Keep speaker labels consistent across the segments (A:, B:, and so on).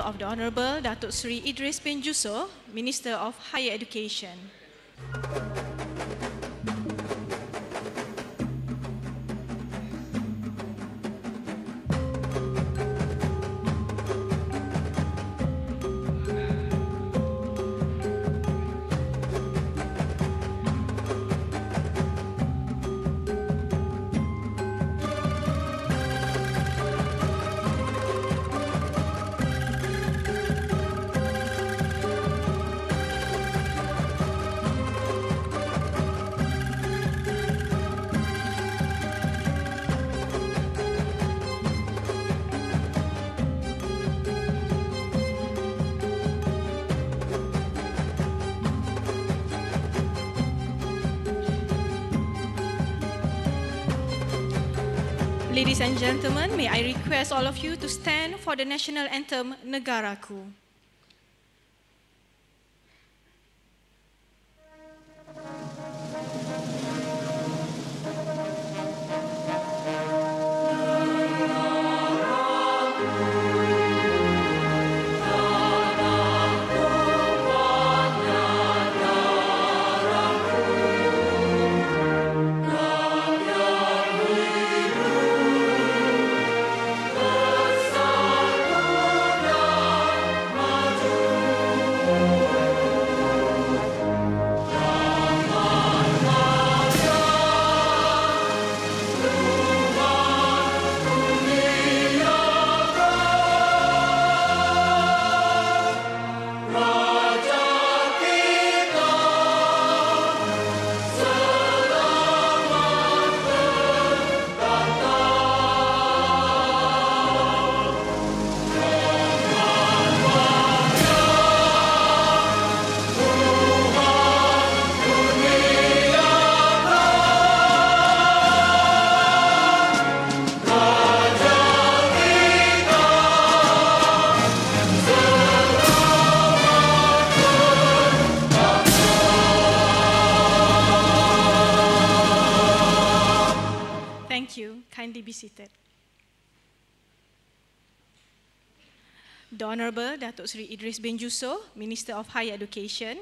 A: of the Honorable Datuk Sri Idris bin Juso, Minister of Higher Education. And gentlemen, may I request all of you to stand for the national anthem Negaraku. Sri Idris bin Juso, Minister of Higher Education,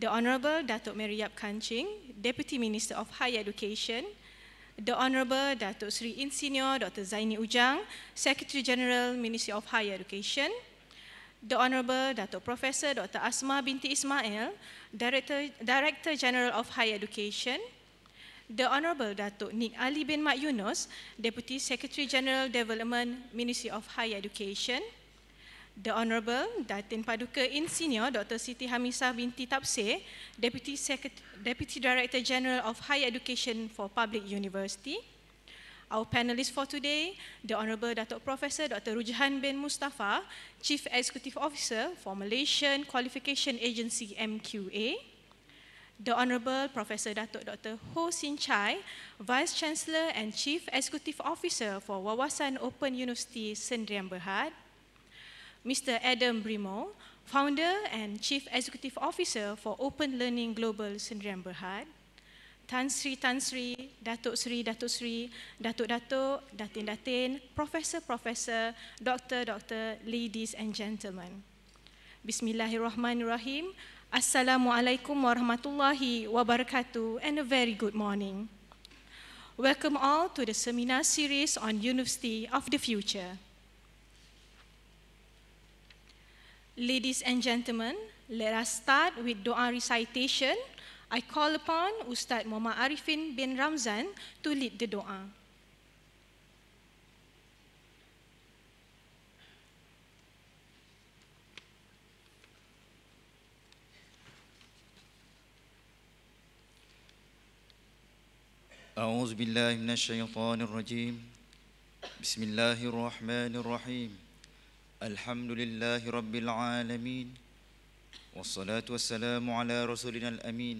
A: the Honorable Datuk Mary Yap Kanching, Deputy Minister of Higher Education, the Honorable Datuk Sri Insinyur Dr. Zaini Ujang, Secretary General, Ministry of Higher Education, the Honorable Datuk Professor Dr. Asma binti Ismail, Director, Director General of Higher Education, the Honorable Datuk Nik Ali bin Mat Yunus, Deputy Secretary General Development, Ministry of Higher Education, the Honorable Datin Paduka Insinyur Dr. Siti Hamisah binti Tapsir, Deputy, Secret- Deputy Director General of Higher Education for Public University, our panelists for today, the Honorable Datuk Professor Dr. Rujahan bin Mustafa, Chief Executive Officer for Malaysian Qualification Agency MQA, the Honorable Professor Datuk Dr. Ho Sin Chai, Vice Chancellor and Chief Executive Officer for Wawasan Open University Sendirian Berhad, Mr. Adam Brimo, Founder and Chief Executive Officer for Open Learning Global Sendirian Berhad, Tan Sri Tan Sri, Datuk Sri Datuk Sri, Datuk Datuk, Datin Datin, Professor Professor, Doctor Doctor, ladies and gentlemen. Bismillahirrahmanirrahim. Assalamualaikum warahmatullahi wabarakatuh and a very good morning. Welcome all to the seminar series on University of the Future. Ladies and gentlemen, let us start with doa recitation. I call upon Ustaz Muhammad Arifin bin Ramzan to lead the doa.
B: أعوذ بالله من الشيطان الرجيم بسم الله الرحمن الرحيم الحمد لله رب العالمين والصلاة والسلام على رسولنا الأمين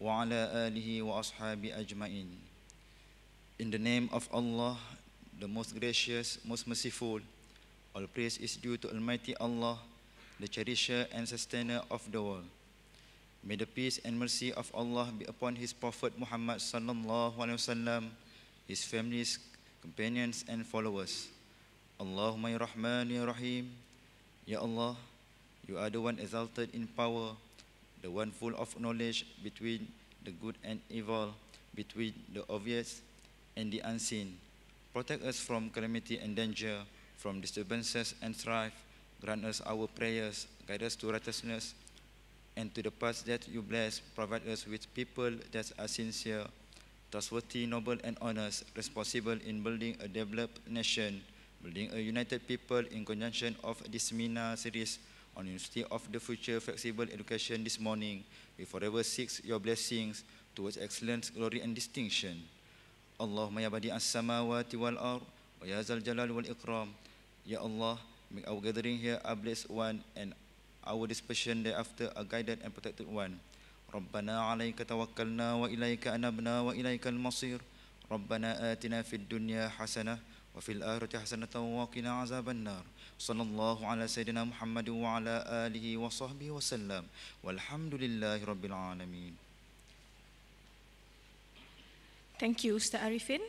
B: وعلى آله وأصحابه أجمعين In the name of Allah, the most gracious, most merciful, all praise is due to Almighty Allah, the cherisher and sustainer of the world. May the peace and mercy of Allah be upon His Prophet Muhammad sallallahu alaihi wasallam, his families, companions, and followers. Allahumma ya Rahman ya Rahim, Ya Allah, you are the one exalted in power, the one full of knowledge between the good and evil, between the obvious and the unseen. Protect us from calamity and danger, from disturbances and strife. Grant us our prayers, guide us to righteousness, and to the paths that you bless. Provide us with people that are sincere, trustworthy, noble, and honest, responsible in building a developed nation, building a united people in conjunction of this seminar series on University of the Future Flexible Education this morning. We forever seek your blessings towards excellence, glory, and distinction. Allahumma ya badi as-samawati wal ard wa ya zal jalal wal ikram. Ya Allah, make our gathering here a blessed one and our dispersion thereafter a guided and protected one. ربنا عليك توكلنا وإليك أنبنا وإليك المصير ربنا آتنا في الدنيا حسنة وفي الآخرة حسنة وقنا عذاب النار صلى الله على سيدنا محمد وعلى آله وصحبه وسلم والحمد لله رب العالمين
A: Thank you, Ustaz Arifin.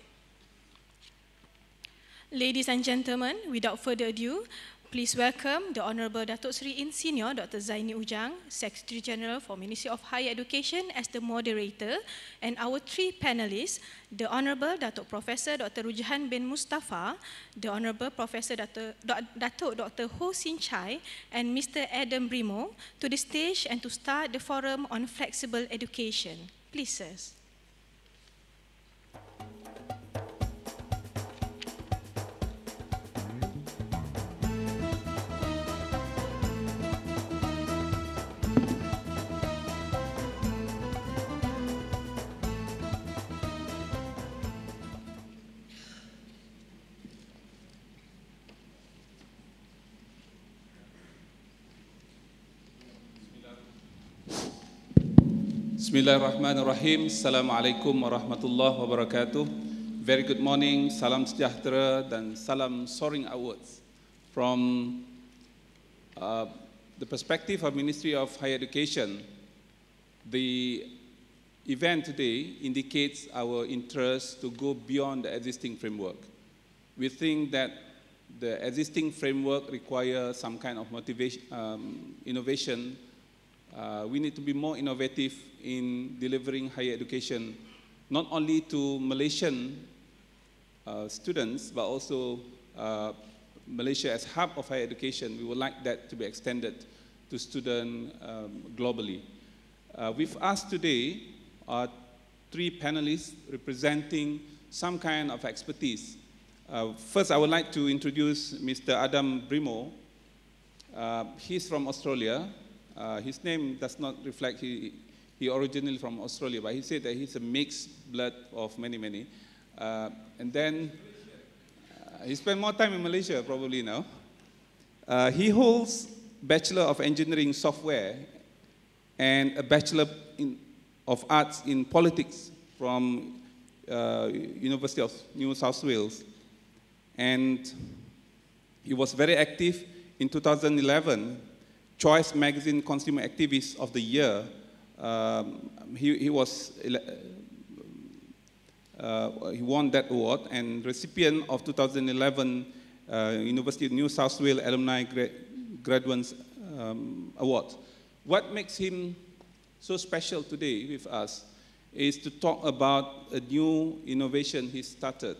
A: Ladies and gentlemen, without further ado, please welcome the Honorable Datuk Seri In Senior Dr. Zaini Ujang, Secretary General for Ministry of Higher Education as the moderator and our three panelists, the Honorable Datuk Professor Dr. Rujahan bin Mustafa, the Honorable Professor. Datuk Dr. Ho Sin Chai and Mr. Adam Brimo to the stage and to start the forum on flexible education. Please, sirs.
C: Bismillahirrahmanirrahim. Assalamualaikum warahmatullahi wabarakatuh. Very good morning, salam sejahtera dan salam soaring awards. From uh, the perspective of Ministry of Higher Education, the event today indicates our interest to go beyond the existing framework. We think that the existing framework requires some kind of motivation, um, innovation uh, we need to be more innovative in delivering higher education, not only to Malaysian uh, students, but also uh, Malaysia as hub of higher education. We would like that to be extended to students um, globally. Uh, with us today are three panelists representing some kind of expertise. Uh, first, I would like to introduce Mr. Adam Brimo. Uh, he's from Australia. Uh, his name does not reflect he, he originally from Australia, but he said that he's a mixed blood of many, many. Uh, and then uh, he spent more time in Malaysia probably now. Uh, he holds Bachelor of Engineering Software and a Bachelor in, of Arts in Politics from uh, University of New South Wales. And he was very active in 2011 Choice Magazine Consumer Activist of the Year. Um, he, he, was, uh, he won that award and recipient of 2011 uh, University of New South Wales Alumni Gra Graduates um, Award. What makes him so special today with us is to talk about a new innovation he started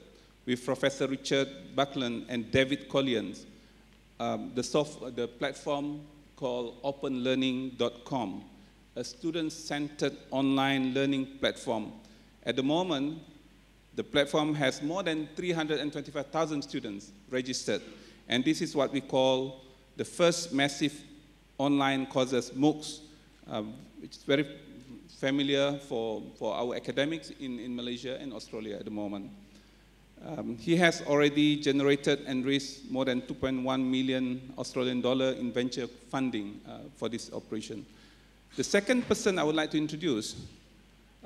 C: with Professor Richard Buckland and David Collien. Um, the, soft, the platform called openlearning.com, a student-centered online learning platform. At the moment, the platform has more than 325,000 students registered, and this is what we call the first massive online courses, MOOCs, uh, which is very familiar for, for our academics in, in Malaysia and Australia at the moment. Um, he has already generated and raised more than 2.1 million Australian dollar in venture funding uh, for this operation. The second person I would like to introduce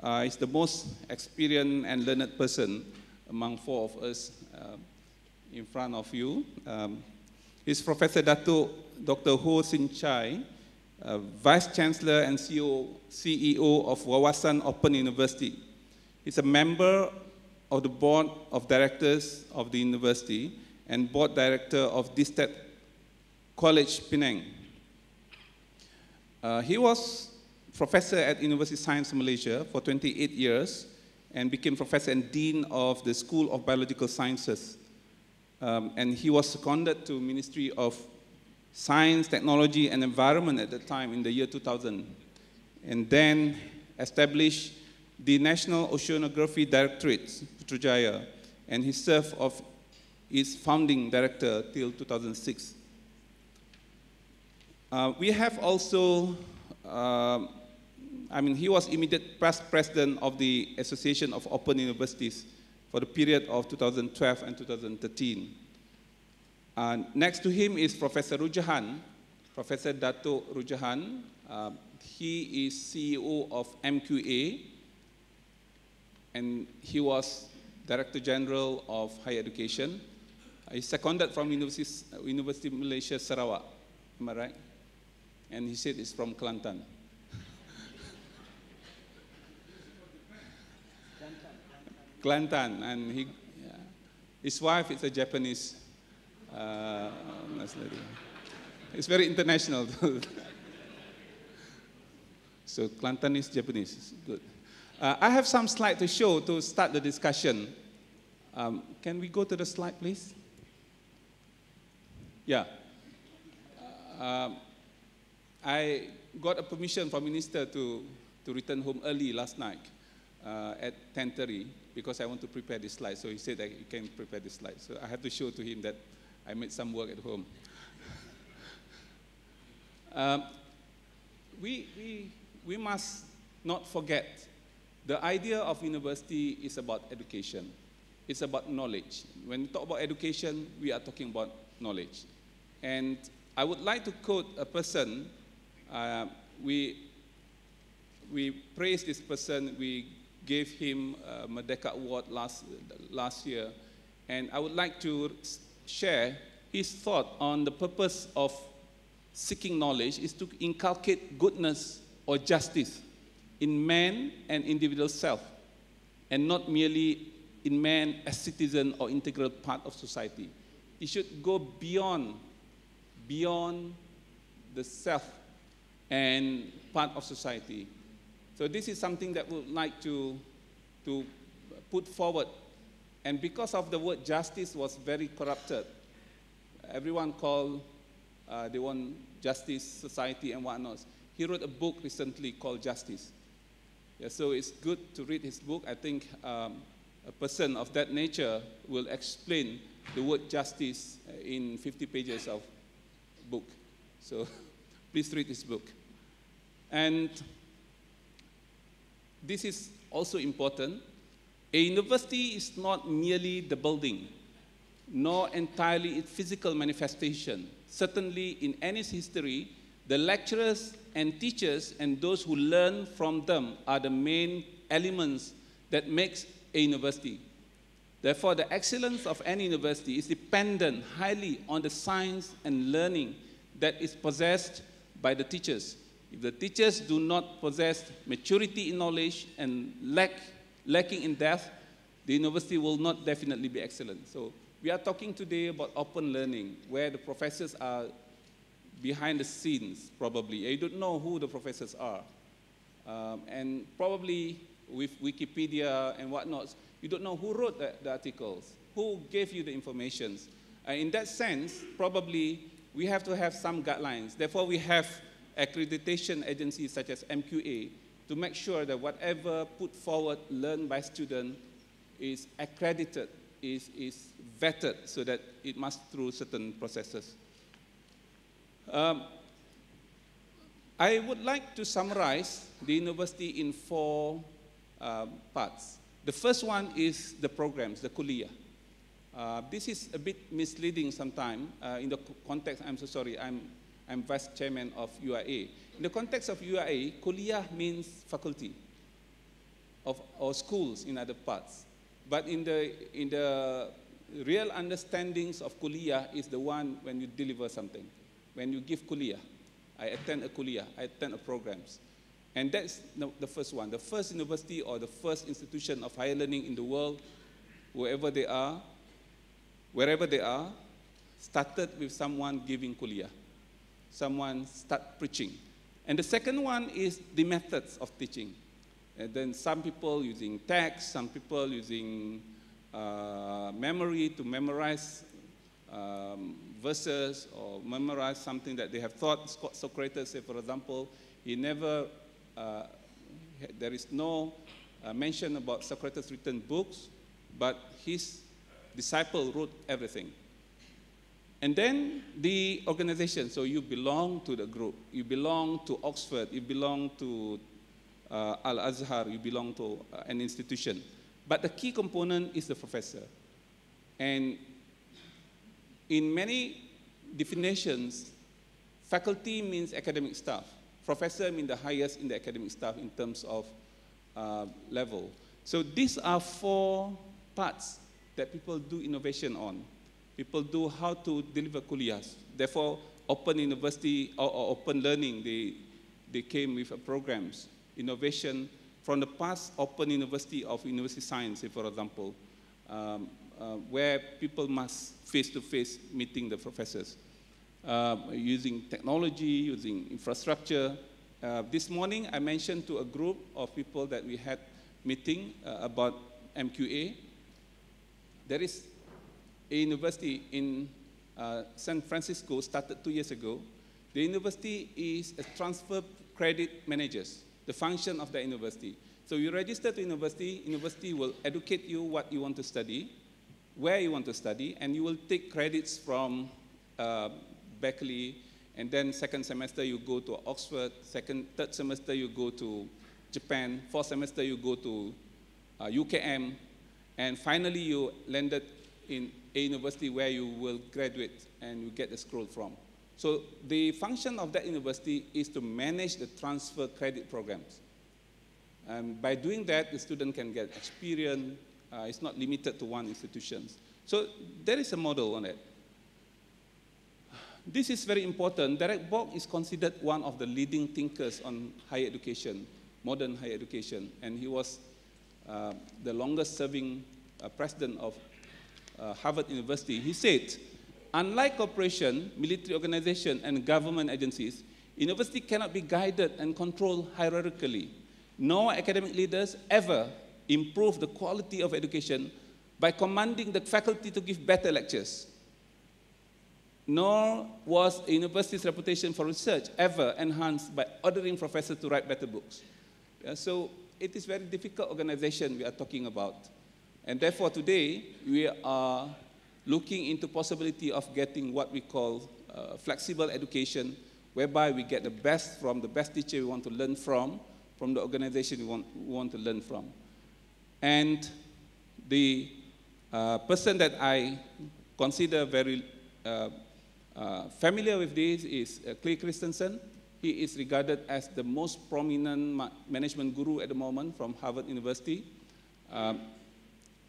C: uh, is the most experienced and learned person among four of us uh, in front of you. Um, he's Professor Dato Dr. Ho Sinn Chye, uh, Vice Chancellor and CEO, CEO of Wawasan Open University. He's a member of the board of directors of the university and board director of DISTED College Penang. Uh, he was professor at University of Science Malaysia for 28 years and became professor and dean of the School of Biological Sciences. Um, and he was seconded to Ministry of Science, Technology, and Environment at the time in the year 2000. And then established the National Oceanography Directorate, Putrajaya, and he served as its founding director till 2006. Uh, we have also, uh, I mean, he was immediate past president of the Association of Open Universities for the period of 2012 and 2013. Uh, next to him is Professor Rujhan, Professor Dato Rujhan. Uh, he is CEO of MQA, and he was Director General of Higher Education. He's seconded from University, University of Malaysia, Sarawak. Am I right? And he said he's from Kelantan. Kelantan, and he, yeah. his wife is a Japanese uh, nice lady. It's very international. so Kelantan is Japanese. Good. Uh, I have some slides to show to start the discussion. Um, can we go to the slide, please? Yeah. Uh, I got a permission from minister to, to return home early last night uh, at 10.30 because I want to prepare this slide. So he said that you can prepare this slide. So I have to show to him that I made some work at home. um, we, we, we must not forget the idea of university is about education. It's about knowledge. When we talk about education, we are talking about knowledge. And I would like to quote a person. Uh, we, we praised this person. We gave him a Merdeka Award last, last year. And I would like to share his thought on the purpose of seeking knowledge is to inculcate goodness or justice in man and individual self, and not merely in man as citizen or integral part of society. It should go beyond, beyond the self and part of society. So this is something that we would like to, to put forward. And because of the word justice was very corrupted, everyone called, uh, they want justice, society, and whatnot. He wrote a book recently called Justice. Yeah, so it's good to read his book. I think um, a person of that nature will explain the word justice in 50 pages of book. So please read his book. And this is also important. A university is not merely the building nor entirely its physical manifestation. Certainly, in any history, the lecturers and teachers and those who learn from them are the main elements that makes a university. Therefore, the excellence of any university is dependent highly on the science and learning that is possessed by the teachers. If the teachers do not possess maturity in knowledge and lack, lacking in depth, the university will not definitely be excellent. So we are talking today about open learning, where the professors are behind the scenes, probably. You don't know who the professors are. Um, and probably with Wikipedia and whatnot, you don't know who wrote the, the articles, who gave you the information. Uh, in that sense, probably we have to have some guidelines. Therefore, we have accreditation agencies such as MQA to make sure that whatever put forward, learned by students, is accredited, is, is vetted so that it must through certain processes. Um, I would like to summarize the university in four uh, parts. The first one is the programs, the kuliah. Uh, this is a bit misleading sometimes. Uh, in the context, I'm so sorry, I'm, I'm vice chairman of UIA. In the context of UIA, kuliah means faculty of, or schools in other parts. But in the, in the real understandings of kuliah is the one when you deliver something. When you give kuliah, I attend a kuliah, I attend a programs. And that's the first one. The first university or the first institution of higher learning in the world, wherever they are, wherever they are, started with someone giving kuliah. someone start preaching. And the second one is the methods of teaching. And then some people using text, some people using uh, memory to memorize um, verses or memorize something that they have thought. Socrates, say, for example, he never, uh, there is no uh, mention about Socrates' written books, but his disciple wrote everything. And then the organization, so you belong to the group, you belong to Oxford, you belong to uh, Al Azhar, you belong to uh, an institution. But the key component is the professor. And in many definitions, faculty means academic staff. Professor means the highest in the academic staff in terms of uh, level. So these are four parts that people do innovation on. People do how to deliver kuliahs. Therefore, Open University or, or Open Learning, they, they came with programs, innovation from the past Open University of University Science, for example, um, uh, where people must face-to-face -face meeting the professors, uh, using technology, using infrastructure. Uh, this morning, I mentioned to a group of people that we had meeting uh, about MQA. There is a university in uh, San Francisco, started two years ago. The university is a transfer credit managers, the function of the university. So you register to university, university will educate you what you want to study, where you want to study, and you will take credits from uh, Berkeley, and then second semester you go to Oxford, second, third semester you go to Japan, fourth semester you go to uh, UKM, and finally you landed in a university where you will graduate and you get the scroll from. So the function of that university is to manage the transfer credit programs. And by doing that, the student can get experience, uh, it's not limited to one institution. So there is a model on it. This is very important. Derek Bok is considered one of the leading thinkers on higher education, modern higher education, and he was uh, the longest serving uh, president of uh, Harvard University. He said, unlike corporation, military organization, and government agencies, university cannot be guided and controlled hierarchically. No academic leaders ever improve the quality of education by commanding the faculty to give better lectures. Nor was a university's reputation for research ever enhanced by ordering professors to write better books. Yeah, so it is very difficult organization we are talking about. And therefore today, we are looking into possibility of getting what we call uh, flexible education, whereby we get the best from the best teacher we want to learn from, from the organization we want, we want to learn from. And the uh, person that I consider very uh, uh, familiar with this is uh, Clay Christensen. He is regarded as the most prominent ma management guru at the moment from Harvard University. Um,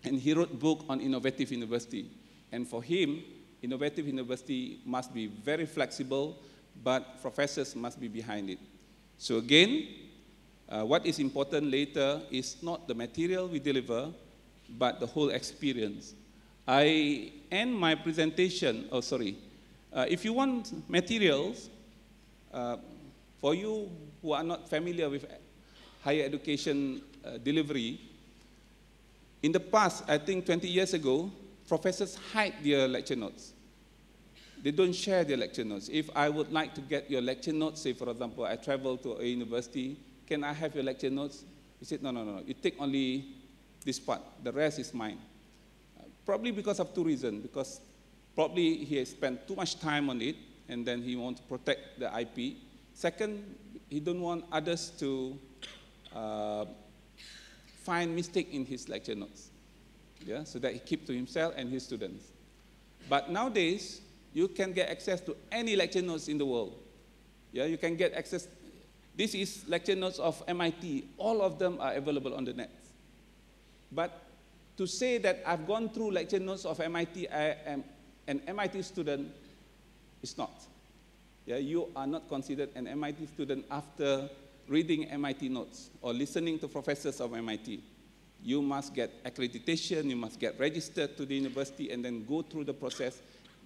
C: and he wrote a book on innovative university. And for him, innovative university must be very flexible, but professors must be behind it. So again, uh, what is important later is not the material we deliver, but the whole experience. I end my presentation, oh sorry, uh, if you want materials, uh, for you who are not familiar with higher education uh, delivery, in the past, I think 20 years ago, professors hide their lecture notes. They don't share their lecture notes. If I would like to get your lecture notes, say for example, I travel to a university, can I have your lecture notes? He said, no, no, no, you take only this part. The rest is mine. Uh, probably because of two reasons. Because probably he has spent too much time on it, and then he wants to protect the IP. Second, he don't want others to uh, find mistake in his lecture notes. Yeah, so that he keep to himself and his students. But nowadays, you can get access to any lecture notes in the world. Yeah, you can get access this is lecture notes of MIT. All of them are available on the net. But to say that I've gone through lecture notes of MIT, I am an MIT student, is not. Yeah, you are not considered an MIT student after reading MIT notes or listening to professors of MIT. You must get accreditation, you must get registered to the university and then go through the process.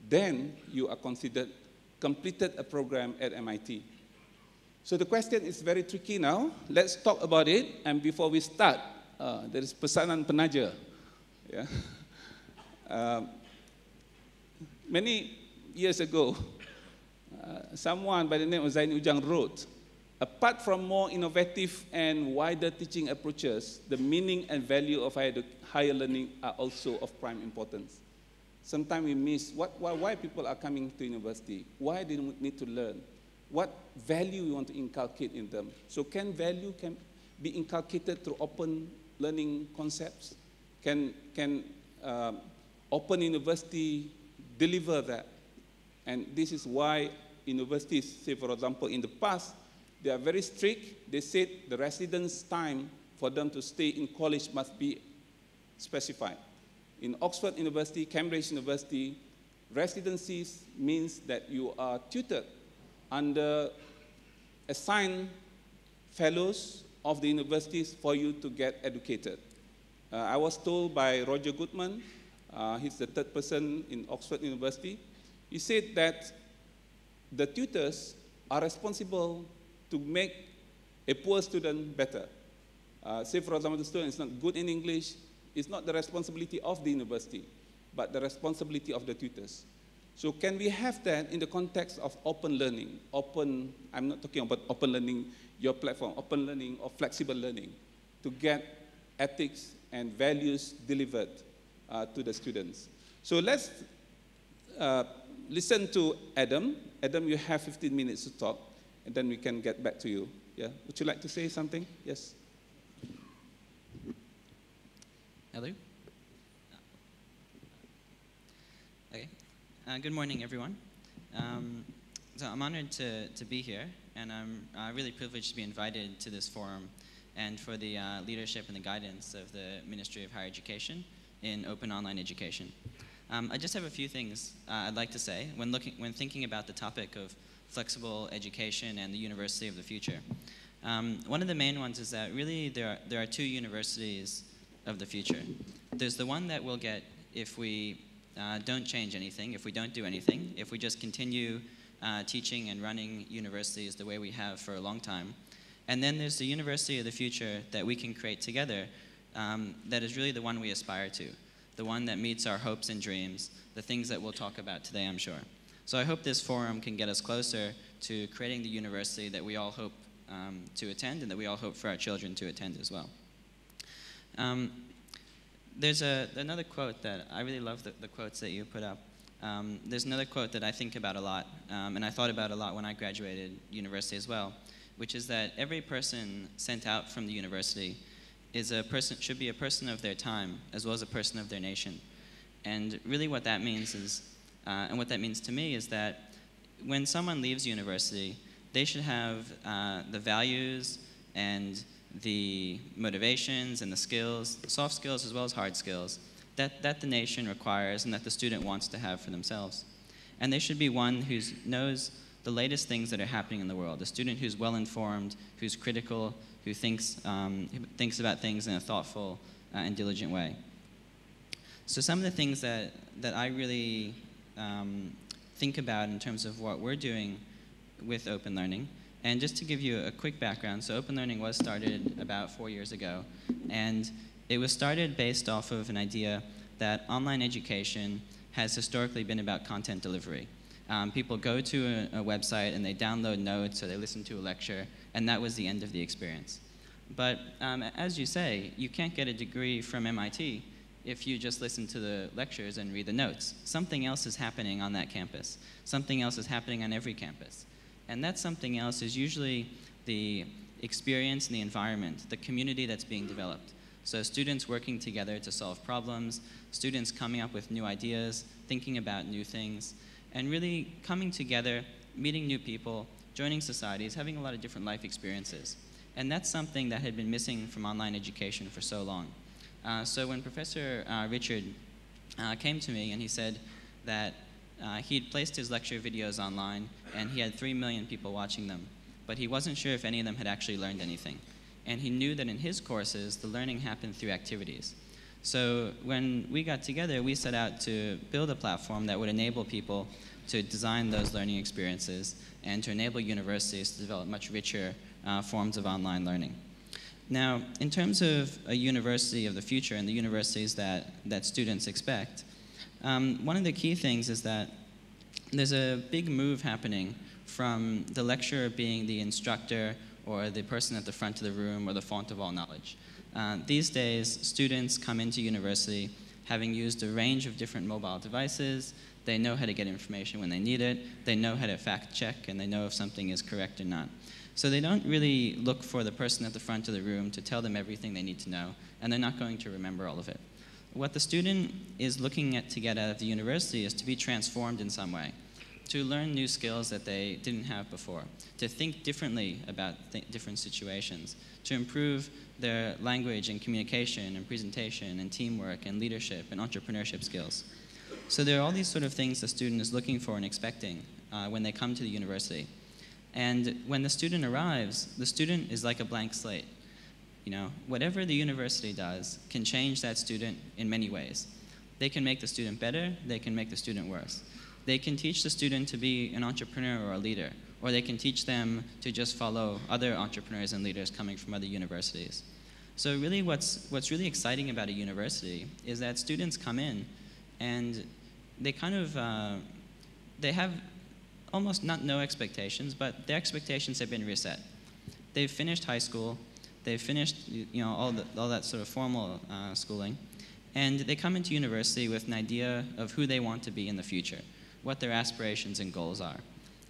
C: Then you are considered completed a program at MIT. So the question is very tricky now. Let's talk about it. And before we start, uh, there is pesanan penaja. Yeah. Um, many years ago, uh, someone by the name of Zaini Ujang wrote, apart from more innovative and wider teaching approaches, the meaning and value of higher, higher learning are also of prime importance. Sometimes we miss what, why, why people are coming to university, why do they need to learn, what value we want to inculcate in them. So can value can be inculcated through open learning concepts? Can, can uh, open university deliver that? And this is why universities, say for example, in the past, they are very strict. They said the residence time for them to stay in college must be specified. In Oxford University, Cambridge University, residencies means that you are tutored under assign fellows of the universities for you to get educated. Uh, I was told by Roger Goodman, uh, he's the third person in Oxford University, he said that the tutors are responsible to make a poor student better. Uh, say, for example, the student is not good in English, it's not the responsibility of the university, but the responsibility of the tutors. So can we have that in the context of open learning? Open, I'm not talking about open learning, your platform, open learning or flexible learning, to get ethics and values delivered uh, to the students. So let's uh, listen to Adam. Adam, you have 15 minutes to talk and then we can get back to you. Yeah, would you like to say something? Yes.
D: Hello. Okay. Uh, good morning, everyone. Um, so I'm honored to, to be here, and I'm uh, really privileged to be invited to this forum and for the uh, leadership and the guidance of the Ministry of Higher Education in open online education. Um, I just have a few things uh, I'd like to say when, looking, when thinking about the topic of flexible education and the university of the future. Um, one of the main ones is that really there are, there are two universities of the future. There's the one that we'll get if we uh, don't change anything, if we don't do anything, if we just continue uh, teaching and running universities the way we have for a long time. And then there's the university of the future that we can create together um, that is really the one we aspire to, the one that meets our hopes and dreams, the things that we'll talk about today, I'm sure. So I hope this forum can get us closer to creating the university that we all hope um, to attend and that we all hope for our children to attend as well. Um, there's a, another quote that I really love the, the quotes that you put up. Um, there's another quote that I think about a lot, um, and I thought about a lot when I graduated university as well, which is that every person sent out from the university is a person, should be a person of their time as well as a person of their nation. And really what that means is uh, and what that means to me is that when someone leaves university, they should have uh, the values and the motivations and the skills, soft skills as well as hard skills, that, that the nation requires and that the student wants to have for themselves. And they should be one who knows the latest things that are happening in the world, a student who's well informed, who's critical, who thinks, um, thinks about things in a thoughtful uh, and diligent way. So some of the things that, that I really um, think about in terms of what we're doing with open learning. And just to give you a quick background, so open learning was started about four years ago, and it was started based off of an idea that online education has historically been about content delivery. Um, people go to a, a, website and they download notes or they listen to a lecture, and that was the end of the experience. But um, as you say, you can't get a degree from MIT if you just listen to the lectures and read the notes. Something else is happening on that campus. Something else is happening on every campus. And that something else is usually the experience and the environment, the community that's being developed. So students working together to solve problems, students coming up with new ideas, thinking about new things, and really coming together, meeting new people, joining societies, having a lot of different life experiences. And that's something that had been missing from online education for so long. Uh, so when Professor uh, Richard uh, came to me and he said that uh, he'd placed his lecture videos online and he had 3 million people watching them, but he wasn't sure if any of them had actually learned anything. And he knew that in his courses, the learning happened through activities. So when we got together, we set out to build a platform that would enable people to design those learning experiences and to enable universities to develop much richer uh, forms of online learning. Now, in terms of a university of the future and the universities that, that students expect, um, one of the key things is that there's a big move happening from the lecturer being the instructor or the person at the front of the room or the font of all knowledge. Uh, these days, students come into university having used a range of different mobile devices. They know how to get information when they need it. They know how to fact check, and they know if something is correct or not. So they don't really look for the person at the front of the room to tell them everything they need to know, and they're not going to remember all of it. What the student is looking at to get out of the university is to be transformed in some way, to learn new skills that they didn't have before, to think differently about th different situations, to improve their language and communication and presentation and teamwork and leadership and entrepreneurship skills. So there are all these sort of things the student is looking for and expecting uh, when they come to the university. And when the student arrives, the student is like a blank slate. You know, whatever the university does can change that student in many ways. They can make the student better, they can make the student worse. They can teach the student to be an entrepreneur or a leader, or they can teach them to just follow other entrepreneurs and leaders coming from other universities. So really what's, what's really exciting about a university is that students come in and they kind of, uh, they have almost not no expectations, but their expectations have been reset. They've finished high school, they've finished you know, all, the, all that sort of formal uh, schooling, and they come into university with an idea of who they want to be in the future, what their aspirations and goals are.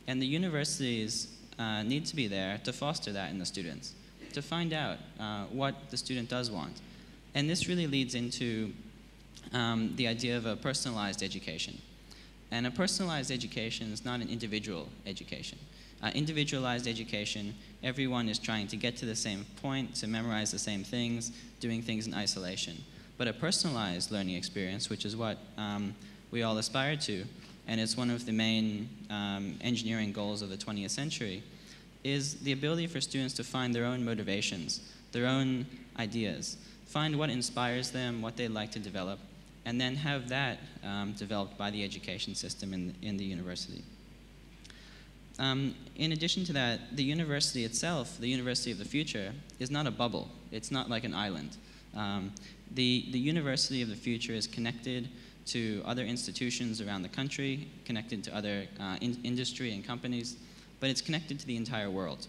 D: And the universities uh, need to be there to foster that in the students, to find out uh, what the student does want. And this really leads into um, the idea of a personalized education. And a personalized education is not an individual education. Uh, individualized education, everyone is trying to get to the same point, to memorize the same things, doing things in isolation. But a personalized learning experience, which is what um, we all aspire to, and it's one of the main um, engineering goals of the 20th century, is the ability for students to find their own motivations, their own ideas, find what inspires them, what they'd like to develop, and then have that um, developed by the education system in, in the university. Um, in addition to that, the university itself, the University of the Future, is not a bubble. It's not like an island. Um, the, the University of the Future is connected to other institutions around the country, connected to other uh, in industry and companies, but it's connected to the entire world.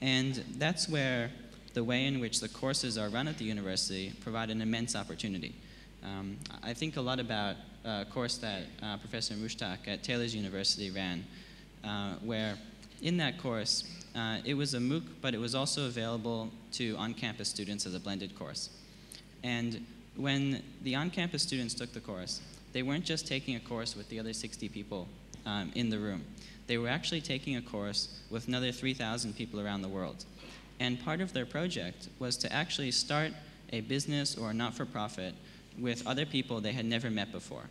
D: And that's where the way in which the courses are run at the university provide an immense opportunity. Um, I think a lot about a course that uh, Professor Mushtaq at Taylor's University ran, uh, where in that course, uh, it was a MOOC, but it was also available to on-campus students as a blended course. And when the on-campus students took the course, they weren't just taking a course with the other 60 people um, in the room. They were actually taking a course with another 3,000 people around the world. And part of their project was to actually start a business or a not-for-profit with other people they had never met before.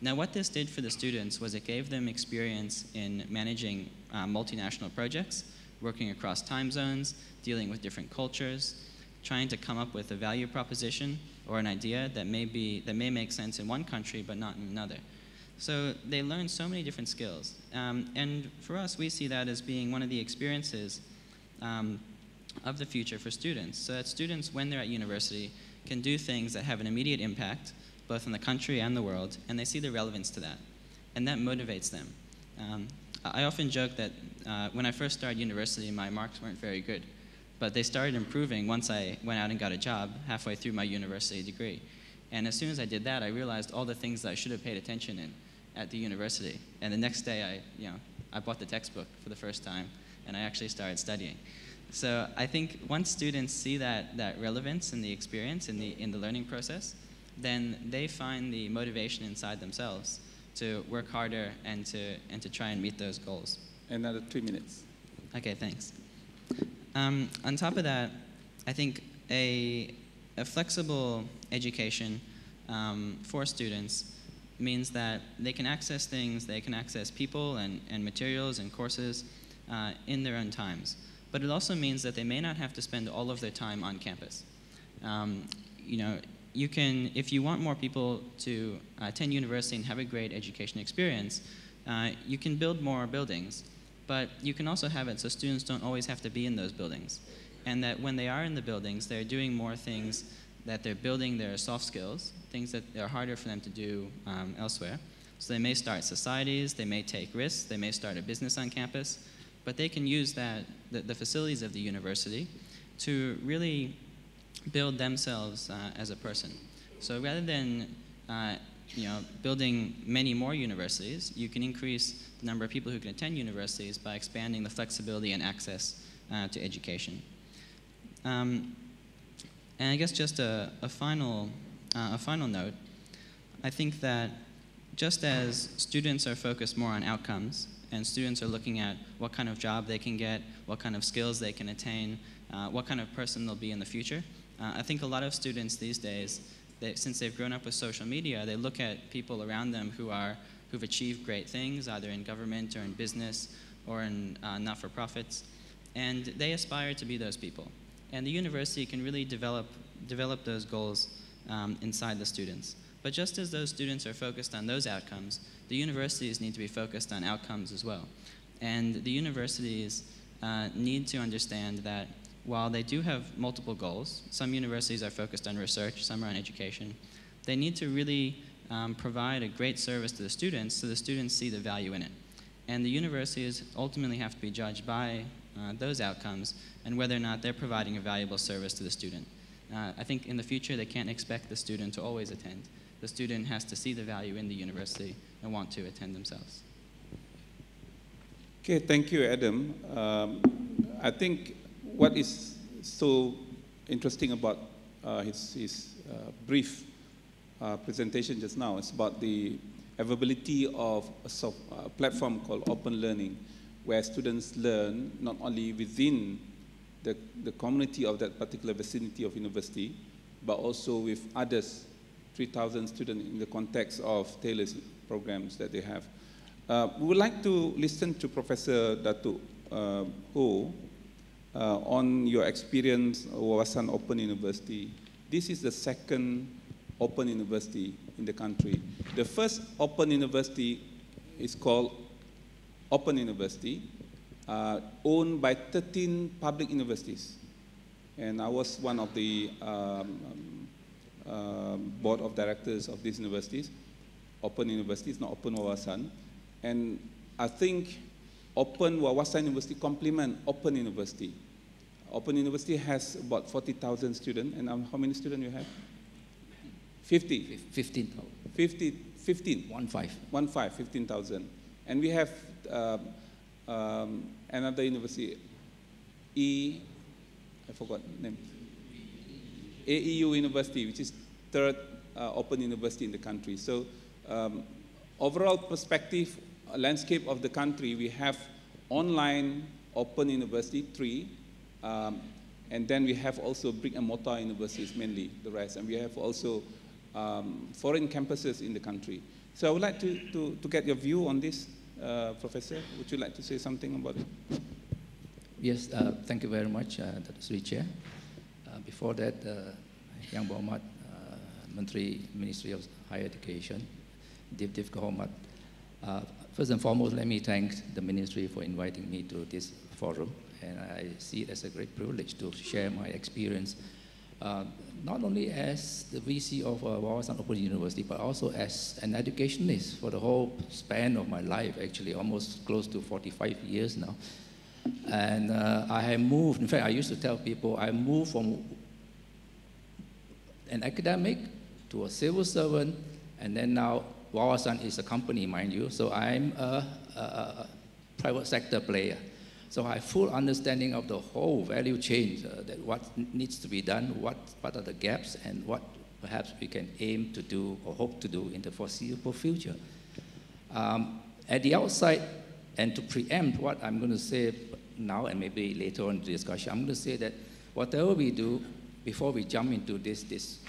D: Now, what this did for the students was it gave them experience in managing uh, multinational projects, working across time zones, dealing with different cultures, trying to come up with a value proposition or an idea that may, be, that may make sense in one country but not in another. So they learned so many different skills. Um, and for us, we see that as being one of the experiences um, of the future for students. So that students, when they're at university, can do things that have an immediate impact, both in the country and the world, and they see the relevance to that. And that motivates them. Um, I often joke that uh, when I first started university, my marks weren't very good. But they started improving once I went out and got a job halfway through my university degree. And as soon as I did that, I realized all the things that I should have paid attention in at the university. And the next day, I, you know, I bought the textbook for the first time, and I actually started studying. So I think once students see that, that relevance in the experience, in the, in the learning process, then they find the motivation inside themselves to work harder and to, and to try and meet those goals.
C: Another three minutes.
D: Okay, thanks. Um, on top of that, I think a, a flexible education um, for students means that they can access things, they can access people and, and materials and courses uh, in their own times but it also means that they may not have to spend all of their time on campus. Um, you know, you can, if you want more people to attend university and have a great education experience, uh, you can build more buildings, but you can also have it so students don't always have to be in those buildings. And that when they are in the buildings, they're doing more things that they're building their soft skills, things that are harder for them to do um, elsewhere. So they may start societies, they may take risks, they may start a business on campus, but they can use that, the, the facilities of the university to really build themselves uh, as a person. So rather than uh, you know, building many more universities, you can increase the number of people who can attend universities by expanding the flexibility and access uh, to education. Um, and I guess just a, a final, uh, a final note, I think that just as students are focused more on outcomes and students are looking at what kind of job they can get, what kind of skills they can attain, uh, what kind of person they'll be in the future, uh, I think a lot of students these days, they, since they've grown up with social media, they look at people around them who are, who've achieved great things, either in government or in business or in uh, not-for-profits, and they aspire to be those people. And the university can really develop, develop those goals um, inside the students. But just as those students are focused on those outcomes, the universities need to be focused on outcomes as well. And the universities uh, need to understand that while they do have multiple goals, some universities are focused on research, some are on education, they need to really um, provide a great service to the students so the students see the value in it. And the universities ultimately have to be judged by uh, those outcomes and whether or not they're providing a valuable service to the student. Uh, I think in the future they can't expect the student to always attend. The student has to see the value in the university and want to attend themselves.
C: Okay, thank you, Adam. Um, I think what is so interesting about uh, his, his uh, brief uh, presentation just now is about the availability of a soft, uh, platform called Open Learning, where students learn not only within the, the community of that particular vicinity of university, but also with others, 3,000 students in the context of tailored programs that they have. Uh, we would like to listen to Professor Datu uh, Ho uh, on your experience Wawasan Open University. This is the second open university in the country. The first open university is called Open University, uh, owned by 13 public universities. And I was one of the um, um, board of directors of these universities. Open University, it's not Open Wawasan. And I think Open Wawasan University complement Open University. Open University has about 40,000 students, and um, how many students you have? 50?
E: 15.
C: 50, 15?
E: One five.
C: One five, 15,000. And we have uh, um, another university, E, I forgot the name, AEU University, which is third uh, open university in the country. So um, overall perspective, uh, landscape of the country, we have online open university, three, um, and then we have also brick and mortar universities, mainly the rest, and we have also um, foreign campuses in the country. So I would like to, to, to get your view on this, uh, Professor. Would you like to say something about it?
E: Yes, uh, thank you very much, uh, Dr. Sri Chair. Uh, before that, uh, Yang Muhammad, uh, Menteri Ministry of Higher Education, Div Div Kahomat. Uh, first and foremost, let me thank the ministry for inviting me to this forum, and I see it as a great privilege to share my experience, uh, not only as the VC of uh, Wawasan Open University, but also as an educationist for the whole span of my life, actually almost close to 45 years now. And uh, I have moved, in fact, I used to tell people I moved from an academic to a civil servant, and then now Wawasan is a company, mind you, so I'm a, a, a private sector player. So I have full understanding of the whole value chain, uh, that what needs to be done, what, what are the gaps, and what perhaps we can aim to do or hope to do in the foreseeable future. Um, at the outside, and to preempt what I'm going to say now and maybe later on in the discussion, I'm going to say that whatever we do before we jump into this, this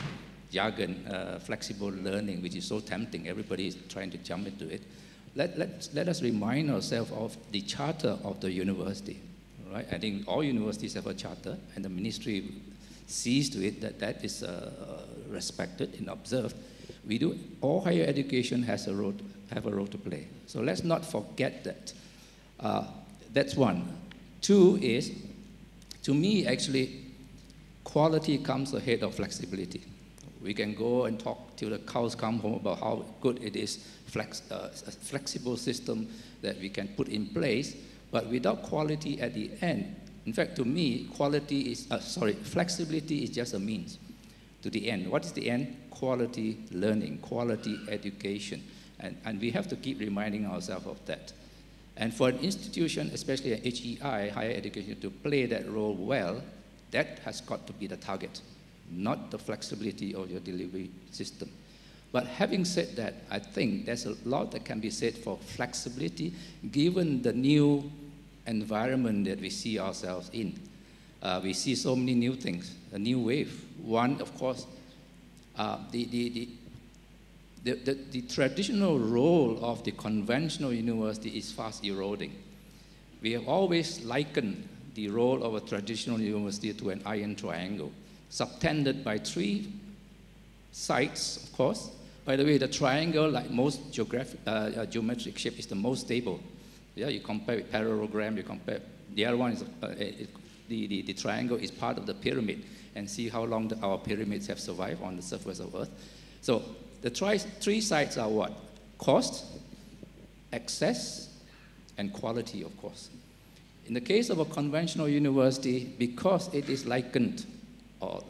E: jargon, uh, flexible learning, which is so tempting, everybody is trying to jump into it, let, let, let us remind ourselves of the charter of the university. Right? I think all universities have a charter, and the ministry sees to it that that is uh, respected and observed. We do, all higher education has a road, have a role to play. So let's not forget that. Uh, that's one. Two is, to me, actually, quality comes ahead of flexibility. We can go and talk till the cows come home about how good it is, flex, uh, a flexible system that we can put in place, but without quality at the end, in fact, to me, quality is, uh, sorry, flexibility is just a means to the end. What is the end? Quality learning, quality education. And, and we have to keep reminding ourselves of that. And for an institution, especially an HEI, higher education, to play that role well, that has got to be the target, not the flexibility of your delivery system. But having said that, I think there's a lot that can be said for flexibility given the new environment that we see ourselves in. Uh, we see so many new things, a new wave. One, of course, uh, the, the, the, the, the, the traditional role of the conventional university is fast eroding. We have always likened the role of a traditional university to an iron triangle, subtended by three sides, of course. By the way, the triangle, like most geographic, uh, uh, geometric shape, is the most stable. Yeah, you compare with parallelogram, you compare, the other one is, uh, it, the, the, the, triangle is part of the pyramid, and see how long the, our pyramids have survived on the surface of Earth. So the tri- three sides are what? Cost, access, and quality, of course. In the case of a conventional university, because it is likened or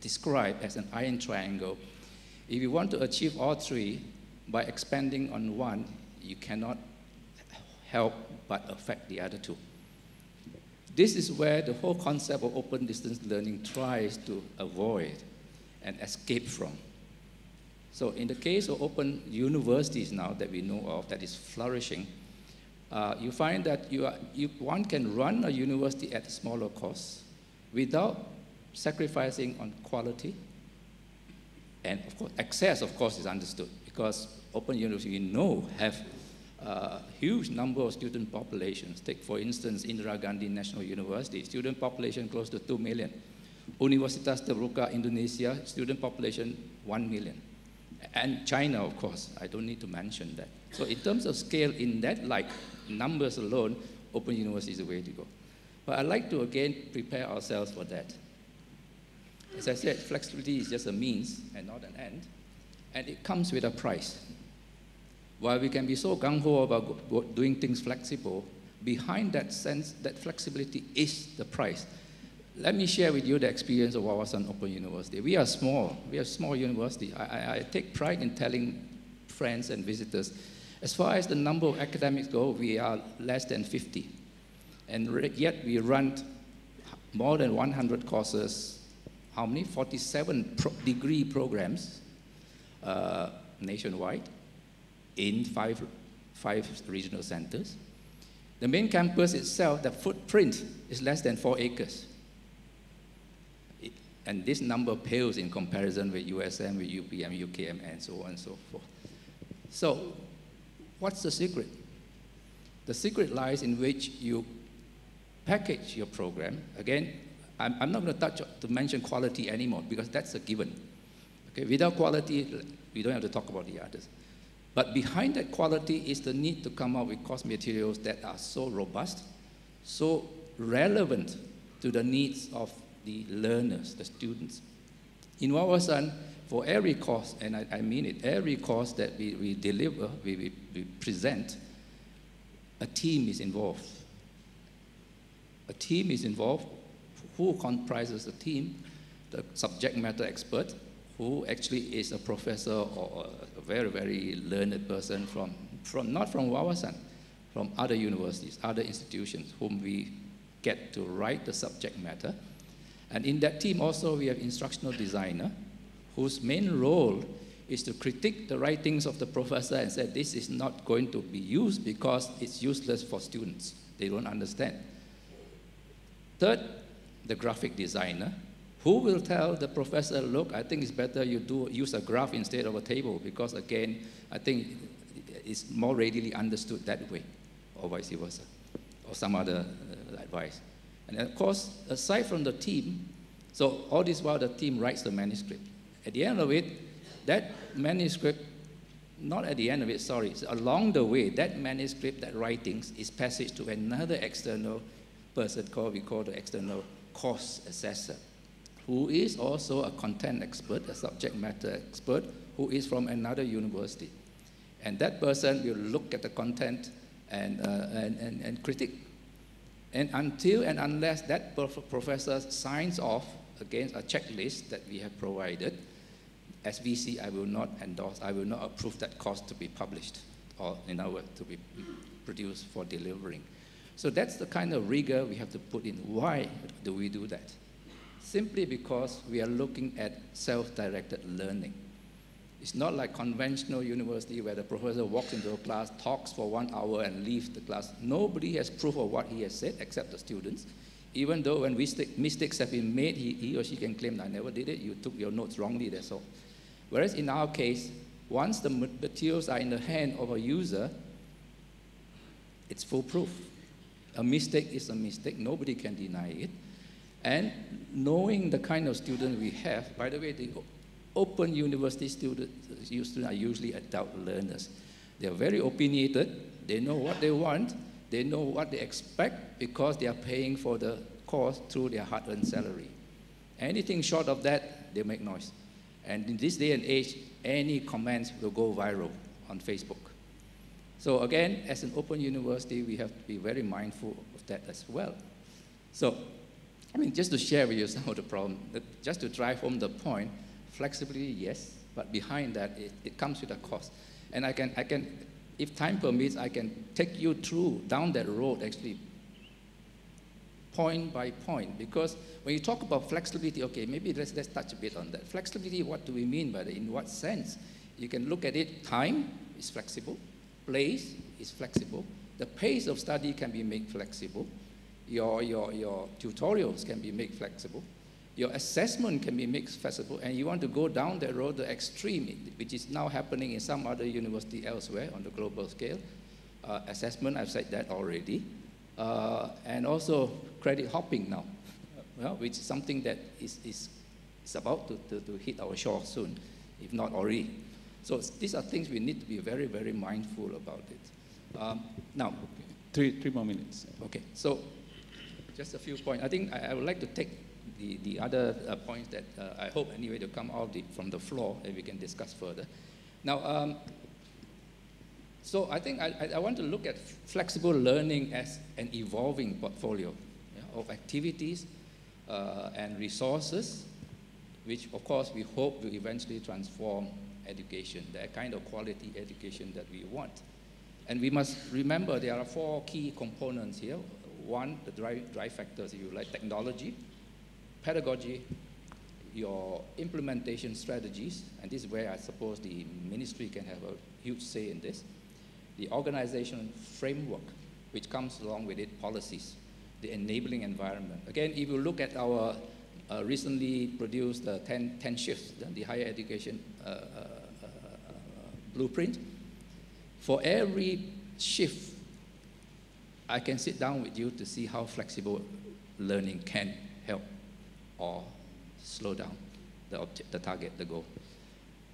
E: described as an iron triangle, if you want to achieve all three by expanding on one, you cannot help but affect the other two. This is where the whole concept of open distance learning tries to avoid and escape from. So, in the case of open universities now that we know of that is flourishing, uh, you find that you are, you, one can run a university at smaller cost without sacrificing on quality. And of course, access, of course, is understood because open universities, we know, have uh, huge number of student populations. Take, for instance, Indira Gandhi National University, student population close to 2 million. Universitas Terbuka Indonesia, student population 1 million. And China, of course, I don't need to mention that. So in terms of scale, in that like numbers alone, Open University is the way to go. But I'd like to again prepare ourselves for that. As I said, flexibility is just a means and not an end. And it comes with a price. While we can be so gung-ho about doing things flexible, behind that sense, that flexibility is the price. Let me share with you the experience of Wawasan Open University. We are small. We are a small university. I, I, I take pride in telling friends and visitors, as far as the number of academics go, we are less than 50. And yet we run more than 100 courses, how many? 47 pro degree programs uh, nationwide in five, five regional centers. The main campus itself, the footprint is less than four acres. And this number pales in comparison with USM, with UPM, UKM, and so on and so forth. So, what's the secret? The secret lies in which you package your program. Again, I'm, I'm not going to touch to mention quality anymore because that's a given. Okay, without quality, we don't have to talk about the others. But behind that quality is the need to come up with course materials that are so robust, so relevant to the needs of the learners, the students. In Wawasan, for every course, and I, I, mean it, every course that we, we deliver, we, we, we present, a team is involved. A team is involved. Who comprises the team? The subject matter expert, who actually is a professor or a very, very learned person from, from not from Wawasan, from other universities, other institutions, whom we get to write the subject matter. And in that team also we have instructional designer, whose main role is to critique the writings of the professor and say this is not going to be used because it's useless for students. They don't understand. Third, the graphic designer, who will tell the professor, look, I think it's better you do use a graph instead of a table because again, I think it's more readily understood that way, or vice versa, or some other uh, advice. And of course, aside from the team, so all this while the team writes the manuscript. At the end of it, that manuscript not at the end of it, sorry, it's along the way, that manuscript, that writings is passed to another external person called, we call the external course assessor, who is also a content expert, a subject matter expert, who is from another university. And that person will look at the content and, uh, and, and, and critique. And until and unless that prof- professor signs off against a checklist that we have provided, as VC, I will not endorse, I will not approve that course to be published or, in other words, to be produced for delivering. So that's the kind of rigor we have to put in. Why do we do that? Simply because we are looking at self-directed learning. It's not like conventional university where the professor walks into a class, talks for one hour, and leaves the class. Nobody has proof of what he has said except the students. Even though when mistakes have been made, he, he or she can claim, I never did it, you took your notes wrongly, that's all. Whereas in our case, once the materials are in the hand of a user, it's foolproof. A mistake is a mistake, nobody can deny it. And knowing the kind of student we have, by the way, the open university students, students are usually adult learners. They're very opinionated, they know what they want, they know what they expect because they are paying for the course through their hard earned salary. Anything short of that, they make noise. And in this day and age, any comments will go viral on Facebook. So again, as an open university, we have to be very mindful of that as well. So, I mean, just to share with you some of the problem, just to drive home the point, flexibility, yes, but behind that, it, it comes with a cost. And I can, I can, if time permits, I can take you through down that road actually point by point because when you talk about flexibility, okay, maybe let's, let's touch a bit on that. Flexibility, what do we mean by that? In what sense? You can look at it, time is flexible, place is flexible, the pace of study can be made flexible, your, your, your tutorials can be made flexible, your assessment can be made flexible, and you want to go down that road, the extreme, which is now happening in some other university elsewhere on the global scale. Uh, assessment, I've said that already. Uh, and also credit hopping now well, which is something that is, is, is about to, to, to hit our shore soon, if not already. So these are things we need to be very, very mindful about it. Um, now,
C: three, three more minutes.
E: Okay, so just a few points. I think I, I would like to take the, the other uh, points that uh, I hope anyway to come out the, from the floor and we can discuss further. Now, um, so I think I, I want to look at flexible learning as an evolving portfolio yeah, of activities uh, and resources, which of course we hope will eventually transform education, the kind of quality education that we want. And we must remember there are four key components here. One, the drive, drive factors, if you like, technology, pedagogy, your implementation strategies, and this is where I suppose the ministry can have a huge say in this, the organization framework, which comes along with it, policies, the enabling environment. Again, if you look at our uh, recently produced uh, 10, 10 shifts, the higher education uh, uh, blueprint, for every shift, I can sit down with you to see how flexible learning can help or slow down the, object, the target, the goal.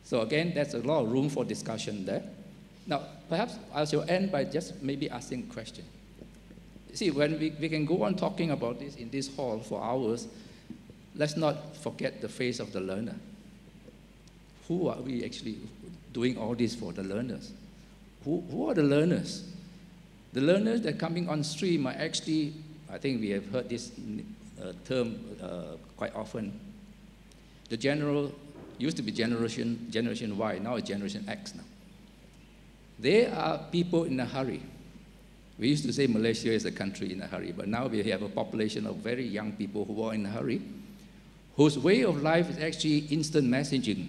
E: So again, there's a lot of room for discussion there. Now, perhaps I shall end by just maybe asking a question. See, when we, we can go on talking about this in this hall for hours, let's not forget the face of the learner. Who are we actually doing all this for? The learners. Who, who are the learners? The learners that are coming on stream are actually, I think we have heard this uh, term uh, quite often. The general used to be generation, generation Y, now it's generation X now. They are people in a hurry. We used to say Malaysia is a country in a hurry, but now we have a population of very young people who are in a hurry, whose way of life is actually instant messaging.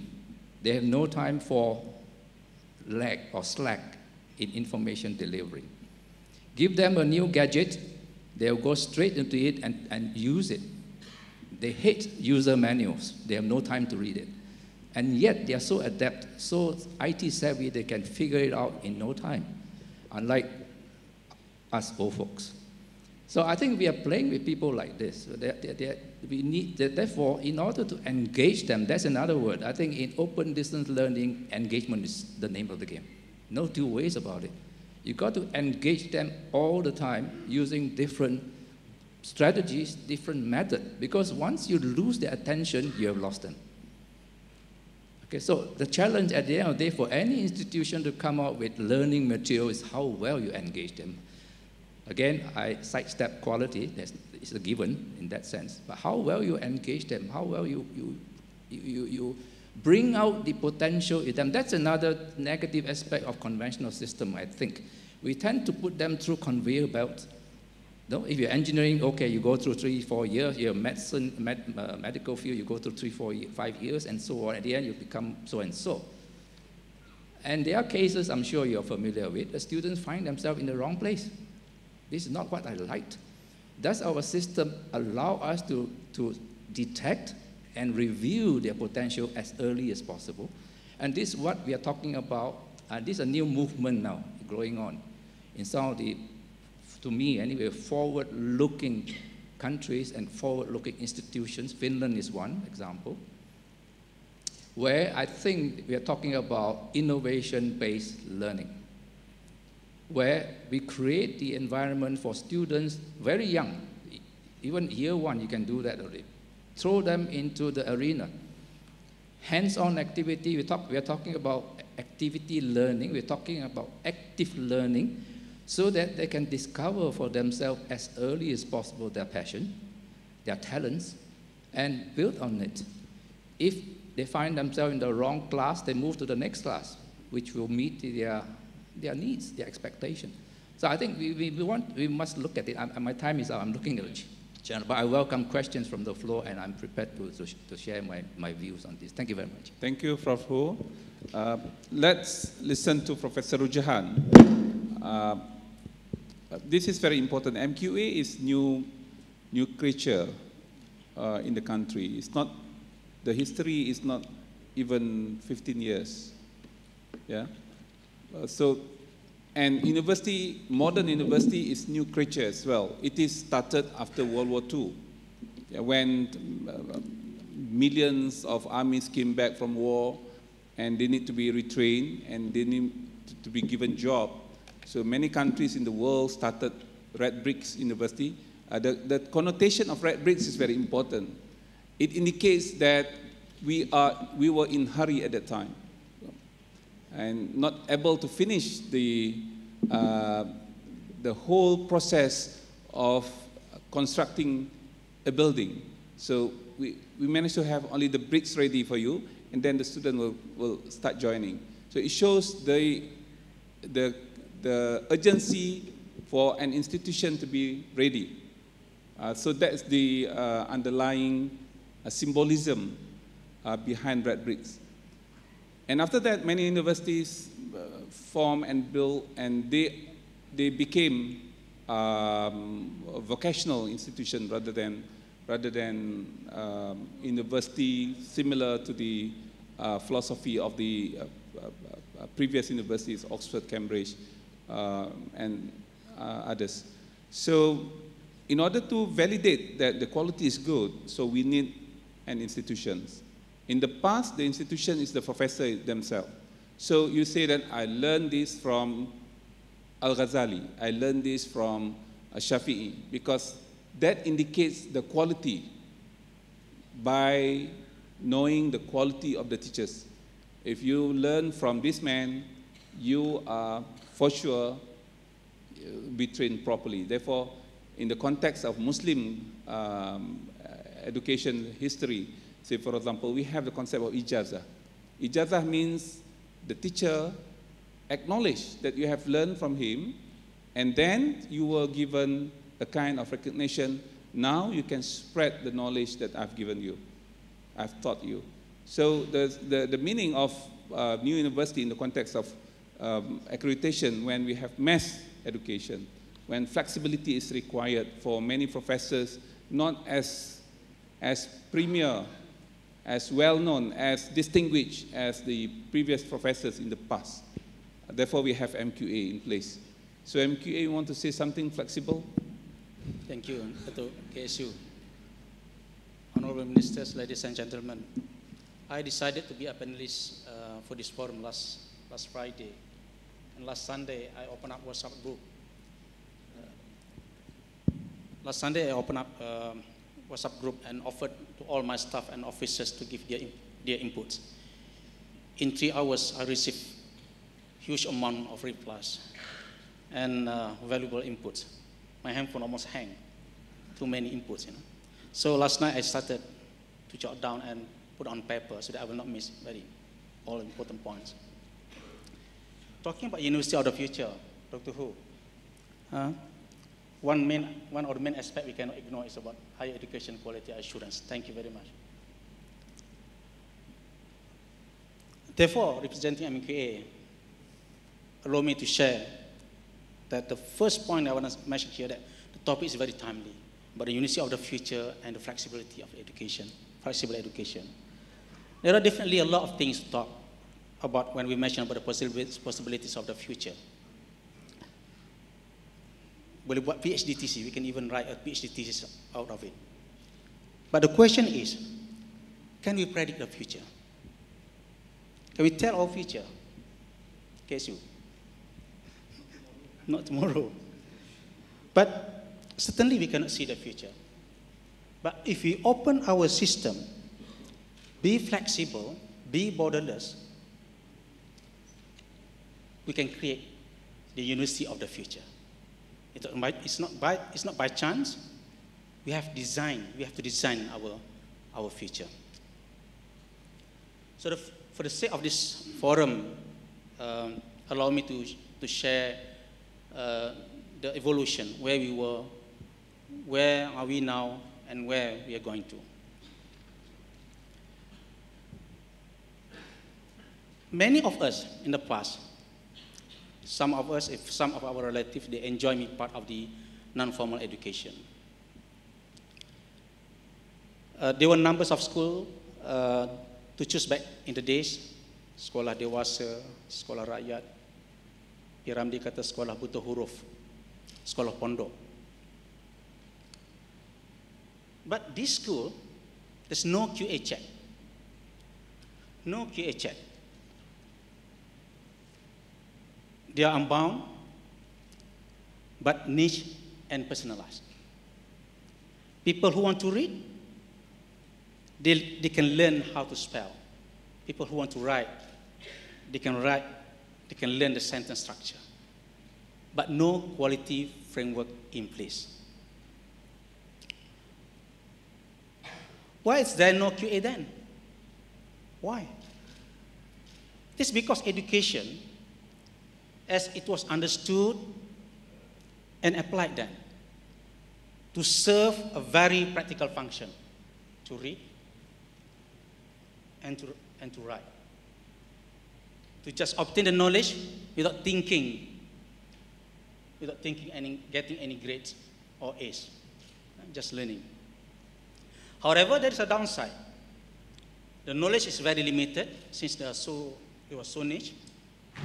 E: They have no time for lag or slack in information delivery. Give them a new gadget, they'll go straight into it and, and use it. They hate user manuals, they have no time to read it. And yet they are so adept, so IT savvy, they can figure it out in no time. Unlike us old folks. So I think we are playing with people like this. They're, they're, we need, therefore, in order to engage them, that's another word. I think in open distance learning, engagement is the name of the game. No two ways about it. You got to engage them all the time using different strategies, different methods. Because once you lose their attention, you have lost them. Okay, so the challenge at the end of the day for any institution to come up with learning material is how well you engage them. Again, I sidestep quality, it's a given in that sense, but how well you engage them, how well you, you, you, you bring out the potential in them. That's another negative aspect of conventional system, I think. We tend to put them through conveyor belts. No, if you're engineering, okay, you go through three, four years. You're medicine, med, uh, medical field, you go through three, four, five years, and so on. At the end, you become so and so. And there are cases I'm sure you're familiar with. The students find themselves in the wrong place. This is not what I liked. Does our system allow us to, to detect and review their potential as early as possible? And this is what we are talking about. Uh, this is a new movement now growing on in some of the to me anyway, forward-looking countries and forward-looking institutions. Finland is one example, where I think we are talking about innovation-based learning, where we create the environment for students very young, even year one, you can do that already. Throw them into the arena. Hands-on activity, we, talk, we are talking about activity learning, we're talking about active learning, so that they can discover for themselves as early as possible their passion, their talents, and build on it. If they find themselves in the wrong class, they move to the next class, which will meet their, their needs, their expectation. So I think we, we, we, want, we must look at it. I, my time is up. I'm looking at the channel, but I welcome questions from the floor, and I'm prepared to, to, to share my, my views on this. Thank you very much.
C: Thank you, Prof. Ho. Uh, let's listen to Professor Rujhan. Uh, this is very important. MQA is new, new creature uh, in the country. It's not, the history is not even 15 years. Yeah. Uh, so, and university, modern university is new creature as well. It is started after World War II, when uh, millions of armies came back from war, and they need to be retrained, and they need to be given job so many countries in the world started red bricks university. Uh, the, the connotation of red bricks is very important. It indicates that we, are, we were in hurry at that time and not able to finish the, uh, the whole process of constructing a building. So we, we managed to have only the bricks ready for you, and then the student will, will start joining. So it shows the, the the urgency for an institution to be ready. Uh, so that's the uh, underlying uh, symbolism uh, behind red bricks. And after that, many universities uh, formed and built, and they, they became um, a vocational institution rather than, rather than um, university similar to the uh, philosophy of the previous universities, Oxford, Cambridge, uh, and uh, others. So in order to validate that the quality is good, so we need an institution. In the past, the institution is the professor themselves. So you say that I learned this from Al-Ghazali, I learned this from Shafi'i, because that indicates the quality by knowing the quality of the teachers. If you learn from this man, you are for sure uh, be trained properly. Therefore, in the context of Muslim um, education history, say for example, we have the concept of ijazah. Ijazah means the teacher acknowledge that you have learned from him, and then you were given a kind of recognition. Now you can spread the knowledge that I've given you, I've taught you. So the, the, the meaning of uh, new university in the context of um, accreditation when we have mass education, when flexibility is required for many professors, not as, as premier, as well known, as distinguished as the previous professors in the past. Therefore, we have MQA in place. So MQA, you want to say something flexible?
F: Thank you, Dato KSU. Honorable Ministers, ladies and gentlemen, I decided to be a panelist uh, for this forum last, last Friday. And last Sunday, I opened up WhatsApp group. Uh, last Sunday, I opened up um, WhatsApp group and offered to all my staff and officers to give their, their inputs. In three hours, I received huge amount of replies and uh, valuable inputs. My handphone almost hang. Too many inputs, you know. So last night I started to jot down and put on paper so that I will not miss very all important points. Talking about University of the Future, Dr. Ho, uh, one, main, one the main aspects we cannot ignore is about higher education quality assurance. Thank you very much. Therefore, representing MQA, allow me to share that the first point I want to mention here that the topic is very timely, but the university of the future and the flexibility of education, flexible education. There are definitely a lot of things to talk about when we mention about the possibilities of the future. PhD thesis, we can even write a PhD thesis out of it. But the question is, can we predict the future? Can we tell our future? KSU? Not tomorrow. But certainly we cannot see the future. But if we open our system, be flexible, be borderless, we can create the university of the future. It's not by, it's not by chance. We have design, we have to design our, our future. So the, for the sake of this forum, um, allow me to, to share uh, the evolution, where we were, where are we now, and where we are going to. Many of us in the past, some of us, if some of our relatives, they enjoy being part of the non-formal education. Uh, there were numbers of school uh, to choose back in the days, sekolah dewasa, sekolah rakyat, Piramdi kata sekolah buta huruf, sekolah pondok. But this school, there's no QA check. No QA check. They are unbound, but niche and personalized. People who want to read, they, they can learn how to spell. People who want to write, they can write they can learn the sentence structure, but no quality framework in place. Why is there no QA then? Why? Is because education, as it was understood and applied then, to serve a very practical function, to read and to, and to write to just obtain the knowledge without thinking, without thinking and getting any grades or A's, just learning. However, there is a downside. The knowledge is very limited since they are so, it was so niche.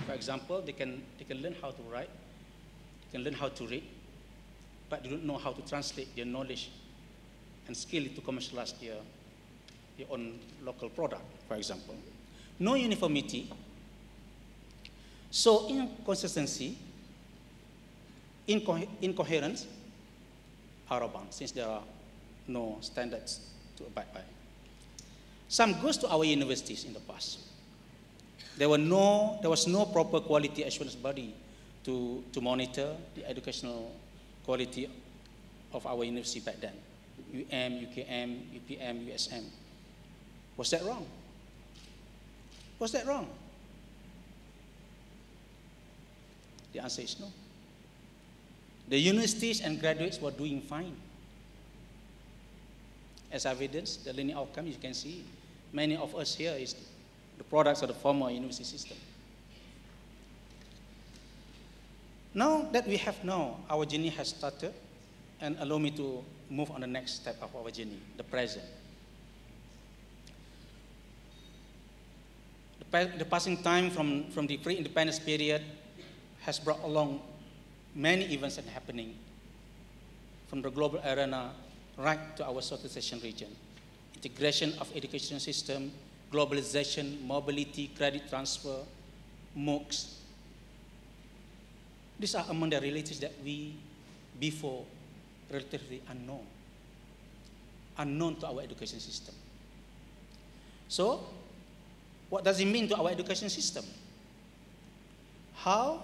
F: For example, they can, they can learn how to write, they can learn how to read, but they don't know how to translate their knowledge and skill to commercialize their, their own local product, for example. No uniformity so inconsistency, inco incoherence are abound since there are no standards to abide by. Some goes to our universities in the past. There, were no, there was no proper quality assurance body to, to monitor the educational quality of our university back then. UM, UKM, UPM, USM. Was that wrong? Was that wrong? The answer is no. The universities and graduates were doing fine. As evidence, the learning outcome, you can see, many of us here is the products of the former university system. Now that we have now, our journey has started, and allow me to move on the next step of our journey, the present. The, the passing time from, from the pre-independence period has brought along many events and happening. from the global arena right to our Southeast Asian region. Integration of education system, globalization, mobility, credit transfer, MOOCs. These are among the realities that we, before, relatively unknown. Unknown to our education system. So, what does it mean to our education system? How,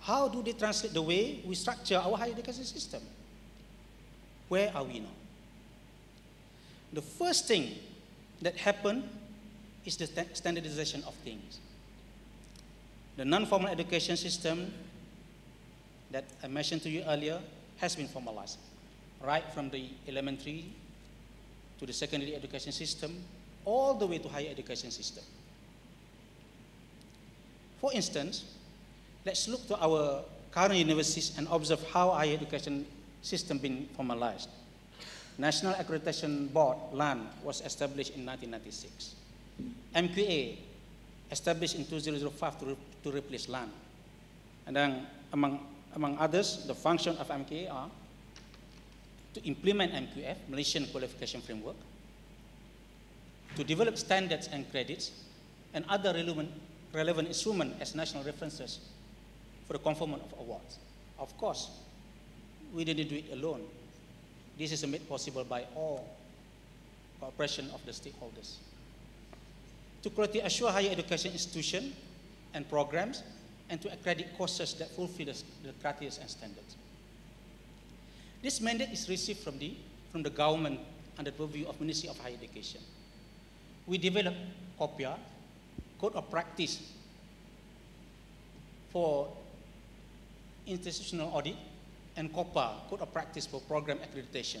F: how do they translate the way we structure our higher education system? Where are we now? The first thing that happened is the standardization of things. The non-formal education system that I mentioned to you earlier has been formalized, right from the elementary to the secondary education system, all the way to higher education system. For instance, let's look to our current universities and observe how higher education system been formalized. National Accreditation Board, LAN, was established in 1996. MQA, established in 2005 to, re to replace LAN. And then among, among others, the function of MQA are to implement MQF, Malaysian Qualification Framework, to develop standards and credits, and other relevant, relevant instruments as national references for the conferment of awards. Of course, we didn't do it alone. This is made possible by all cooperation of the stakeholders. To quality assure higher education institutions and programs, and to accredit courses that fulfill the criteria and standards. This mandate is received from the, from the government under the purview of Ministry of Higher Education. We developed COPIA, Code of Practice for institutional audit and COPPA, Code of Practice for Program Accreditation.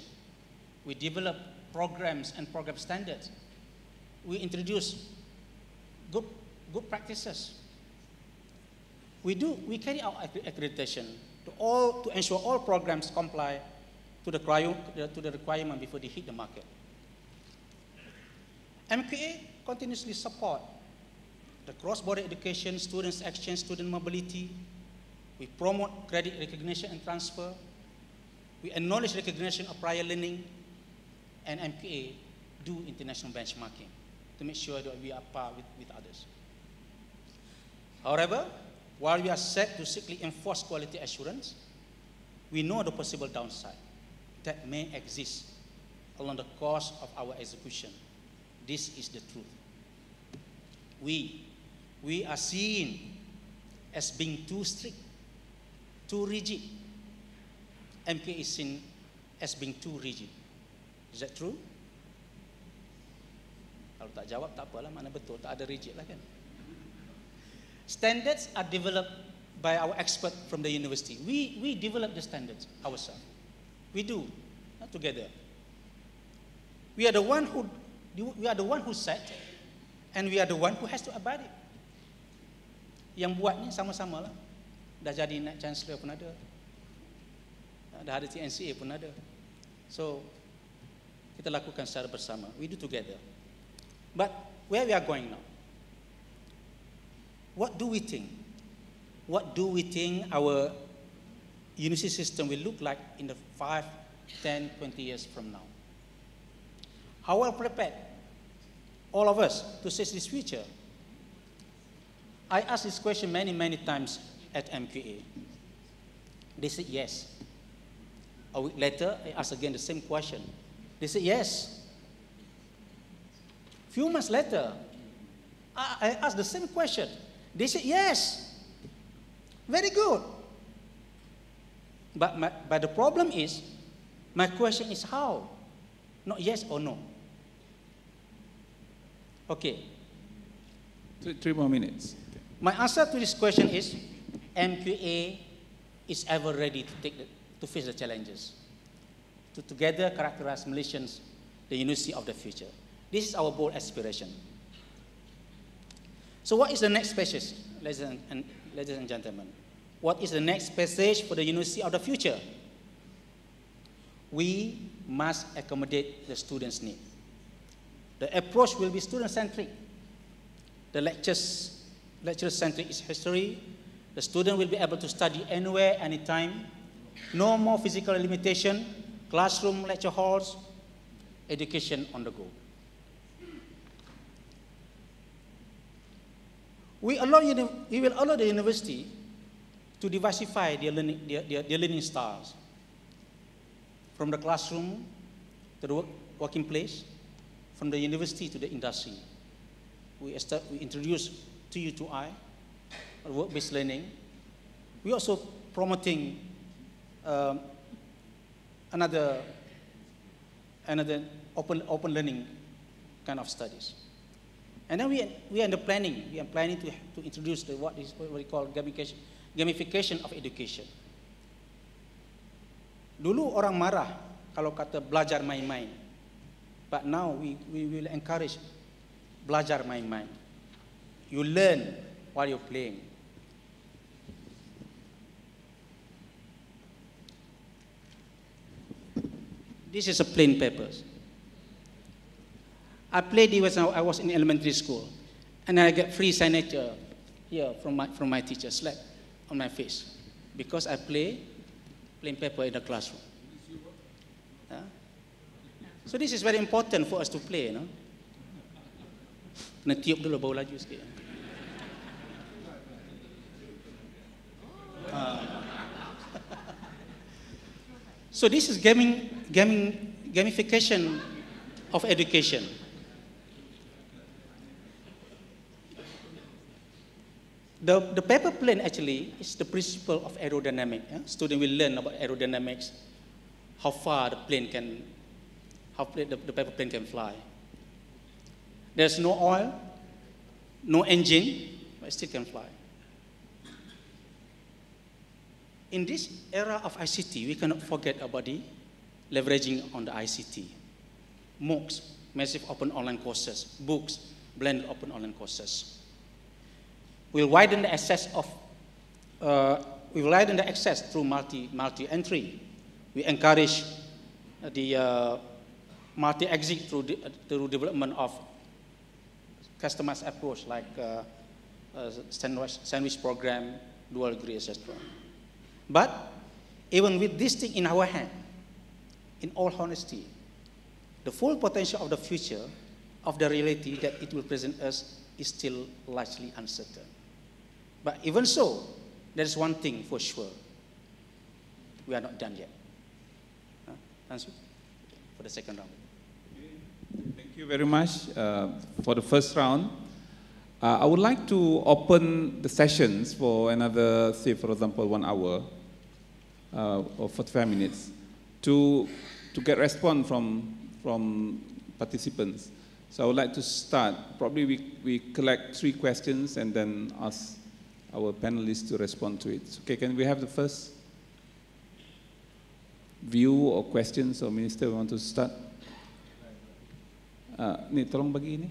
F: We develop programs and program standards. We introduce good, good practices. We do, we carry out accreditation to, all, to ensure all programs comply to the, to the requirement before they hit the market. MQA continuously support the cross-border education, students exchange, student mobility, we promote credit recognition and transfer. We acknowledge recognition of prior learning and MPA do international benchmarking to make sure that we are par with, with others. However, while we are set to strictly enforce quality assurance, we know the possible downside that may exist along the course of our execution. This is the truth. We, we are seen as being too strict too rigid. MK is seen as being too rigid. Is that true? Kalau tak jawab tak apalah, mana betul, tak ada rigid lah kan. Standards are developed by our expert from the university. We, we develop the standards ourselves. We do, not together. We are the one who, we are the one who set, and we are the one who has to abide it. Yang buat ni sama-sama lah. dah jadi naik chancellor pun ada dah ada TNCA pun ada so kita lakukan secara bersama we do together but where we are going now what do we think what do we think our university system will look like in the 5 10 20 years from now how well prepared all of us to face this future I asked this question many, many times at MQA? They said yes. A week later, I asked again the same question. They said yes. Few months later, I asked the same question. They said yes. Very good. But, my, but the problem is, my question is how? Not yes or no. Okay.
C: Three, three more minutes.
F: My answer to this question is MQA is ever ready to, take the, to face the challenges, to together characterize Malaysians, the university of the future. This is our bold aspiration. So what is the next passage, ladies and, and, ladies and gentlemen? What is the next passage for the university of the future? We must accommodate the students' need. The approach will be student-centric. The lectures, lecture-centric is history, the student will be able to study anywhere, anytime. No more physical limitation. classroom, lecture halls, education on the go. We, allow, we will allow the university to diversify their learning, their, their, their learning styles from the classroom to the work, working place, from the university to the industry. We, we introduce 2u2i, work-based learning. We also promoting um, another, another open, open learning kind of studies. And then we, we are in the planning. We are planning to, to introduce the, what is what we call gamification, gamification of education. Dulu orang marah kalau kata belajar main-main. But now we, we will encourage belajar main-main. You learn while you're playing. This is a plain papers. I played it when I was in elementary school. And I get free signature here from my, from my teacher, slap on my face. Because I play plain paper in the classroom. Yeah? So this is very important for us to play, you know. Kena tiup dulu laju sikit. Uh, so this is gaming, gaming, gamification of education. The, the paper plane actually is the principle of aerodynamics. Yeah? Student will learn about aerodynamics, how far the plane can, how the, the paper plane can fly. There's no oil, no engine, but it still can fly. In this era of ICT, we cannot forget about the leveraging on the ICT. MOOCs, massive open online courses, BOOCs, blended open online courses will widen the access of, uh, we will widen the access through multi, multi-entry. We encourage the uh, multi-exit through, the, through development of customized approach like uh, uh, sandwich, sandwich program, dual degree, etc. But even with this thing in our hand, in all honesty, the full potential of the future of the reality that it will present us is still largely uncertain. But even so, there's one thing for sure. We are not done yet. Huh? for the second round.
C: Thank you very much uh, for the first round. Uh, I would like to open the sessions for another, say, for example, one hour uh, or 45 minutes to, to get response from, from participants. So I would like to start. Probably we, we collect three questions and then ask our panelists to respond to it. Okay, can we have the first view or questions or minister want to start? Uh, ni tolong bagi ini.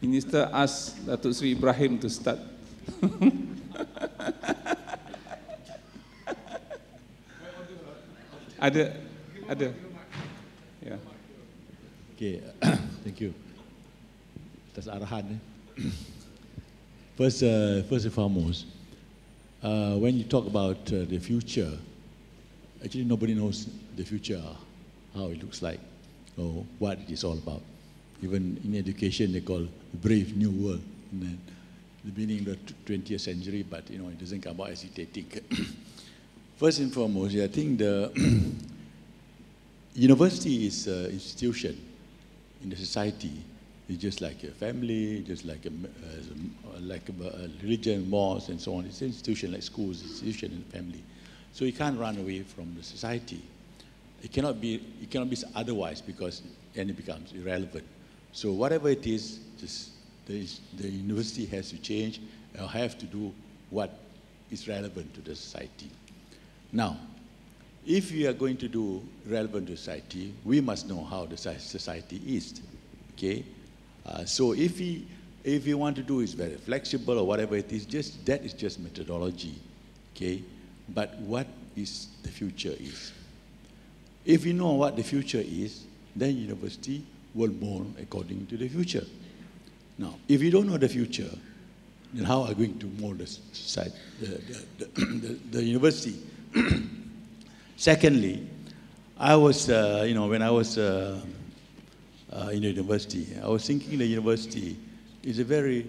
C: Minister ask Datuk Sri Ibrahim to start. ada, ada. Yeah.
G: Okay, thank you. Atas arahan. Eh. first, uh, first and foremost, uh, when you talk about uh, the future, actually nobody knows the future, how it looks like, or what it is all about. Even in education, they call brave new world. The beginning of the 20th century, but you know, it doesn't come out as it think. First and foremost, I think the university is an institution in the society it's just like a family, just like a, like a, religion, mosque, and so on. It's an institution like schools, institution, and family. So you can't run away from the society. It cannot be, it cannot be otherwise because then it becomes irrelevant. So whatever it is, just the, the university has to change or have to do what is relevant to the society. Now, if we are going to do relevant to society, we must know how the society is. Okay? Uh, so if he, if you want to do is very flexible or whatever it is, just that is just methodology, okay? But what is the future is? If you know what the future is, then university will mold according to the future. Now, if you don't know the future, then how are you going to mold the, society, the, the, the, the, university Secondly, I was, uh, you know, when I was uh, uh, in the university, I was thinking the university is a very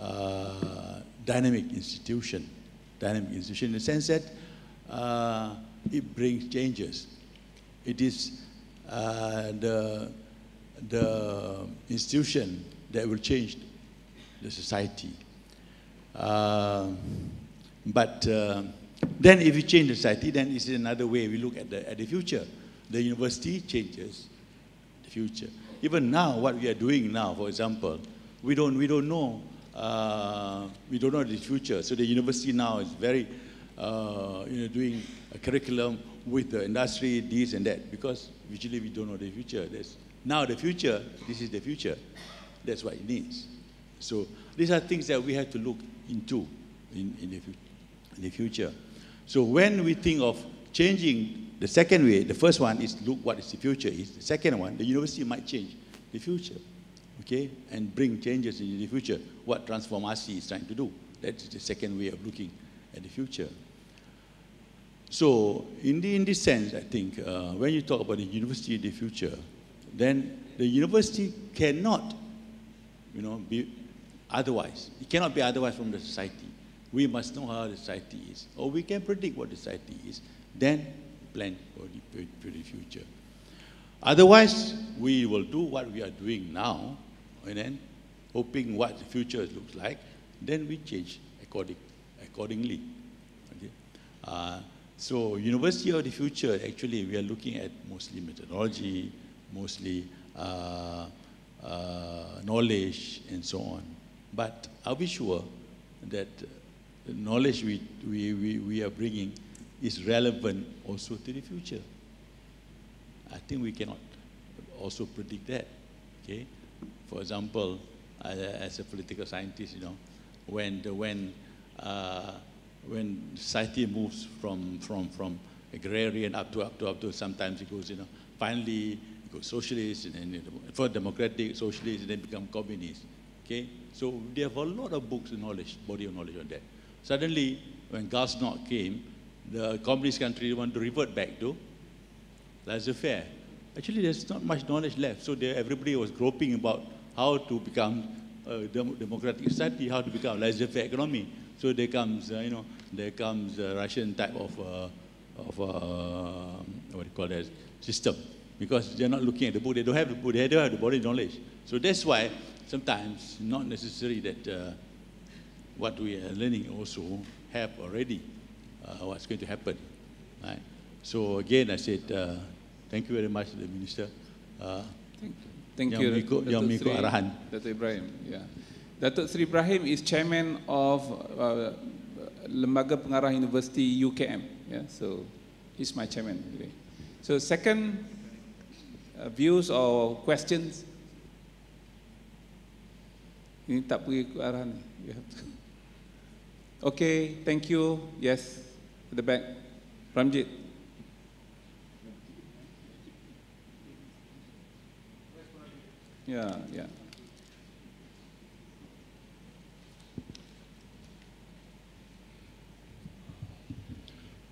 G: uh, dynamic institution, dynamic institution in the sense that uh, it brings changes. It is uh, the, the institution that will change the society. Uh, but uh, then if you change the society, then it's another way we look at the, at the future. The university changes the future. Even now, what we are doing now, for example, we don't, we don't know, uh, we don't know the future. So the university now is very, uh, you know, doing a curriculum with the industry, this and that, because usually we don't know the future. Now the future, this is the future. That's what it needs. So these are things that we have to look into in, in, the, in the future. So when we think of changing the second way, the first one is look what is the future is. The second one, the university might change the future, okay, and bring changes in the future. What transformation is trying to do. That's the second way of looking at the future. So in, the, in this sense, I think uh, when you talk about the university in the future, then the university cannot, you know, be otherwise. It cannot be otherwise from the society. We must know how the society is, or we can predict what the society is, then plan for the, for the future. Otherwise, we will do what we are doing now, and then hoping what the future looks like, then we change according, accordingly. Okay? Uh, so University of the Future, actually, we are looking at mostly methodology, mostly uh, uh, knowledge, and so on. But are we sure that knowledge we, we, we, we are bringing is relevant also to the future? I think we cannot also predict that. Okay, for example, uh, as a political scientist, you know, when the, when uh, when society moves from from from agrarian up to up to up to sometimes it goes, you know, finally it goes socialist and then for democratic socialist and then become communist. Okay, so they have a lot of books and knowledge, body of knowledge on that. Suddenly, when gas Glasnost came, the communist country want to revert back to laissez-faire. Actually, there's not much knowledge left. So there, everybody was groping about how to become a dem democratic society, how to become laissez-faire economy. So there comes, uh, you know, there comes a Russian type of, uh, of uh, what do you call that, system. Because they're not looking at the book, they don't have the book, they don't have the body knowledge. So that's why sometimes not necessary that uh, what we are learning also have already uh, what's going to happen. Right? So again, I said, uh, thank you very much to the minister. Uh,
C: thank, thank
G: yang
C: you,
G: Mengikut, yang mengikut
C: Sri,
G: arahan.
C: Dato' Ibrahim. Yeah. Dato' Sri Ibrahim is chairman of uh, Lembaga Pengarah University UKM. Yeah, so he's my chairman today. So second, uh, views or questions? Ini tak pergi ke arah ni. Okay, thank you. Yes, at the back. Ramjit. Yeah, yeah.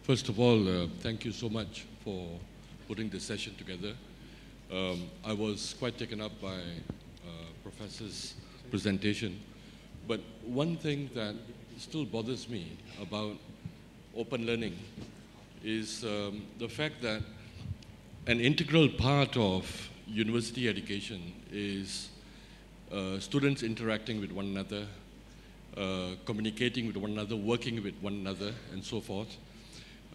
H: First of all, uh, thank you so much for putting this session together. Um, I was quite taken up by uh, Professor's presentation, but one thing that still bothers me about open learning is um, the fact that an integral part of university education is uh, students interacting with one another, uh, communicating with one another, working with one another, and so forth.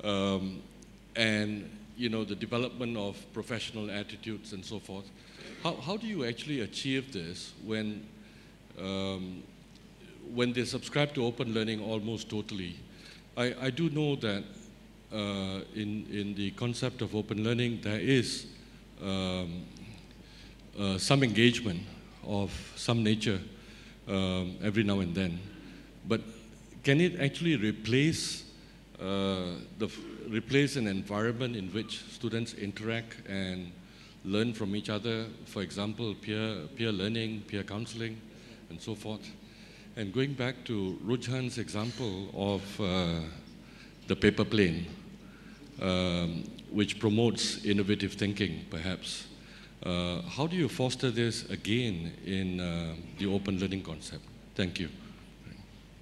H: Um, and you know the development of professional attitudes and so forth. How, how do you actually achieve this when um, when they subscribe to open learning almost totally? I, I do know that uh, in in the concept of open learning there is um, uh, some engagement of some nature um, every now and then, but can it actually replace uh, the, replace an environment in which students interact and learn from each other, for example, peer, peer learning, peer counseling, and so forth. And going back to Rujhan's example of uh, the paper plane, um, which promotes innovative thinking, perhaps. Uh, how do you foster this again in uh, the open learning concept? Thank you.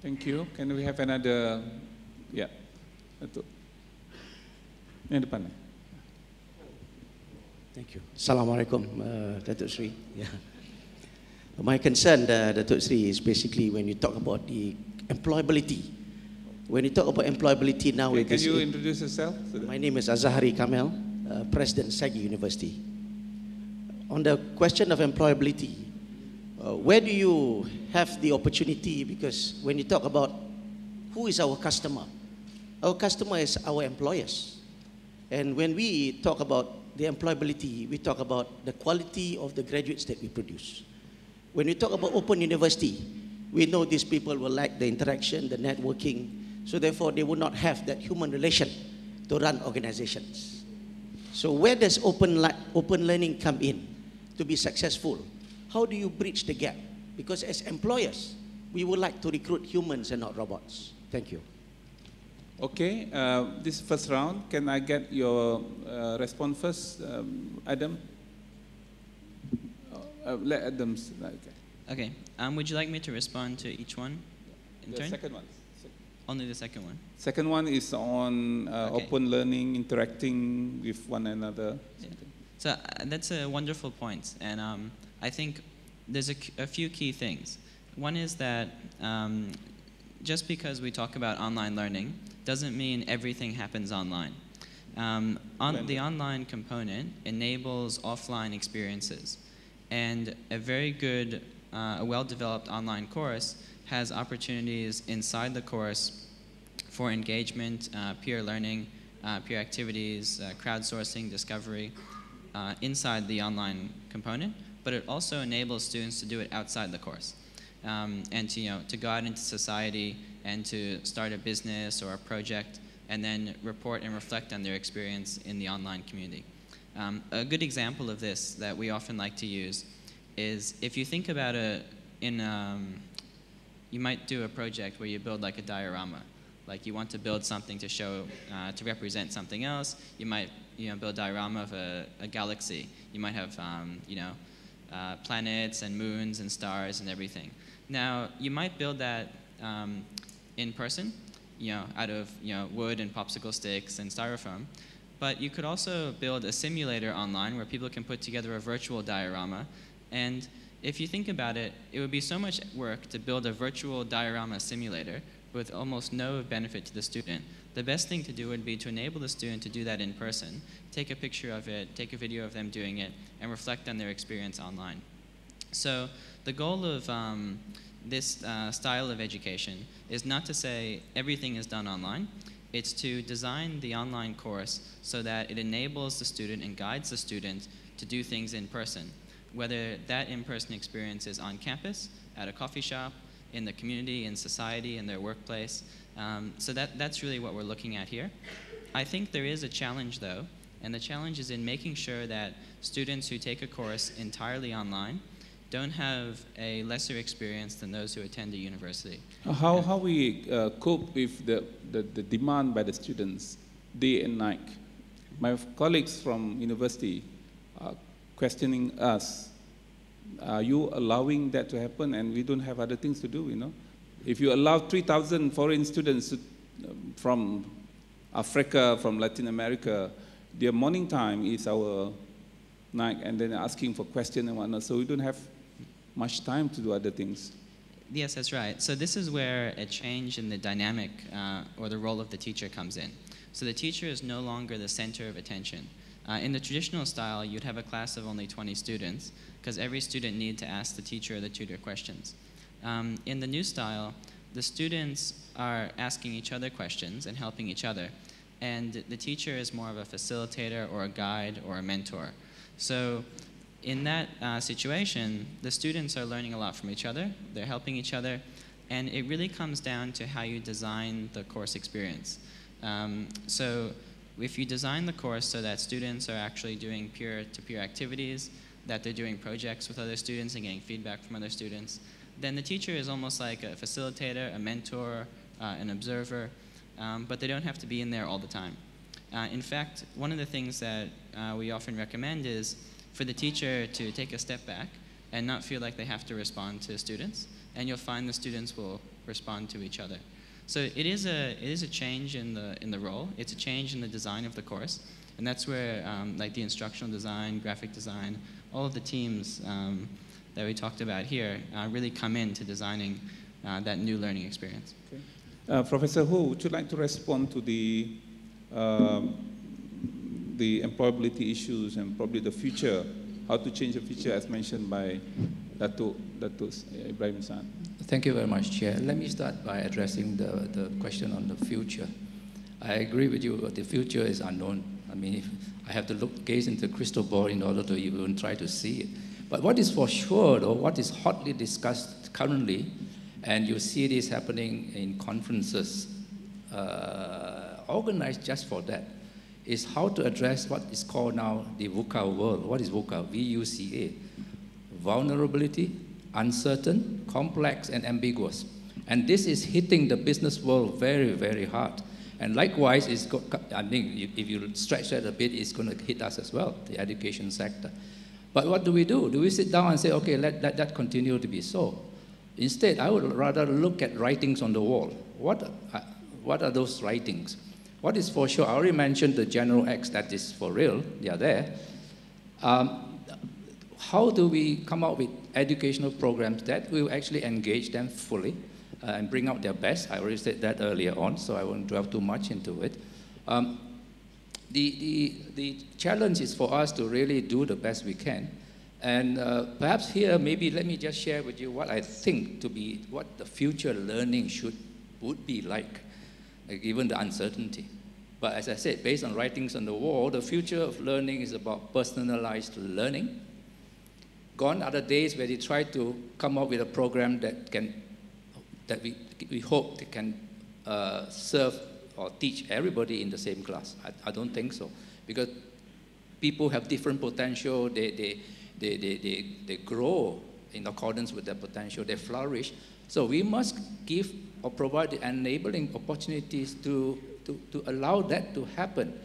C: Thank you. Can we have another? Yeah. Datuk. Yang
I: Thank you. Assalamualaikum, uh, Datuk Sri. Yeah. My concern, uh, Datuk Sri, is basically when you talk about the employability. When you talk about employability now,
C: Okay, can you introduce yourself?
I: My name is Azahari Kamel, uh, President Sagi University. On the question of employability, uh, where do you have the opportunity? Because when you talk about who is our customer, our customer is our employers. And when we talk about the employability, we talk about the quality of the graduates that we produce. When we talk about open university, we know these people will lack the interaction, the networking, so therefore they will not have that human relation to run organizations. So where does open, li- open learning come in to be successful? How do you bridge the gap? Because as employers, we would like to recruit humans and not robots. Thank you.
C: Okay, uh, this first round, can I get your uh, response first, um, Adam? Uh, let Adam. Okay.
D: Okay. Um, would you like me to respond to each one in
C: The
D: turn?
C: second one.
D: Only the second one.
C: Second one is on uh,
D: Okay.
C: open learning, interacting with one another.
D: So uh, that's a wonderful point, and um, I think there's a few key things. One is that um, just because we talk about online learning doesn't mean everything happens online. Um, on, the online component enables offline experiences, and a very good, uh, a well-developed online course has opportunities inside the course for engagement, uh, peer learning, uh, peer activities, uh, crowdsourcing, discovery uh, inside the online component, but it also enables students to do it outside the course um, and to, you know, to go out into society and to start a business or a project and then report and reflect on their experience in the online community. Um, a good example of this that we often like to use is if you think about a, in, um, you might do a project where you build like a diorama. Like you want to build something to show, uh, to represent something else. You might, you know, build a diorama of a, a galaxy. You might have, um, you know, uh, planets and moons and stars and everything. Now, you might build that um, in person, you know, out of, you know, wood and popsicle sticks and styrofoam. But you could also build a simulator online where people can put together a virtual diorama. And if you think about it, it would be so much work to build a virtual diorama simulator with almost no benefit to the student. The best thing to do would be to enable the student to do that in person, take a picture of it, take a video of them doing it, and reflect on their experience online. So the goal of um, this uh, style of education is not to say everything is done online. It's to design the online course so that it enables the student and guides the student to do things in person, whether that in-person experience is on campus, at a coffee shop, in the community, in society, in their workplace. Um, so that, that's really what we're looking at here. I think there is a challenge though, and the challenge is in making sure that students who take a course entirely online don't have a lesser experience than those who attend a university.
C: Uh, How, how we uh, cope with the, the, the demand by the students day and night. My colleagues from university are questioning us, are you allowing that to happen and we don't have other things to do, you know? If you allow 3,000 foreign students um, from Africa, from Latin America, their morning time is our night and then asking for questions and whatnot, so we don't have much time to do other things.
D: Yes, that's right. So this is where a change in the dynamic uh, or the role of the teacher comes in. So the teacher is no longer the center of attention. Uh, in the traditional style, you'd have a class of only 20 students because every student need to ask the teacher or the tutor questions. Um, in the new style, the students are asking each other questions and helping each other, and the teacher is more of a facilitator or a guide or a mentor. So in that uh, situation, the students are learning a lot from each other, they're helping each other, and it really comes down to how you design the course experience. Um, so if you design the course so that students are actually doing peer-to-peer activities, that they're doing projects with other students and getting feedback from other students, then the teacher is almost like a facilitator, a mentor, uh, an observer, um, but they don't have to be in there all the time. Uh, in fact, one of the things that uh, we often recommend is for the teacher to take a step back and not feel like they have to respond to students, and you'll find the students will respond to each other. So it is a, it is a change in the, in the role. It's a change in the design of the course. And that's where um, like the instructional design, graphic design, all of the teams um, that we talked about here uh, really come into designing uh, that new learning experience.
C: Okay. Uh, Professor Ho, would you like to respond to the, um, the employability issues and probably the future, how to change the future as mentioned by Datuk, Datuk Ibrahim Saad?
E: Thank you very much, Chair. Let me start by addressing the, the question on the future. I agree with you, the future is unknown. I mean, I have to look, gaze into the crystal ball in order to even try to see it. But what is for sure, or what is hotly discussed currently, and you see this happening in conferences uh, organized just for that, is how to address what is called now the VUCA world. What is VUCA? V-U-C-A. Vulnerability, uncertain, complex, and ambiguous. And this is hitting the business world very, very hard. And likewise, it's got, I think if you stretch that a bit, it's going to hit us as well, the education sector. But what do we do? Do we sit down and say, okay, let, let that continue to be so? Instead, I would rather look at writings on the wall. What, uh, what are those writings? What is for sure? I already mentioned the general X that is for real, they are there. Um, how do we come up with educational programs that will actually engage them fully uh, and bring out their best. I already said that earlier on, so I won't dwell too much into it. Um, the, the, the challenge is for us to really do the best we can. And uh, perhaps here, maybe let me just share with you what I think to be what the future learning should would be like, given the uncertainty. But as I said, based on writings on the wall, the future of learning is about personalized learning, Gone are the days where they try to come up with a program that can, that we, we hope they can uh, serve or teach everybody in the same class. I, I don't think so. Because people have different potential, they, they, they, they, they, they grow in accordance with their potential, they flourish. So we must give or provide the enabling opportunities to, to, to allow that to happen.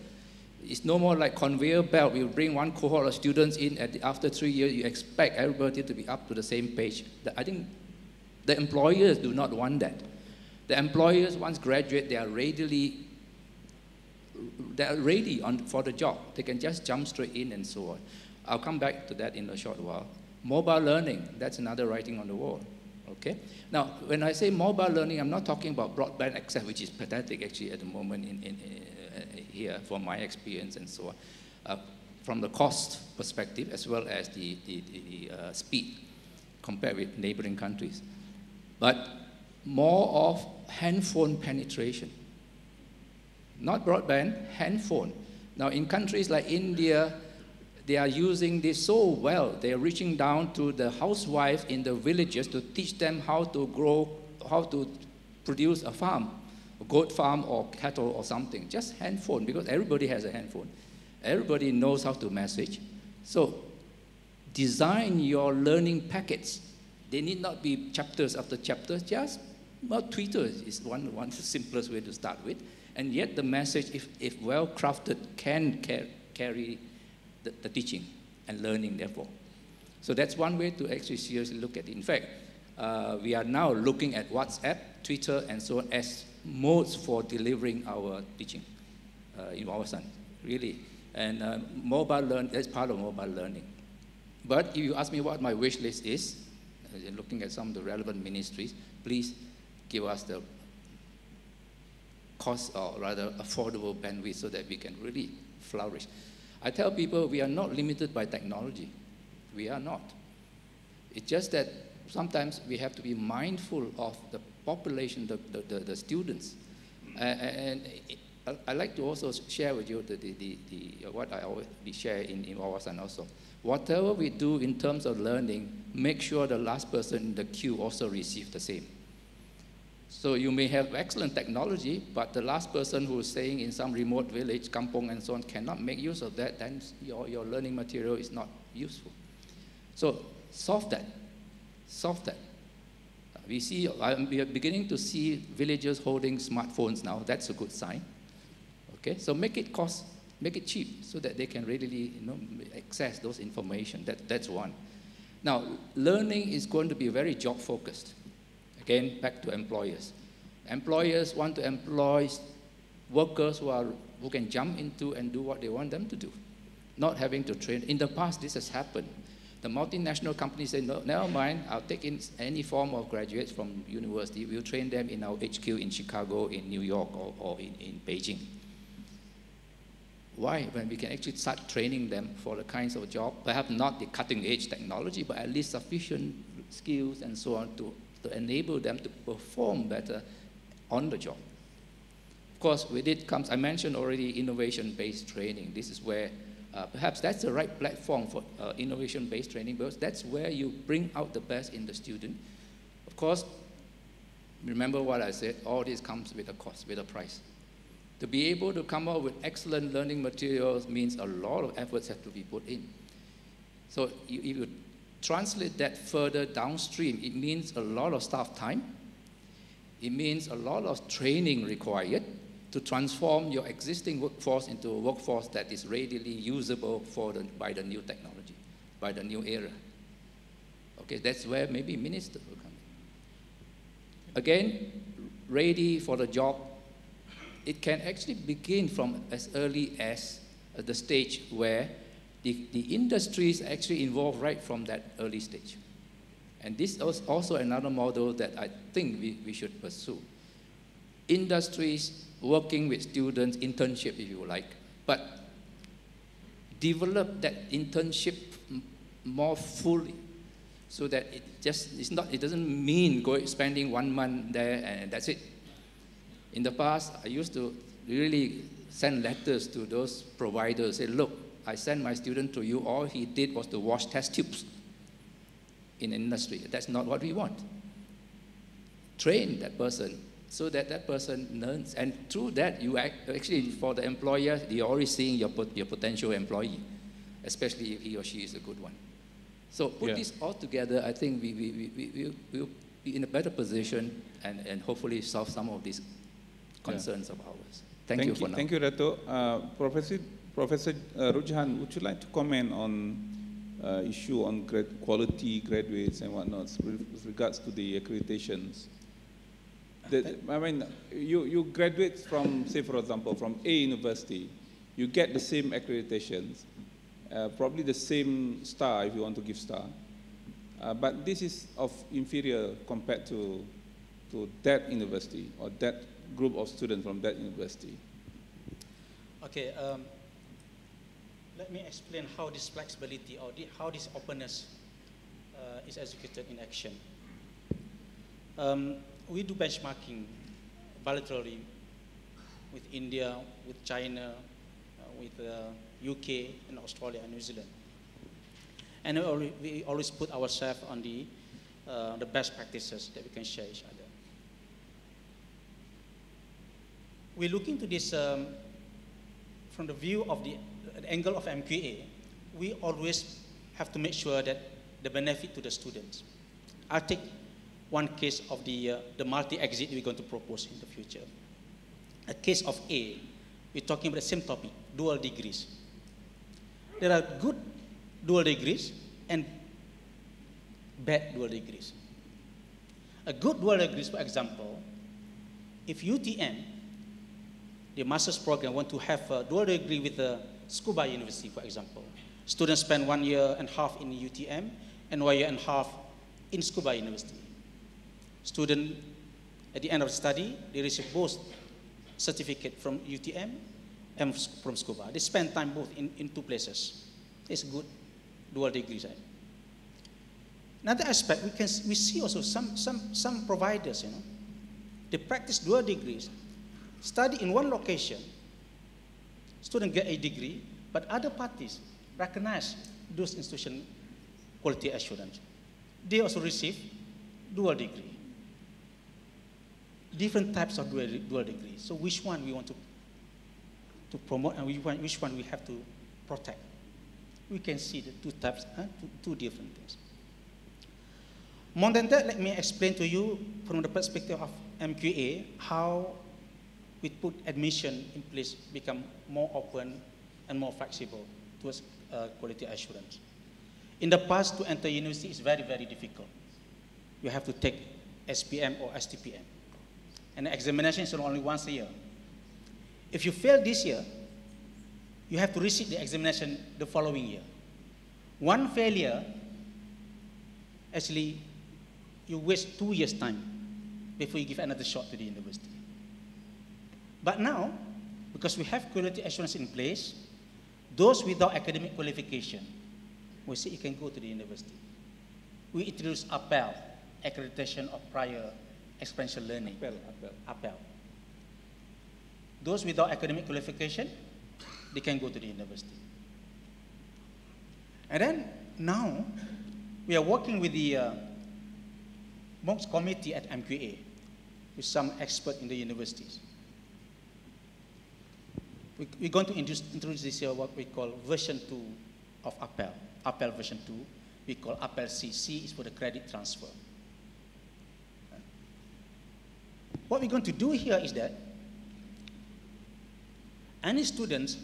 E: It's no more like conveyor belt. We bring one cohort of students in, and after three years, you expect everybody to be up to the same page. I think the employers do not want that. The employers, once graduate, they are readily they are ready on, for the job. They can just jump straight in and so on. I'll come back to that in a short while. Mobile learning, that's another writing on the wall. Okay? Now, when I say mobile learning, I'm not talking about broadband access, which is pathetic actually at the moment in, in, here from my experience and so on, uh, from the cost perspective as well as the, the, the uh, speed compared with neighboring countries. But more of handphone penetration. Not broadband, handphone. Now in countries like India, they are using this so well. They are reaching down to the housewives in the villages to teach them how to grow, how to produce a farm a goat farm or cattle or something, just handphone, because everybody has a handphone. Everybody knows how to message. So design your learning packets. They need not be chapters after chapters, just well, Twitter is one, one simplest way to start with. And yet the message, if, if well crafted, can car carry the, the teaching and learning, therefore. So that's one way to actually seriously look at it. In fact, uh, we are now looking at WhatsApp, Twitter, and so on as modes for delivering our teaching uh, in Wawasan, really. And uh, mobile learn, that's part of mobile learning. But if you ask me what my wish list is, uh, looking at some of the relevant ministries, please give us the cost or rather affordable bandwidth so that we can really flourish. I tell people we are not limited by technology. We are not. It's just that sometimes we have to be mindful of the population, the, the, the, the students. And I, like to also share with you the, the, the, the what I always share in, in Wawasan also. Whatever we do in terms of learning, make sure the last person in the queue also receives the same. So you may have excellent technology, but the last person who is staying in some remote village, kampong and so on, cannot make use of that, then your, your learning material is not useful. So solve that. Solve that. We see, we are beginning to see villagers holding smartphones now. That's a good sign. Okay, so make it cost, make it cheap so that they can readily you know, access those information. That, that's one. Now, learning is going to be very job focused. Again, back to employers. Employers want to employ workers who, are, who can jump into and do what they want them to do, not having to train. In the past, this has happened. The multinational companies say, no, never mind, I'll take in any form of graduates from university. We'll train them in our HQ in Chicago, in New York, or, or in, in Beijing. Why? When we can actually start training them for the kinds of job, perhaps not the cutting edge technology, but at least sufficient skills and so on to, to enable them to perform better on the job. Of course, with it comes, I mentioned already innovation-based training. This is where uh, perhaps that's the right platform for uh, innovation-based training because that's where you bring out the best in the student. Of course, remember what I said, all this comes with a cost, with a price. To be able to come up with excellent learning materials means a lot of efforts have to be put in. So if you translate that further downstream, it means a lot of staff time, it means a lot of training required to transform your existing workforce into a workforce that is readily usable for the, by the new technology, by the new era. Okay, that's where maybe ministers will come in. Again, ready for the job. It can actually begin from as early as the stage where the, the industry is actually involved right from that early stage. And this is also another model that I think we, we should pursue. Industries working with students, internship if you like, but develop that internship more fully so that it just it's not it doesn't mean going spending one month there and that's it. In the past, I used to really send letters to those providers, say, look, I sent my student to you, all he did was to wash test tubes in industry. That's not what we want. Train that person so that that person learns. And through that, you act, actually, for the employer, you're already seeing your, your potential employee, especially if he or she is a good one. So put
C: Yeah.
E: this all together, I think we, we, we, we, we, we'll be in a better position and, and hopefully solve some of these concerns of ours. Thank, you for now.
C: Thank you, Dato. Uh, Professor, Professor uh, Rujhan, would you like to comment on uh, issue on grad quality graduates and whatnot with with regards to the accreditations? The, I mean, you, you graduate from, say, for example, from A university, you get the same accreditations, uh, probably the same star if you want to give star, uh, but this is of inferior compared to, to that university or that group of students from that university.
F: Okay, um, let me explain how this flexibility or the, how this openness uh, is executed in action. Um, we do benchmarking bilaterally with India, with China, uh, with uh, UK, and Australia and New Zealand. And we always, put ourselves on the, uh, the best practices that we can share each other. We look into this um, from the view of the, the angle of MQA. We always have to make sure that the benefit to the students. I'll take one case of the, uh, the multi-exit we're going to propose in the future. A case of A, we're talking about the same topic, dual degrees. There are good dual degrees and bad dual degrees. A good dual degrees, for example, if UTM, the master's program, want to have a dual degree with the Tsukuba University, for example, students spend one year and a half in UTM and one year and a half in Tsukuba University. Student, at the end of study, they receive both certificate from UTM and from Tsukuba. They spend time both in, in two places. It's good dual degrees. Right? Another aspect, we, can, we see also some, some, some providers, you know, they practice dual degrees, study in one location, student get a degree, but other parties recognize those institution quality assurance. They also receive dual degree. Different types of dual, dual degree. So which one we want to, to promote and which one, which one we have to protect? We can see the two types, huh? two, two different things. More than that, let me explain to you from the perspective of MQA how we put admission in place, become more open and more flexible towards uh, quality assurance. In the past, to enter university is very, very difficult. You have to take SPM or STPM. And the examination is only once a year. If you fail this year, you have to resit the examination the following year. One failure, actually, you waste two years' time before you give another shot to the university. But now, because we have quality assurance in place, those without academic qualification, we say you can go to the university. We introduce APEL, Accreditation of Prior Experiential Learning.
C: APEL, APEL.
F: APEL. Those without academic qualification, they can go to the university. And then now, we are working with the uh, MOOCs committee at MQA, with some experts in the universities. We, we're going to introduce, this year what we call version 2 of APEL. APEL version 2, we call APEL C. C is for the credit transfer. What we're going to do here is that any students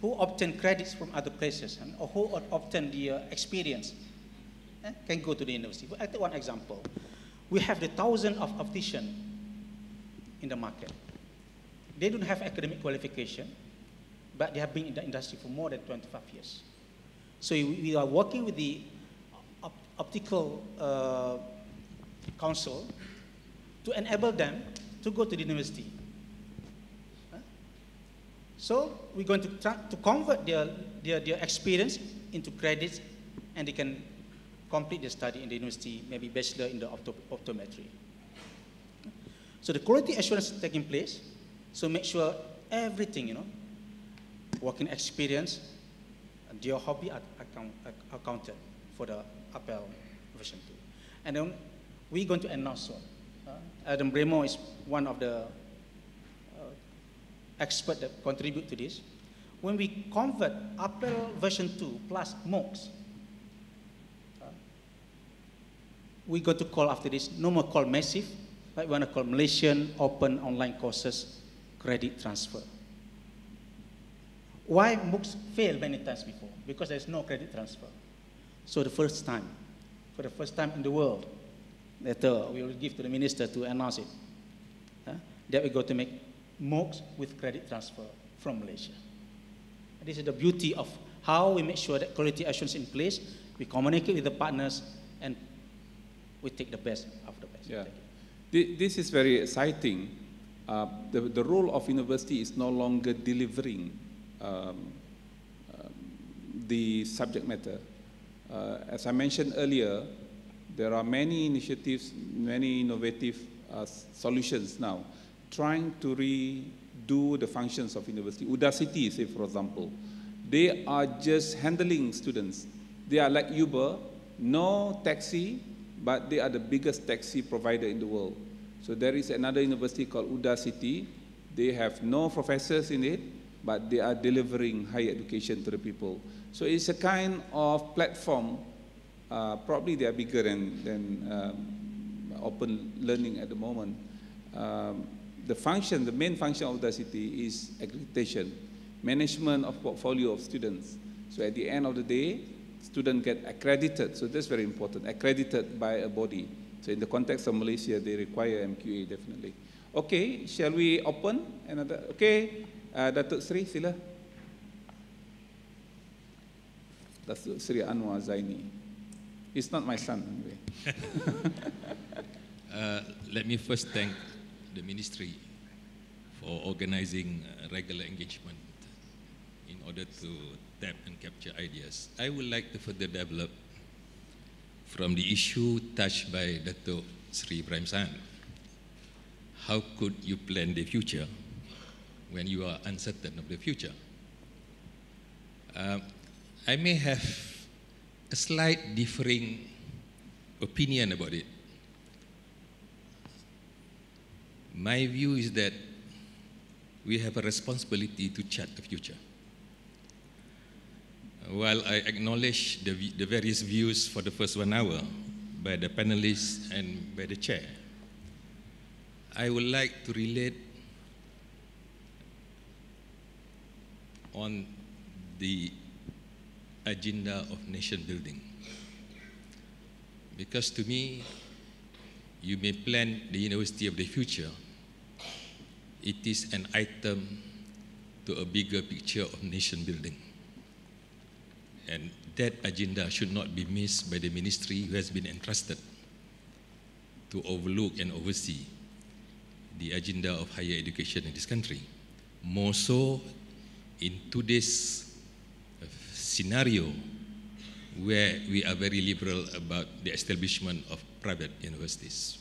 F: who obtain credits from other places and, or who obtain the experience eh, can go to the university. I take one example. We have the thousand of opticians in the market. They don't have academic qualification, but they have been in the industry for more than 25 years. So we are working with the op optical uh, council to enable them to go to the university. So we're going to try to convert their, their, their experience into credits and they can complete their study in the university, maybe bachelor in the opto optometry. So the quality assurance is taking place. So make sure everything, you know, working experience, and your hobby are account, accounted for the APEL version 2. And then we're going to announce one. Uh, Adam Brimo is one of the experts that contribute to this. When we convert APEL version 2 plus MOOCs, uh, we got to call after this, no more call massive, but we want to call Malaysian Open Online Courses Credit Transfer. Why MOOCs failed many times before? Because there's no credit transfer. So the first time, for the first time in the world, that uh, we will give to the minister to announce it, that we got to make MOOCs with credit transfer from Malaysia. This is the beauty of how we make sure that quality assurance in place, we communicate with the partners, and we take the best of the best.
C: Yeah. This is very exciting. Uh, the, the role of university is no longer delivering um, um, the subject matter. Uh, as I mentioned earlier, there are many initiatives, many innovative uh, solutions now trying to redo the functions of university. Udacity, say for example, they are just handling students. They are like Uber, no taxi, but they are the biggest taxi provider in the world. So there is another university called Udacity. They have no professors in it, but they are delivering higher education to the people. So it's a kind of platform. Uh, probably they are bigger than, than um, open learning at the moment. Um, the function, the main function of the city is accreditation, management of portfolio of students. So at the end of the day, students get accredited. So that's very important, accredited by a body. So in the context of Malaysia, they require MQA definitely. Okay, shall we open another? Okay, uh, Datuk Sri, sila. Datuk Sri Anwar Zaini. He's not my son anyway.
J: uh, let me first thank the ministry for organizing regular engagement in order to tap and capture ideas. I would like to further develop from the issue touched by Dato Sri Ibrahim Saad. How could you plan the future when you are uncertain of the future? Uh, I may have a slight differing opinion about it. My view is that we have a responsibility to chart the future. While I acknowledge the, the various views for the first one hour by the panelists and by the chair, I would like to relate
E: on the agenda of nation building. Because to me, you may plan the university of the future, it is an item to a bigger picture of nation building. And that agenda should not be missed by the ministry who has been entrusted to overlook and oversee the agenda of higher education in this country. More so in today's scenario where we are very liberal about the establishment of private universities.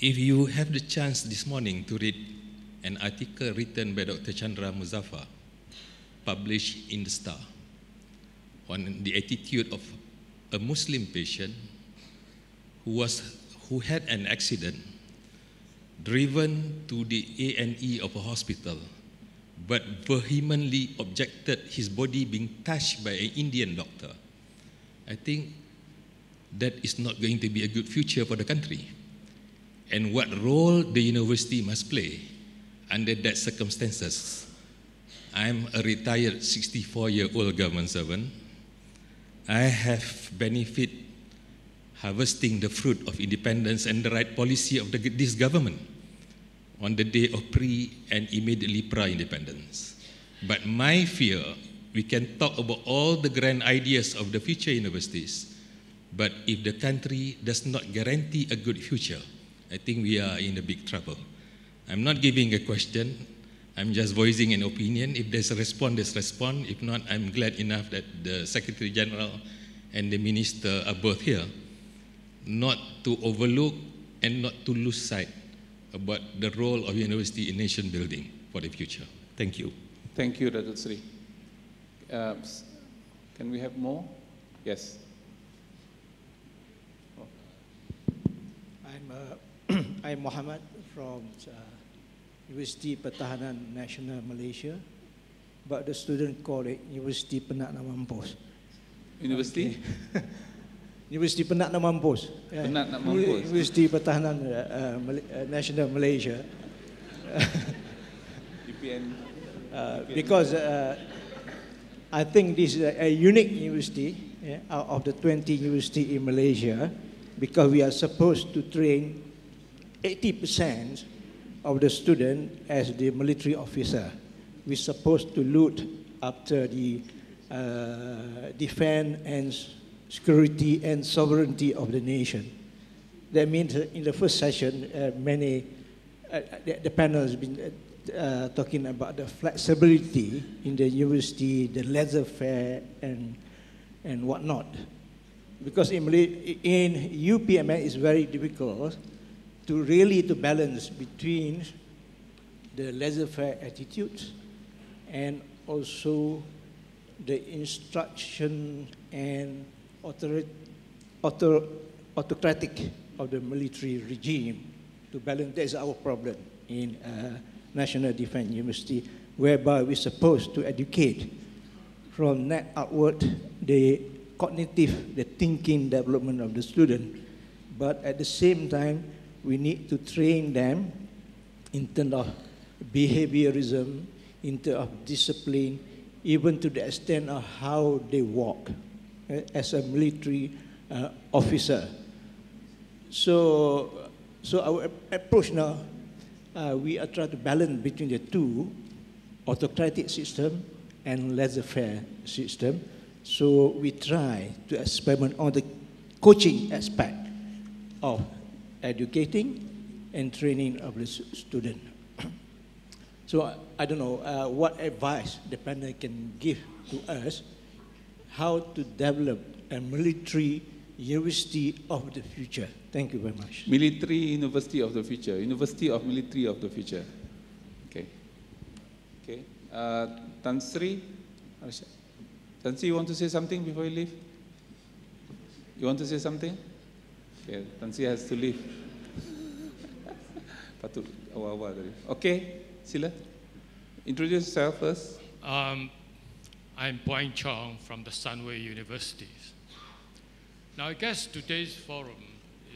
E: If you have the chance this morning to read an article written by Dr. Chandra Muzaffar, published in The Star, on the attitude of a Muslim patient who, was, who had an accident driven to the A&E of a hospital but vehemently objected his body being touched by an Indian doctor. I think that is not going to be a good future for the country. And what role the university must play under that circumstances. I'm a retired 64-year-old government servant. I have benefit harvesting the fruit of independence and the right policy of the, this government on the day of pre and immediately prior independence. But my fear, we can talk about all the grand ideas of the future universities, but if the country does not guarantee a good future, I think we are in a big trouble. I'm not giving a question, I'm just voicing an opinion. If there's a response, there's a response. If not, I'm glad enough that the Secretary General and the Minister are both here, not to overlook and not to lose sight about the role of university in nation building for the future. Thank you.
C: Thank you, Dr. Sri. Uh, can we have more? Yes.
K: Oh. I'm, uh, I'm Mohammed from uh, University Pertahanan National Malaysia, but the student call it University Penak Mampus.
C: University?
K: Okay. Universiti Penak nak mampus.
C: Penak nak mampus.
K: Universiti Pertahanan uh, uh, National Malaysia.
C: UPN.
K: Uh, because uh, I think this is a, a unique university yeah, out of the 20 university in Malaysia because we are supposed to train 80% of the student as the military officer. We're supposed to loot after the uh, defense and security and sovereignty of the nation. That means in the first session, uh, many, uh, the, the, panel has been uh, talking about the flexibility in the university, the laissez-faire and, and whatnot. Because in, in UPNM it's very difficult to really to balance between the laissez-faire attitude and also the instruction and author, author, autocratic of the military regime to balance. That is our problem in uh, National Defense University, whereby we're supposed to educate from that outward the cognitive, the thinking development of the student. But at the same time, we need to train them in terms of behaviorism, in terms of discipline, even to the extent of how they walk. Uh, as a military uh, officer. So, so our approach now, uh, we are trying to balance between the two, autocratic system and laissez-faire system. So we try to experiment on the coaching aspect of educating and training of the student. so I don't know uh, what advice the panel can give to us how to develop a military university of the future. Thank you very much.
C: Military University of the Future, University of Military of the Future. Okay. Okay. Uh, Tan Sri, Tan Sri, you want to say something before you leave? You want to say something? Okay, Tan Sri has to leave. Patut awal-awal tadi. Okay, sila. Introduce yourself first.
L: Um, I'm Boying Chong from the Sunway Universities. Now, I guess today's forum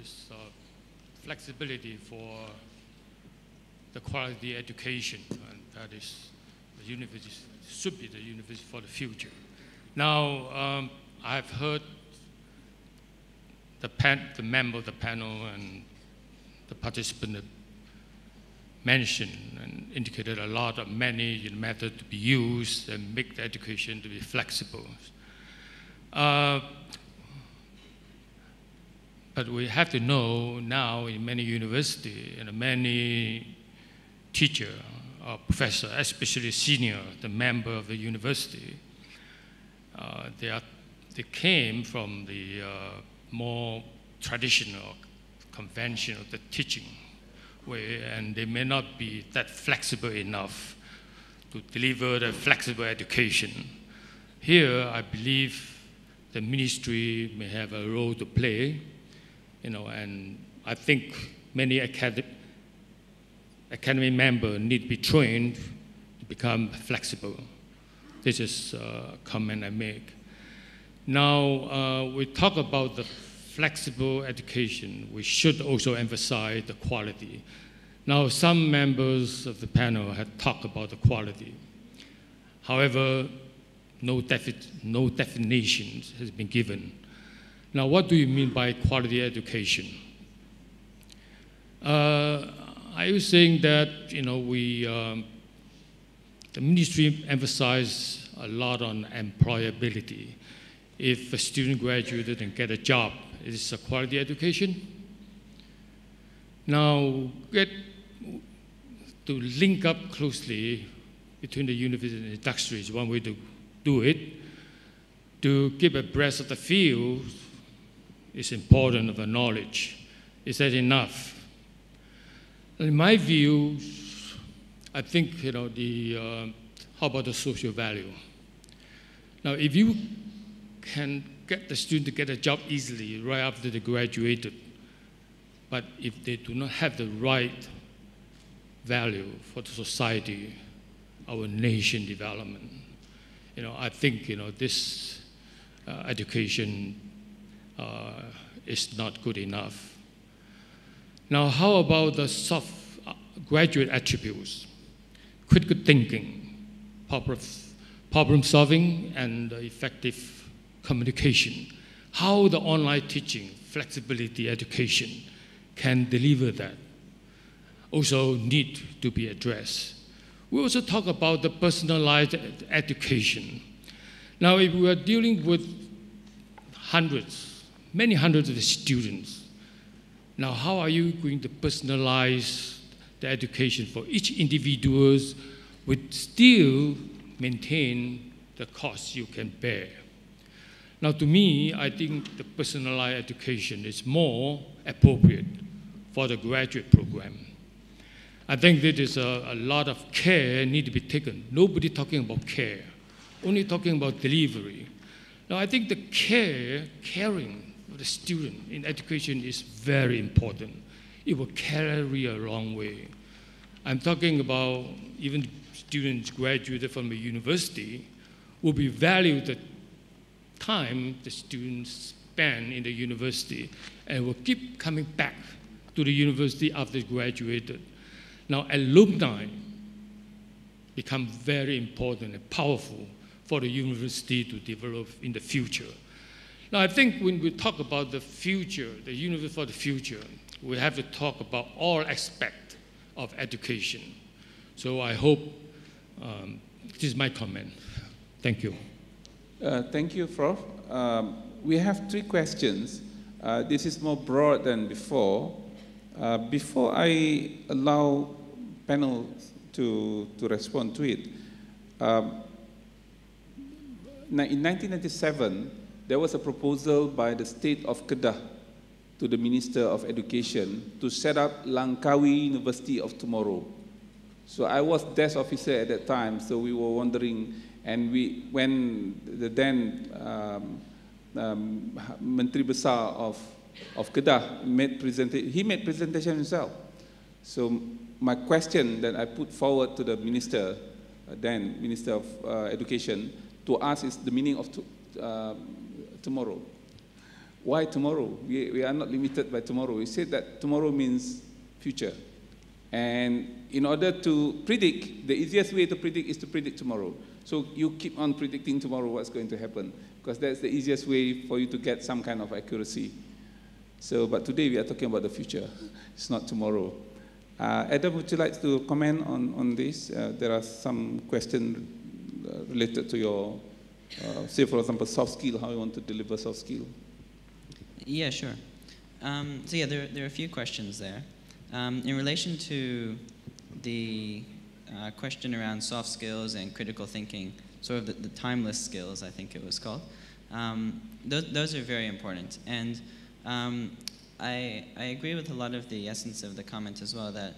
L: is uh, flexibility for the quality education, and that is the university should be the university for the future. Now, um, I've heard the, pan, the member of the panel and the participant mentioned and indicated a lot of many methods to be used and make the education to be flexible. Uh, but we have to know now in many universities and many teacher or professor, especially senior, the member of the university, uh, they, are, they came from the uh, more traditional, conventional the teaching way, and they may not be that flexible enough to deliver the flexible education. Here, I believe the ministry may have a role to play, you know, and I think many academic academy members need to be trained to become flexible. This is a comment I make. Now, uh, we talk about the flexible education. We should also emphasize the quality. Now, some members of the panel have talked about the quality. However, no, defi no definition has been given. Now, what do you mean by quality education? Uh, I was saying that, you know, we, um, the ministry emphasized a lot on employability. If a student graduated and get a job, it is a quality education. Now, get to link up closely between the university and industry is one way to do it. To keep abreast of the field is important of the knowledge. Is that enough? In my view, I think, you know, the, uh, how about the social value? Now, if you can get the student to get a job easily right after they graduated, but if they do not have the right value for the society, our nation development, you know, I think, you know, this uh, education uh, is not good enough. Now, how about the soft uh, graduate attributes? Critical thinking, problem solving, and effective communication. How the online teaching, flexibility education can deliver that also need to be addressed. We also talk about the personalized education. Now, if we are dealing with hundreds, many hundreds of students, now how are you going to personalize the education for each individual would still maintain the cost you can bear? Now, to me, I think the personalized education is more appropriate for the graduate program. I think there is a, a lot of care need to be taken. Nobody talking about care, only talking about delivery. Now, I think the care, caring for the student in education is very important. It will carry a long way. I'm talking about even students graduated from a university will be valued time the students spend in the university and will keep coming back to the university after graduated. Now, alumni become very important and powerful for the university to develop in the future. Now, I think when we talk about the future, the university for the future, we have to talk about all aspects of education. So I hope um, this is my comment. Thank you.
C: Uh, thank you, Prof. Um, we have three questions. Uh, this is more broad than before. Uh, before I allow panel to, to respond to it. Um, in 1997, there was a proposal by the state of Kedah to the Minister of Education to set up Langkawi University of Tomorrow. So I was desk officer at that time, so we were wondering, and we, when the then um, um, Menteri Besar of, of Kedah made presentation, he made presentation himself. So my question that I put forward to the minister, uh, then Minister of uh, Education, to ask is the meaning of to, uh, tomorrow. Why tomorrow? We, we are not limited by tomorrow. We said that tomorrow means future. And in order to predict, the easiest way to predict is to predict tomorrow. So you keep on predicting tomorrow what's going to happen, because that's the easiest way for you to get some kind of accuracy. So, but today we are talking about the future. It's not tomorrow. Uh, Adam, would you like to comment on, on this? Uh, there are some questions uh, related to your, uh, say for example, soft skill, how you want to deliver soft skill.
D: Yeah, sure. Um, so yeah, there, there are a few questions there. Um, in relation to the uh, question around soft skills and critical thinking, sort of the, the timeless skills, I think it was called, um, th those are very important. And um, I, I agree with a lot of the essence of the comment as well that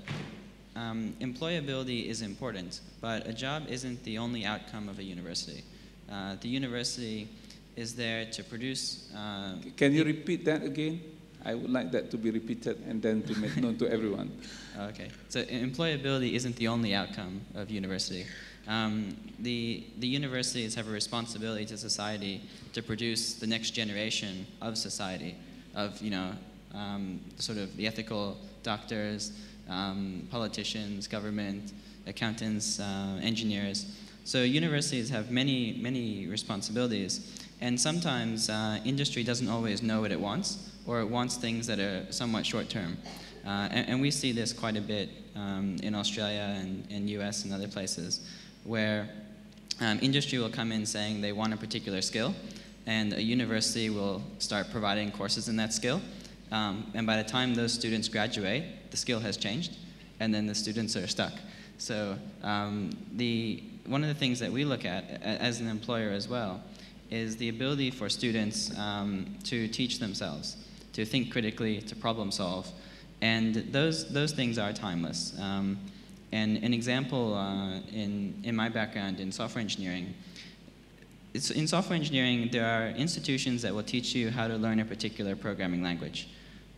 D: um, employability is important, but a job isn't the only outcome of a university. Uh, the university is there to produce. Uh,
C: Can you repeat that again? I would like that to be repeated and then to make known to everyone.
D: Okay, so employability isn't the only outcome of university. Um, the, the universities have a responsibility to society to produce the next generation of society, of, you know, um, sort of the ethical doctors, um, politicians, government, accountants, uh, engineers. So universities have many, many responsibilities. And sometimes uh, industry doesn't always know what it wants, or it wants things that are somewhat short term. Uh, and, and, we see this quite a bit um, in Australia and, US and other places, where um, industry will come in saying they want a particular skill, and a university will start providing courses in that skill. Um, and by the time those students graduate, the skill has changed, and then the students are stuck. So um, the, one of the things that we look at as an employer as well is the ability for students um, to teach themselves, to think critically, to problem solve. And those, those things are timeless. Um, and an example uh, in, in my background in software engineering, in software engineering, there are institutions that will teach you how to learn a particular programming language.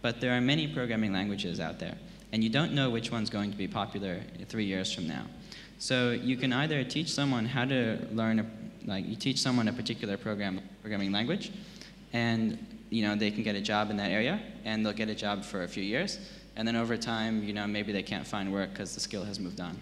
D: But there are many programming languages out there, and you don't know which one's going to be popular three years from now. So you can either teach someone how to learn, a, like you teach someone a particular program, programming language, and you know they can get a job in that area, and they'll get a job for a few years, and then over time, you know maybe they can't find work because the skill has moved on.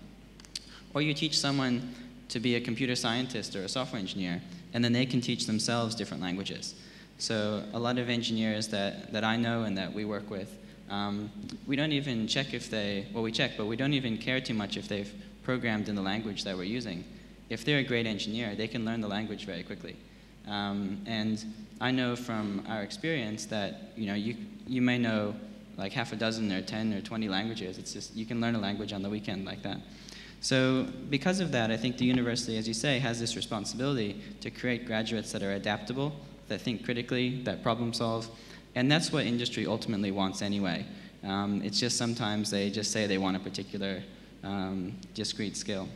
D: Or you teach someone to be a computer scientist or a software engineer, and then they can teach themselves different languages. So a lot of engineers that, that I know and that we work with, um, we don't even check if they, well we check, but we don't even care too much if they've programmed in the language that we're using. If they're a great engineer, they can learn the language very quickly. Um, and I know from our experience that, you know, you, you may know like half a dozen or 10 or 20 languages. It's just, you can learn a language on the weekend like that. So because of that, I think the university, as you say, has this responsibility to create graduates that are adaptable that think critically, that problem solve. And that's what industry ultimately wants anyway. Um, it's just sometimes they just say they want a particular um, discrete skill.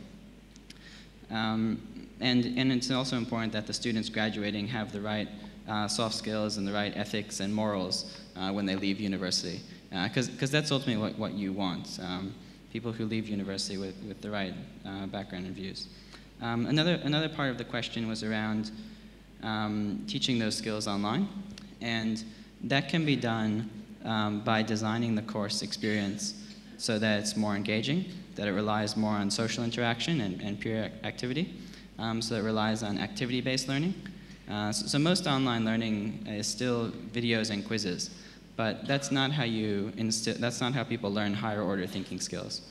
D: Um, and, and it's also important that the students graduating have the right uh, soft skills and the right ethics and morals uh, when they leave university. Because uh, that's ultimately what, what you want. Um, people who leave university with, with the right uh, background and views. Um, another, another part of the question was around um, teaching those skills online. And that can be done um, by designing the course experience so that it's more engaging, that it relies more on social interaction and, and peer activity, um, so it relies on activity-based learning. Uh, so, so, most online learning is still videos and quizzes, but that's not how you that's not how people learn higher order thinking skills.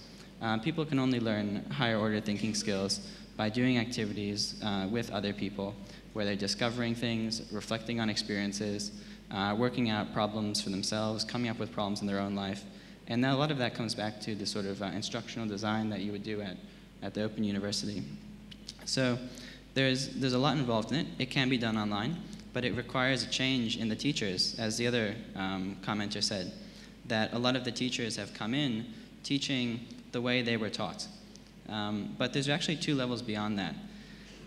D: Uh, people can only learn higher order thinking skills by doing activities uh, with other people where they're discovering things, reflecting on experiences, uh, working out problems for themselves, coming up with problems in their own life. And a lot of that comes back to the sort of uh, instructional design that you would do at, at the Open University. So there's, there's a lot involved in it. It can be done online, but it requires a change in the teachers, as the other um, commenter said, that a lot of the teachers have come in teaching the way they were taught. Um, but there's actually two levels beyond that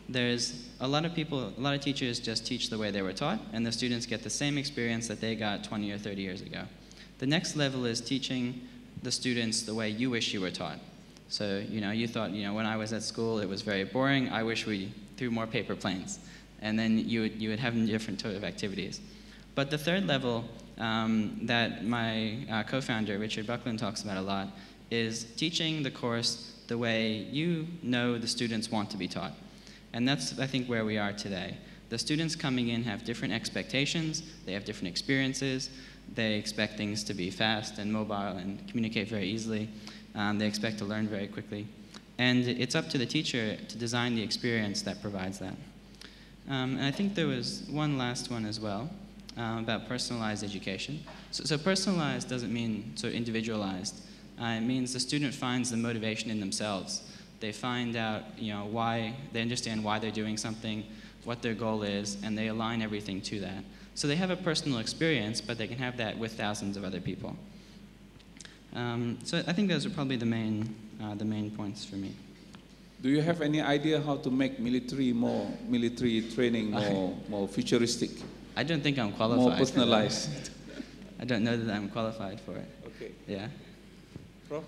D: there's a lot of people, a lot of teachers just teach the way they were taught, and the students get the same experience that they got 20 or 30 years ago. The next level is teaching the students the way you wish you were taught. So, you know, you thought, you know, when I was at school, it was very boring. I wish we threw more paper planes. And then you would, you would have different sort of activities. But the third level um, that my uh, co-founder, Richard Buckland, talks about a lot is teaching the course the way you know the students want to be taught. And that's, I think, where we are today. The students coming in have different expectations, they have different experiences, they expect things to be fast and mobile and communicate very easily. Um, they expect to learn very quickly. And it's up to the teacher to design the experience that provides that. Um, and I think there was one last one as well um, about personalized education. So, so, personalized doesn't mean of individualized. Uh, it means the student finds the motivation in themselves. They find out, you know, why, they understand why they're doing something, what their goal is, and they align everything to that. So they have a personal experience, but they can have that with thousands of other people. Um, so I think those are probably the main, uh, the main points for me.
C: Do you have any idea how to make military more military training more, more futuristic?
D: I don't think I'm qualified.
C: More personalized.
D: I don't know that I'm qualified for it.
C: Okay.
D: Yeah.
C: Prof?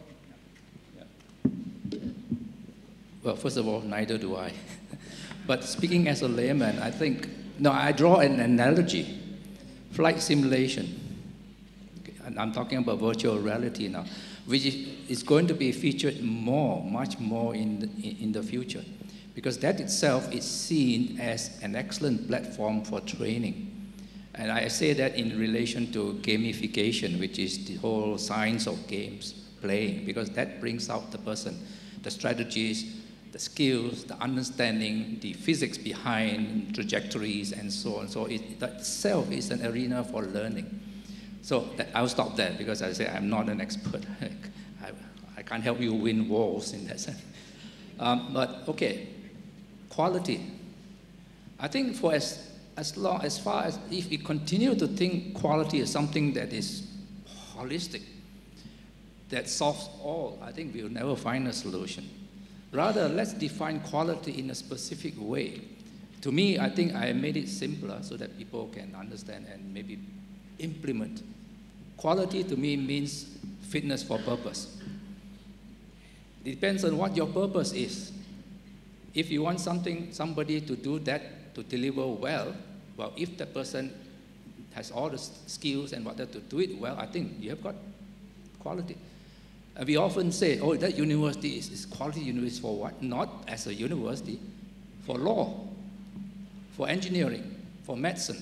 E: Well, first of all, neither do I. but speaking as a layman, I think, no, I draw an analogy flight simulation. And I'm talking about virtual reality now, which is going to be featured more, much more in the, in the future. Because that itself is seen as an excellent platform for training. And I say that in relation to gamification, which is the whole science of games, playing, because that brings out the person, the strategies, the skills, the understanding, the physics behind trajectories, and so on. So it that itself is an arena for learning. So I'll stop there because I say I'm not an expert. I, I can't help you win wars in that sense. Um, but okay, quality. I think for as, as long as far as if we continue to think quality is something that is holistic, that solves all, I think we'll never find a solution. Rather, let's define quality in a specific way. To me, I think I made it simpler so that people can understand and maybe implement. Quality to me means fitness for purpose. Depends on what your purpose is. If you want something, somebody to do that, to deliver well, well, if the person has all the skills and whatever to do it well, I think you have got quality. And we often say, oh, that university is, is quality university for what? Not as a university, for law, for engineering, for medicine.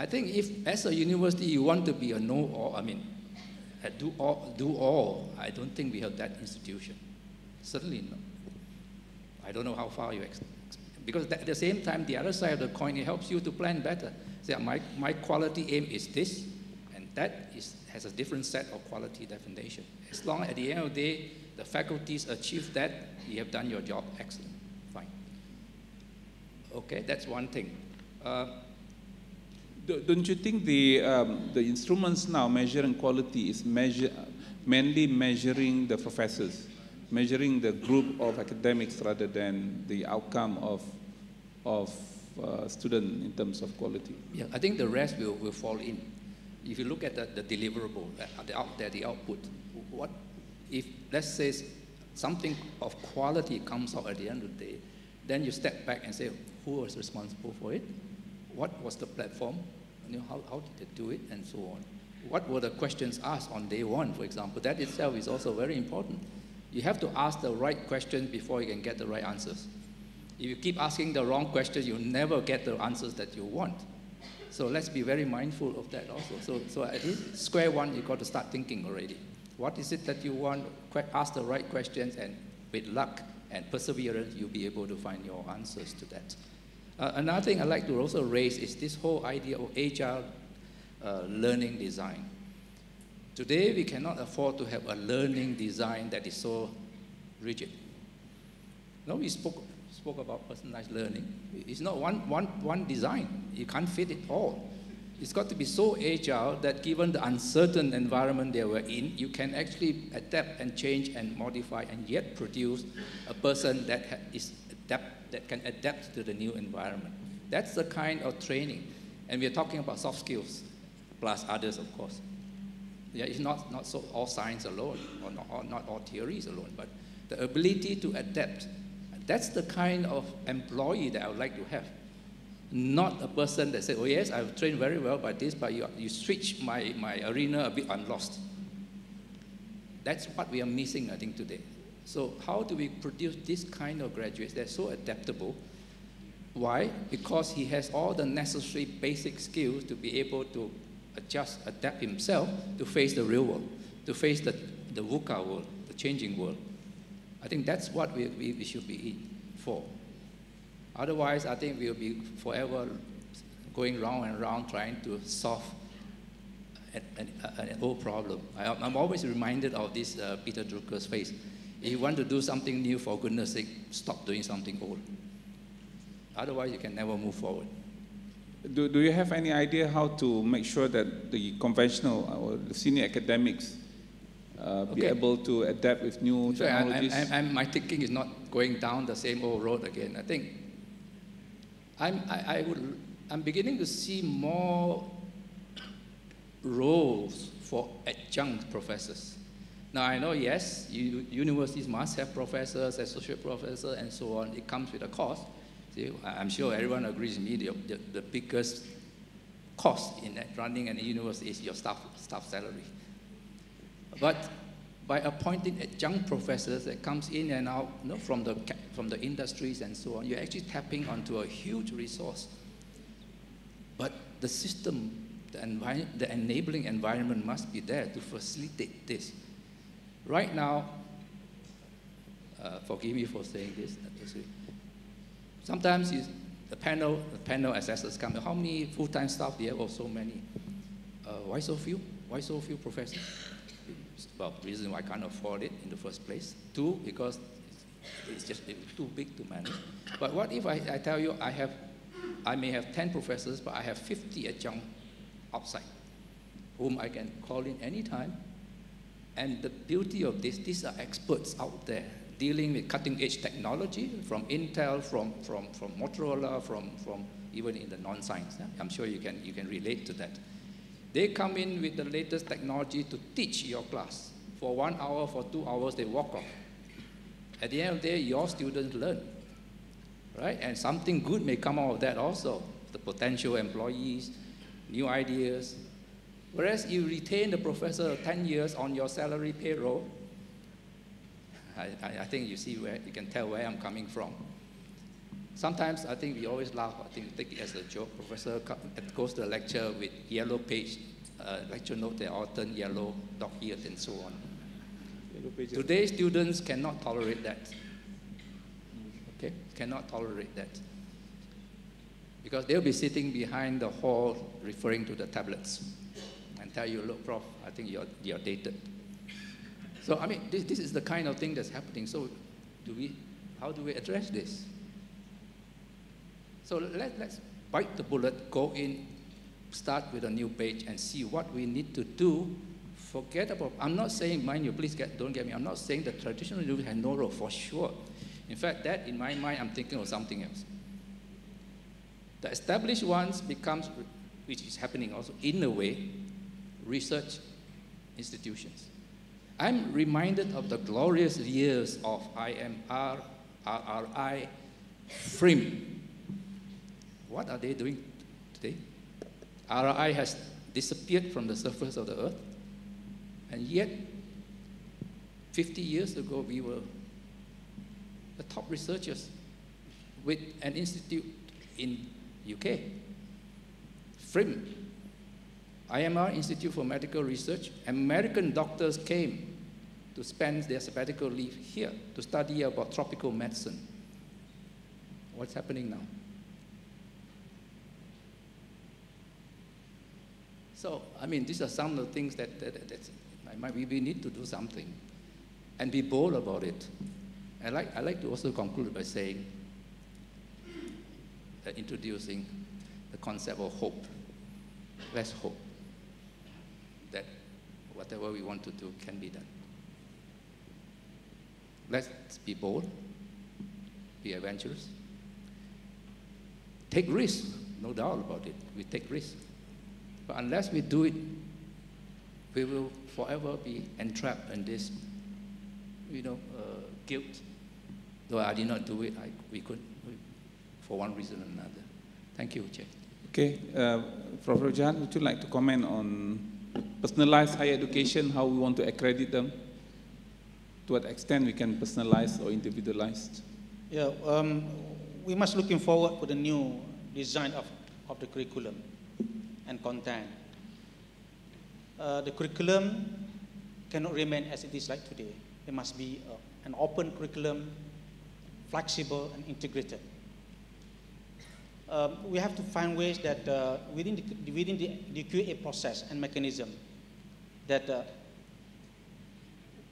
E: I think if as a university you want to be a know all, I mean, do all, do all, I don't think we have that institution. Certainly not. I don't know how far you, ex- because at the same time, the other side of the coin, it helps you to plan better. Say, my, my quality aim is this, and that is has a different set of quality definition. As long as at the end of the day, the faculties achieve that, you have done your job excellent. Fine. Okay, that's one thing. Uh,
C: don't you think the, um, the instruments now measuring quality is measure, mainly measuring the professors, measuring the group of academics rather than the outcome of, of uh, student in terms of quality?
E: Yeah, I think the rest will, will fall in if you look at the, the deliverable, the out there, the output, what if let's say something of quality comes out at the end of the day, then you step back and say, who was responsible for it? What was the platform? You know, how, how did they do it, and so on. What were the questions asked on day one, for example? That itself is also very important. You have to ask the right questions before you can get the right answers. If you keep asking the wrong questions, you'll never get the answers that you want. So let's be very mindful of that also. So, so at square one, you've got to start thinking already. What is it that you want? Ask the right questions, and with luck and perseverance, you'll be able to find your answers to that. Uh, another thing I'd like to also raise is this whole idea of agile uh, learning design. Today, we cannot afford to have a learning design that is so rigid. No, we spoke spoke about personalized learning. It's not one, one, one design. You can't fit it all. It's got to be so agile that given the uncertain environment they were in, you can actually adapt and change and modify and yet produce a person that is adapt, that can adapt to the new environment. That's the kind of training. And we're talking about soft skills, plus others, of course. Yeah, it's not, not so all science alone, or not, or not all theories alone, but the ability to adapt that's the kind of employee that I would like to have. Not a person that says, oh yes, I've trained very well by this, but you, you switch my, my arena a bit, I'm lost. That's what we are missing, I think, today. So how do we produce this kind of graduates that are so adaptable? Why? Because he has all the necessary basic skills to be able to adjust, adapt himself to face the real world, to face the, the VUCA world, the changing world. I think that's what we, we, we should be in for. Otherwise, I think we'll be forever going round and round trying to solve an, an, an old problem. I, am always reminded of this uh, Peter Drucker's face. If you want to do something new, for goodness sake, stop doing something old. Otherwise, you can never move forward.
C: Do, do you have any idea how to make sure that the conventional or the senior academics uh, be able to adapt with new
E: so
C: technologies?
E: I, I, I, my thinking is not going down the same old road again. I think I'm, I, I would, I'm beginning to see more roles for adjunct professors. Now I know, yes, universities must have professors, associate professors, and so on. It comes with a cost. See, I'm sure everyone agrees with me, the, the, the biggest cost in running a university is your staff, staff salary. But by appointing adjunct professors that comes in and out you know, from, the, from the industries and so on, you're actually tapping onto a huge resource. But the system, the, the enabling environment must be there to facilitate this. Right now, uh, forgive me for saying this, sometimes you, the panel, the panel assessors come, how many full-time staff do you have? Oh, so many. Uh, why so few? Why so few professors? well, reason why I can't afford it in the first place. Two, because it's just too big to manage. But what if I, I tell you I have, I may have 10 professors, but I have 50 adjunct outside, whom I can call in anytime. And the beauty of this, these are experts out there dealing with cutting edge technology from Intel, from, from, from Motorola, from, from even in the non-science. Yeah? I'm sure you can, you can relate to that. They come in with the latest technology to teach your class. For one hour, for two hours, they walk off. At the end of the day, your students learn, right? And something good may come out of that also. The potential employees, new ideas. Whereas you retain the professor 10 years on your salary payroll, I, I, I think you see where, you can tell where I'm coming from. Sometimes I think we always laugh, I think we take it as a joke. Professor goes to a lecture with yellow page, uh, lecture note, they all turn yellow, dog eared, and so on. Today, students cannot tolerate that. Okay, cannot tolerate that. Because they'll be sitting behind the hall referring to the tablets and tell you, look, prof, I think you're, you're dated. So, I mean, this, this is the kind of thing that's happening. So, do we, how do we address this? So let, let's bite the bullet, go in, start with a new page and see what we need to do. Forget about, I'm not saying, mind you, please get, don't get me, I'm not saying the traditional university has no role, for sure. In fact, that in my mind, I'm thinking of something else. The established ones becomes, which is happening also in a way, research institutions. I'm reminded of the glorious years of IMR, RRI, FRIM, what are they doing today? RRI has disappeared from the surface of the earth, and yet 50 years ago we were the top researchers with an institute in UK, FRIM, IMR Institute for Medical Research. American doctors came to spend their sabbatical leave here to study about tropical medicine. What's happening now? So, I mean, these are some of the things that, that, that we, we need to do something and be bold about it. I like, I like to also conclude by saying, uh, introducing the concept of hope. Let's hope whatever we want to do can be done. Let's be bold, be adventurous, take risks, no doubt about it. We take risks. But unless we do it, we will forever be entrapped in this, you know, uh, guilt. Though I did not do it, I, we could, for one reason or another. Thank you, Chair.
C: Okay, uh, Professor Jan, would you like to comment on personalized higher education, how we want to accredit them? to what extent we can personalize or individualize?
F: Yeah, um, we must looking forward for the new design of, of the curriculum and content. Uh, the curriculum cannot remain as it is like today. It must be uh, an open curriculum, flexible and integrated. Um, we have to find ways that uh, within, the, within the, the QA process and mechanism that uh,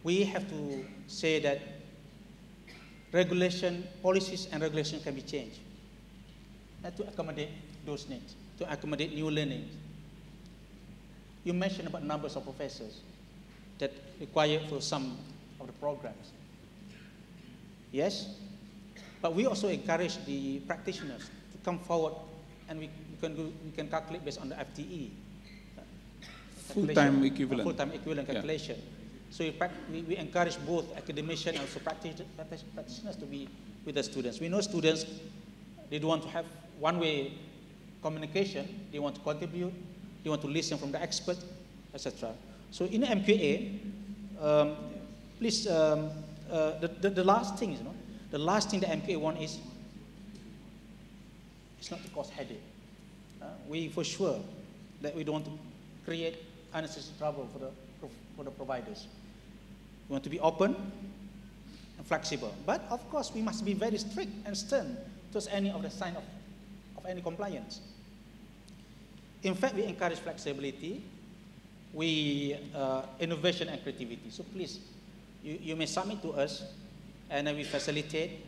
F: we have to say that regulation, policies and regulation can be changed to accommodate those needs, to accommodate new learning. You mentioned about numbers of professors that required for some of the programs. Yes, but we also encourage the practitioners come forward and we, we can, do, we can calculate based on the FTE.
C: Full-time equivalent.
F: Full-time equivalent calculation. Yeah. So we, we, encourage both academicians and also practitioners to be with the students. We know students, they don't want to have one-way communication. They want to contribute. They want to listen from the expert, etc. So in MQA, um, please, um, uh, the, the, the, last thing, you know, the last thing the MQA want is, it's not to cause headache. Uh, we for sure that we don't want to create unnecessary trouble for the, for the providers. We want to be open and flexible. But of course, we must be very strict and stern towards any of the sign of, of any compliance. In fact, we encourage flexibility, we uh, innovation and creativity. So please, you, you may submit to us, and then we facilitate.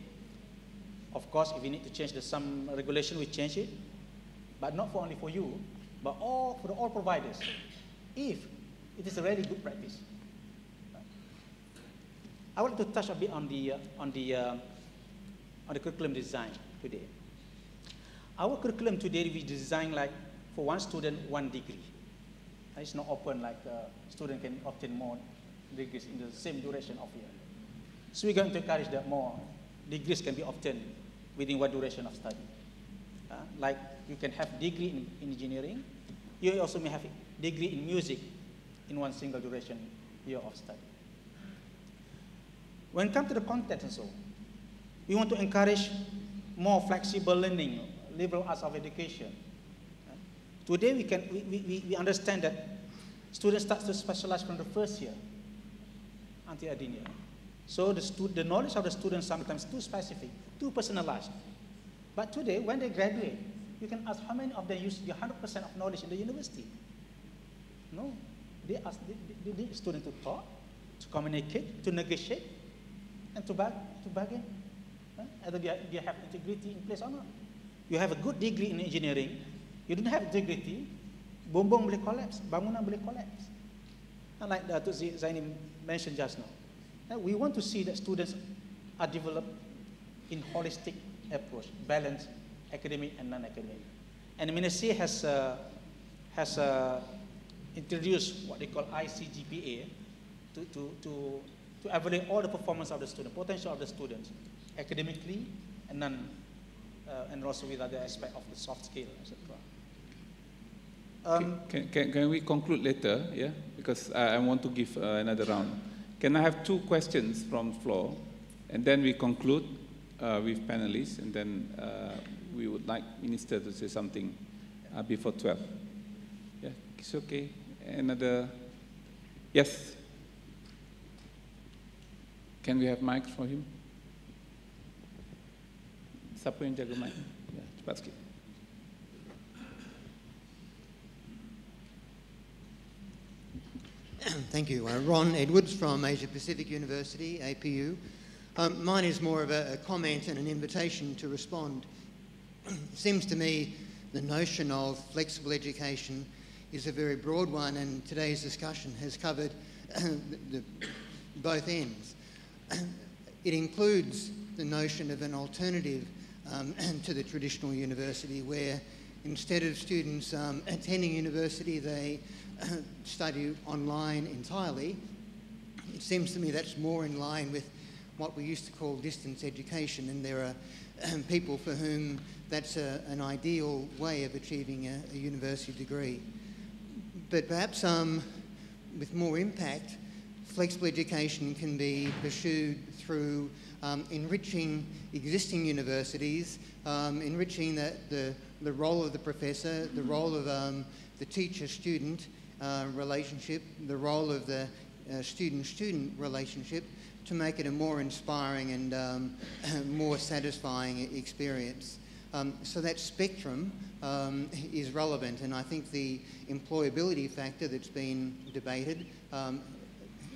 F: Of course, if we need to change the, some regulation, we change it, but not for only for you, but all for all providers. If it is a really good practice. I want to touch a bit on the, uh, on, the, uh, on the curriculum design today. Our curriculum today, we design like for one student, one degree. It's not open like a uh, student can obtain more degrees in the same duration of year. So we're going to encourage that more degrees can be obtained within what duration of study. Uh, like you can have degree in, in engineering, you also may have degree in music in one single duration year of study. When it comes to the content and so, we want to encourage more flexible learning, liberal arts of education. Today we, can, we, we, we understand that students start to specialize from the first year until ending year. So the, the knowledge of the students sometimes too specific, too personalized. But today, when they graduate, you can ask how many of them use the 100% of knowledge in the university. No. They ask the, the, the student to talk, to communicate, to negotiate, and to, bag, to bargain. Either they, have integrity in place or not. You have a good degree in engineering, you don't have integrity, bumbung boleh collapse, bangunan boleh collapse. And like Datuk Zaini mentioned just now, we want to see that students are developed in holistic approach, balanced academic and non-academic. And Ministry has, uh, has uh, introduced what they call ICGPA to, to, to to evaluate all the performance of the student, potential of the students, academically and non, uh, and also with other aspect of the soft skill, etc.
C: Um, can, can, can, we conclude later, yeah? Because I, I want to give uh, another round. Can I have two questions from floor, and then we conclude with panelists, and then uh, we would like Minister to say something uh, before 12. Yeah, it's okay. Another, yes. Can we have mics for him? Siapa yang jaga mic? Ya, cepat sikit.
M: Thank you. Uh, Ron Edwards from Asia Pacific University, APU. Um, mine is more of a, a, comment and an invitation to respond. it seems to me the notion of flexible education is a very broad one, and today's discussion has covered the, both ends. it includes the notion of an alternative um, to the traditional university where instead of students um, attending university, they study online entirely. It seems to me that's more in line with what we used to call distance education, and there are people for whom that's a, an ideal way of achieving a, a university degree. But perhaps um, with more impact, flexible education can be pursued through um, enriching existing universities, um, enriching the, the, the, role of the professor, the role of um, the teacher-student uh, relationship, the role of the uh, student-student relationship to make it a more inspiring and um, more satisfying experience. Um, so that spectrum um, is relevant, and I think the employability factor that's been debated um,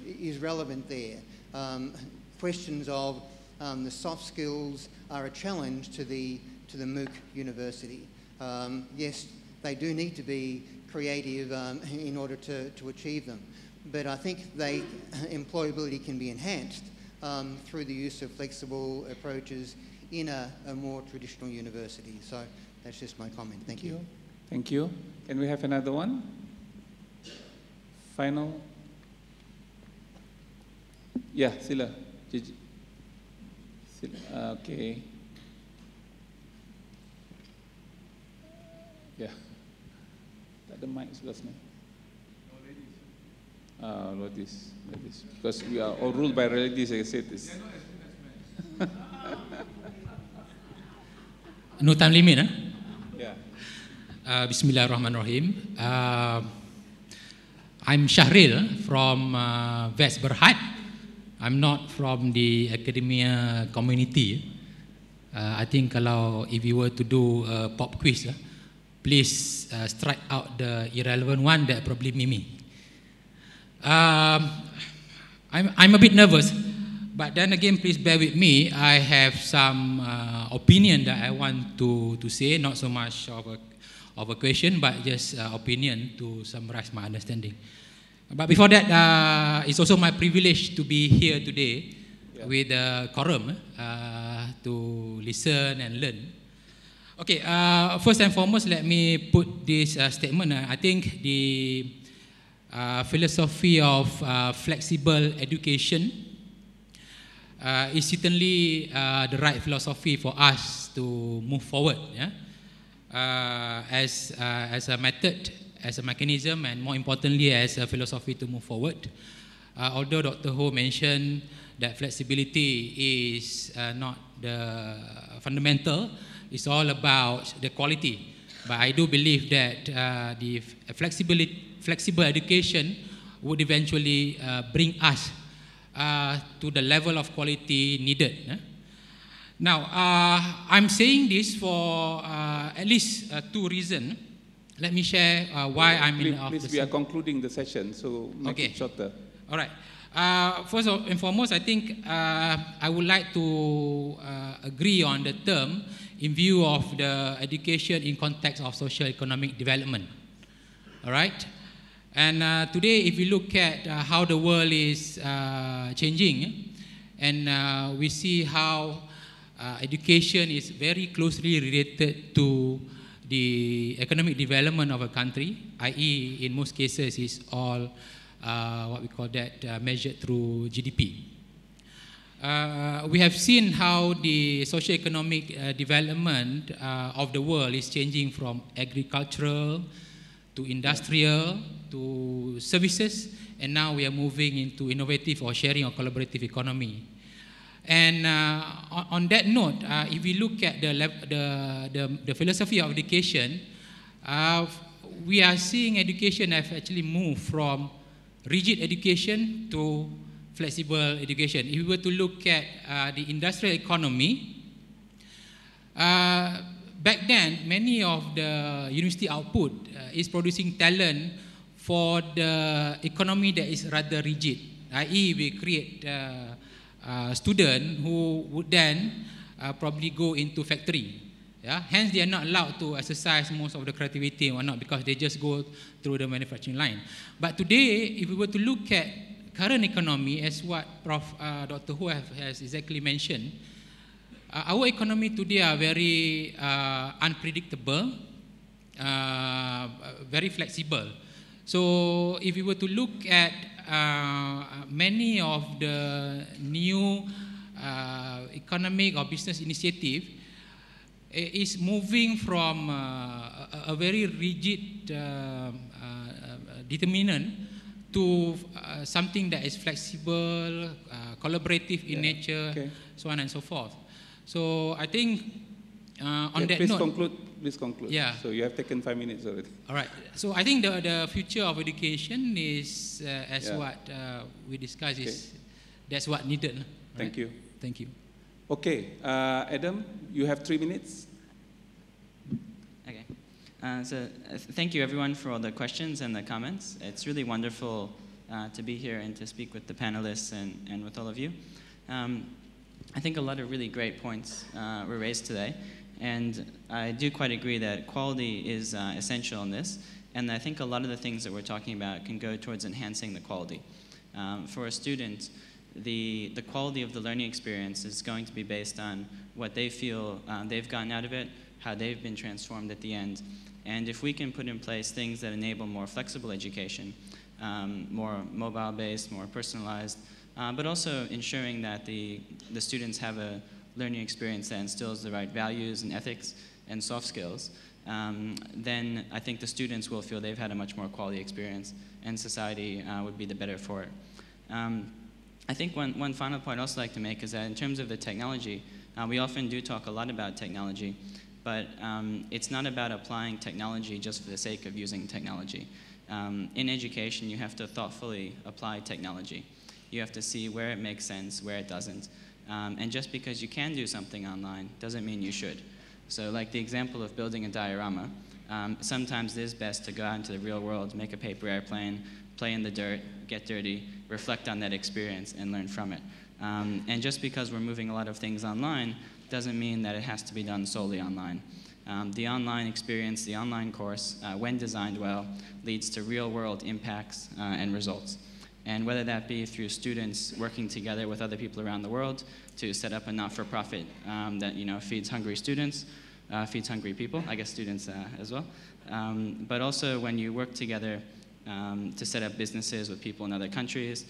M: is relevant there. Um, questions of um, the soft skills are a challenge to the, to the MOOC university. Yes, they do need to be creative in order to, to achieve them, but I think they, employability can be enhanced um, through the use of flexible approaches in a, a more traditional university. So that's just my comment. Thank,
C: Thank
M: you.
C: you. Thank you. Can we have another one? Final. Yeah, sila. Sila. Okay. Yeah. Ada mic sebelah sini. Uh, ladies, ladies. Because we are all ruled by ladies, I said this.
N: No time limit, eh?
C: Yeah.
N: Uh, Bismillahirrahmanirrahim. Uh, I'm Shahril from uh, West Berhad. I'm not from the academia community. Uh, I think kalau if you were to do a pop quiz, uh, please uh, strike out the irrelevant one. That probably be me. Um, I'm, I'm a bit nervous but then again, please bear with me. I have some uh, opinion that I want to, to say, not so much of a, of a question, but just uh, opinion to summarize my understanding. But before that, uh, it's also my privilege to be here today yeah. with a quorum uh, to listen and learn. Okay, uh, first and foremost, let me put this uh, statement. I think the philosophy of flexible education uh, is certainly uh, the right philosophy for us to move forward yeah? uh, as, uh, as a method, as a mechanism, and more importantly, as a philosophy to move forward. Uh, although Dr. Ho mentioned that flexibility is uh, not the fundamental, it's all about the quality. But I do believe that the flexibility, flexible education would eventually bring us uh, to the level of quality needed. Eh? Now, uh, I'm saying this for uh, at least uh, two reasons. Let me share uh, why I'm
C: please,
N: in the
C: Please, we are concluding the session, so make
N: okay.
C: it shorter.
N: All right. Uh, first and foremost, I think I would like to agree on the term in view of the education in context of social economic development. All right. And uh, today, if we look at uh, how the world is uh, changing, and uh, we see how uh, education is very closely related to the economic development of a country, i.e., in most cases, is all uh, what we call that measured through GDP. we have seen how the socio-economic development of the world is changing from agricultural to industrial services, and now we are moving into innovative or sharing or collaborative economy. And uh, on, on, that note, uh, if we look at the, the, the, the philosophy of education, uh, we are seeing education have actually moved from rigid education to flexible education. If we were to look at uh, the industrial economy, uh, back then, many of the university output uh, is producing talent for the economy that is rather rigid, i.e., we create uh, uh, students who would then uh, probably go into factory. Yeah? Hence, they are not allowed to exercise most of the creativity or not because they just go through the manufacturing line. But today, if we were to look at current economy, as what Prof. Uh, Dr. Hu has exactly mentioned, uh, our economy today are very uh, unpredictable, uh, very flexible. So if we were to look at uh, many of the new uh, economic or business initiative, is moving from uh, a, very rigid uh, uh, determinant to uh, something that is flexible, uh, collaborative in
C: Yeah,
N: nature,
C: okay.
N: so on and so forth. So I think uh, on
C: Yeah,
N: that
C: please
N: note,
C: conclude. Please conclude.
N: Yeah.
C: So you have taken five minutes already.
N: all right. So I think the, the future of education is, uh, as
C: Yeah.
N: what uh, we discussed, is that's what needed. right?
C: Thank you.
N: Thank you.
C: Okay, uh, Adam, you have three minutes.
D: Okay. Uh, so uh, thank you everyone for all the questions and the comments. It's really wonderful uh, to be here and to speak with the panelists and, and with all of you. Um, I think a lot of really great points uh, were raised today, and I do quite agree that quality is uh, essential in this, and I think a lot of the things that we're talking about can go towards enhancing the quality. Um, for a student, the, the quality of the learning experience is going to be based on what they feel uh, they've gotten out of it, how they've been transformed at the end. And if we can put in place things that enable more flexible education, um, more mobile based, more personalized, uh, but also ensuring that the, the students have a learning experience that instills the right values and ethics and soft skills, um, then I think the students will feel they've had a much more quality experience and society uh, would be the better for it. Um, I think one, one final point I'd also like to make is that in terms of the technology, uh, we often do talk a lot about technology, but um, it's not about applying technology just for the sake of using technology. Um, in education, you have to thoughtfully apply technology. You have to see where it makes sense, where it doesn't. Um, and just because you can do something online doesn't mean you should. So, like the example of building a diorama, um, sometimes it is best to go out into the real world, make a paper airplane, play in the dirt, get dirty, reflect on that experience, and learn from it. Um, and just because we're moving a lot of things online doesn't mean that it has to be done solely online. Um, the online experience, the online course, uh, when designed well, leads to real world impacts uh, and results. And whether that be through students working together with other people around the world to set up a not-for-profit um, that you know feeds hungry students, uh, feeds hungry people, I guess students uh, as well. Um, but also when you work together um, to set up businesses with people in other countries,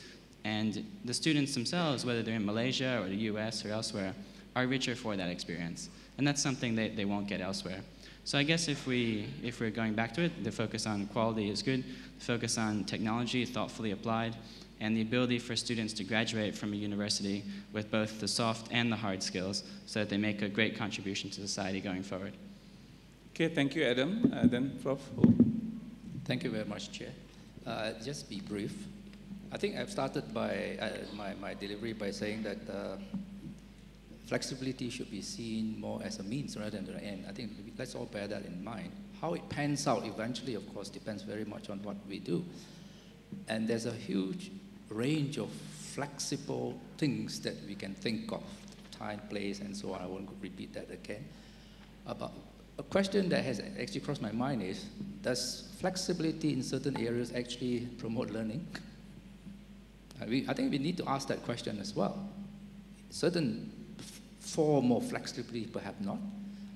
D: and the students themselves, whether they're in Malaysia or the U.S. or elsewhere, are richer for that experience, and that's something that they won't get elsewhere. So I guess if we if we're going back to it, the focus on quality is good. The focus on technology, thoughtfully applied, and the ability for students to graduate from a university with both the soft and the hard skills, so that they make a great contribution to society going forward.
C: Okay, thank you, Adam. Uh, then, Prof.
E: Thank you very much, Chair. Uh, just be brief. I think I've started by uh, my, my delivery by saying that uh, flexibility should be seen more as a means rather than an end. I think let's all bear that in mind. How it pans out eventually, of course, depends very much on what we do. And there's a huge range of flexible things that we can think of time, place, and so on. I won't repeat that again. About a question that has actually crossed my mind is Does flexibility in certain areas actually promote learning? Uh, we, I think we need to ask that question as well. Certain form of flexibility, perhaps not.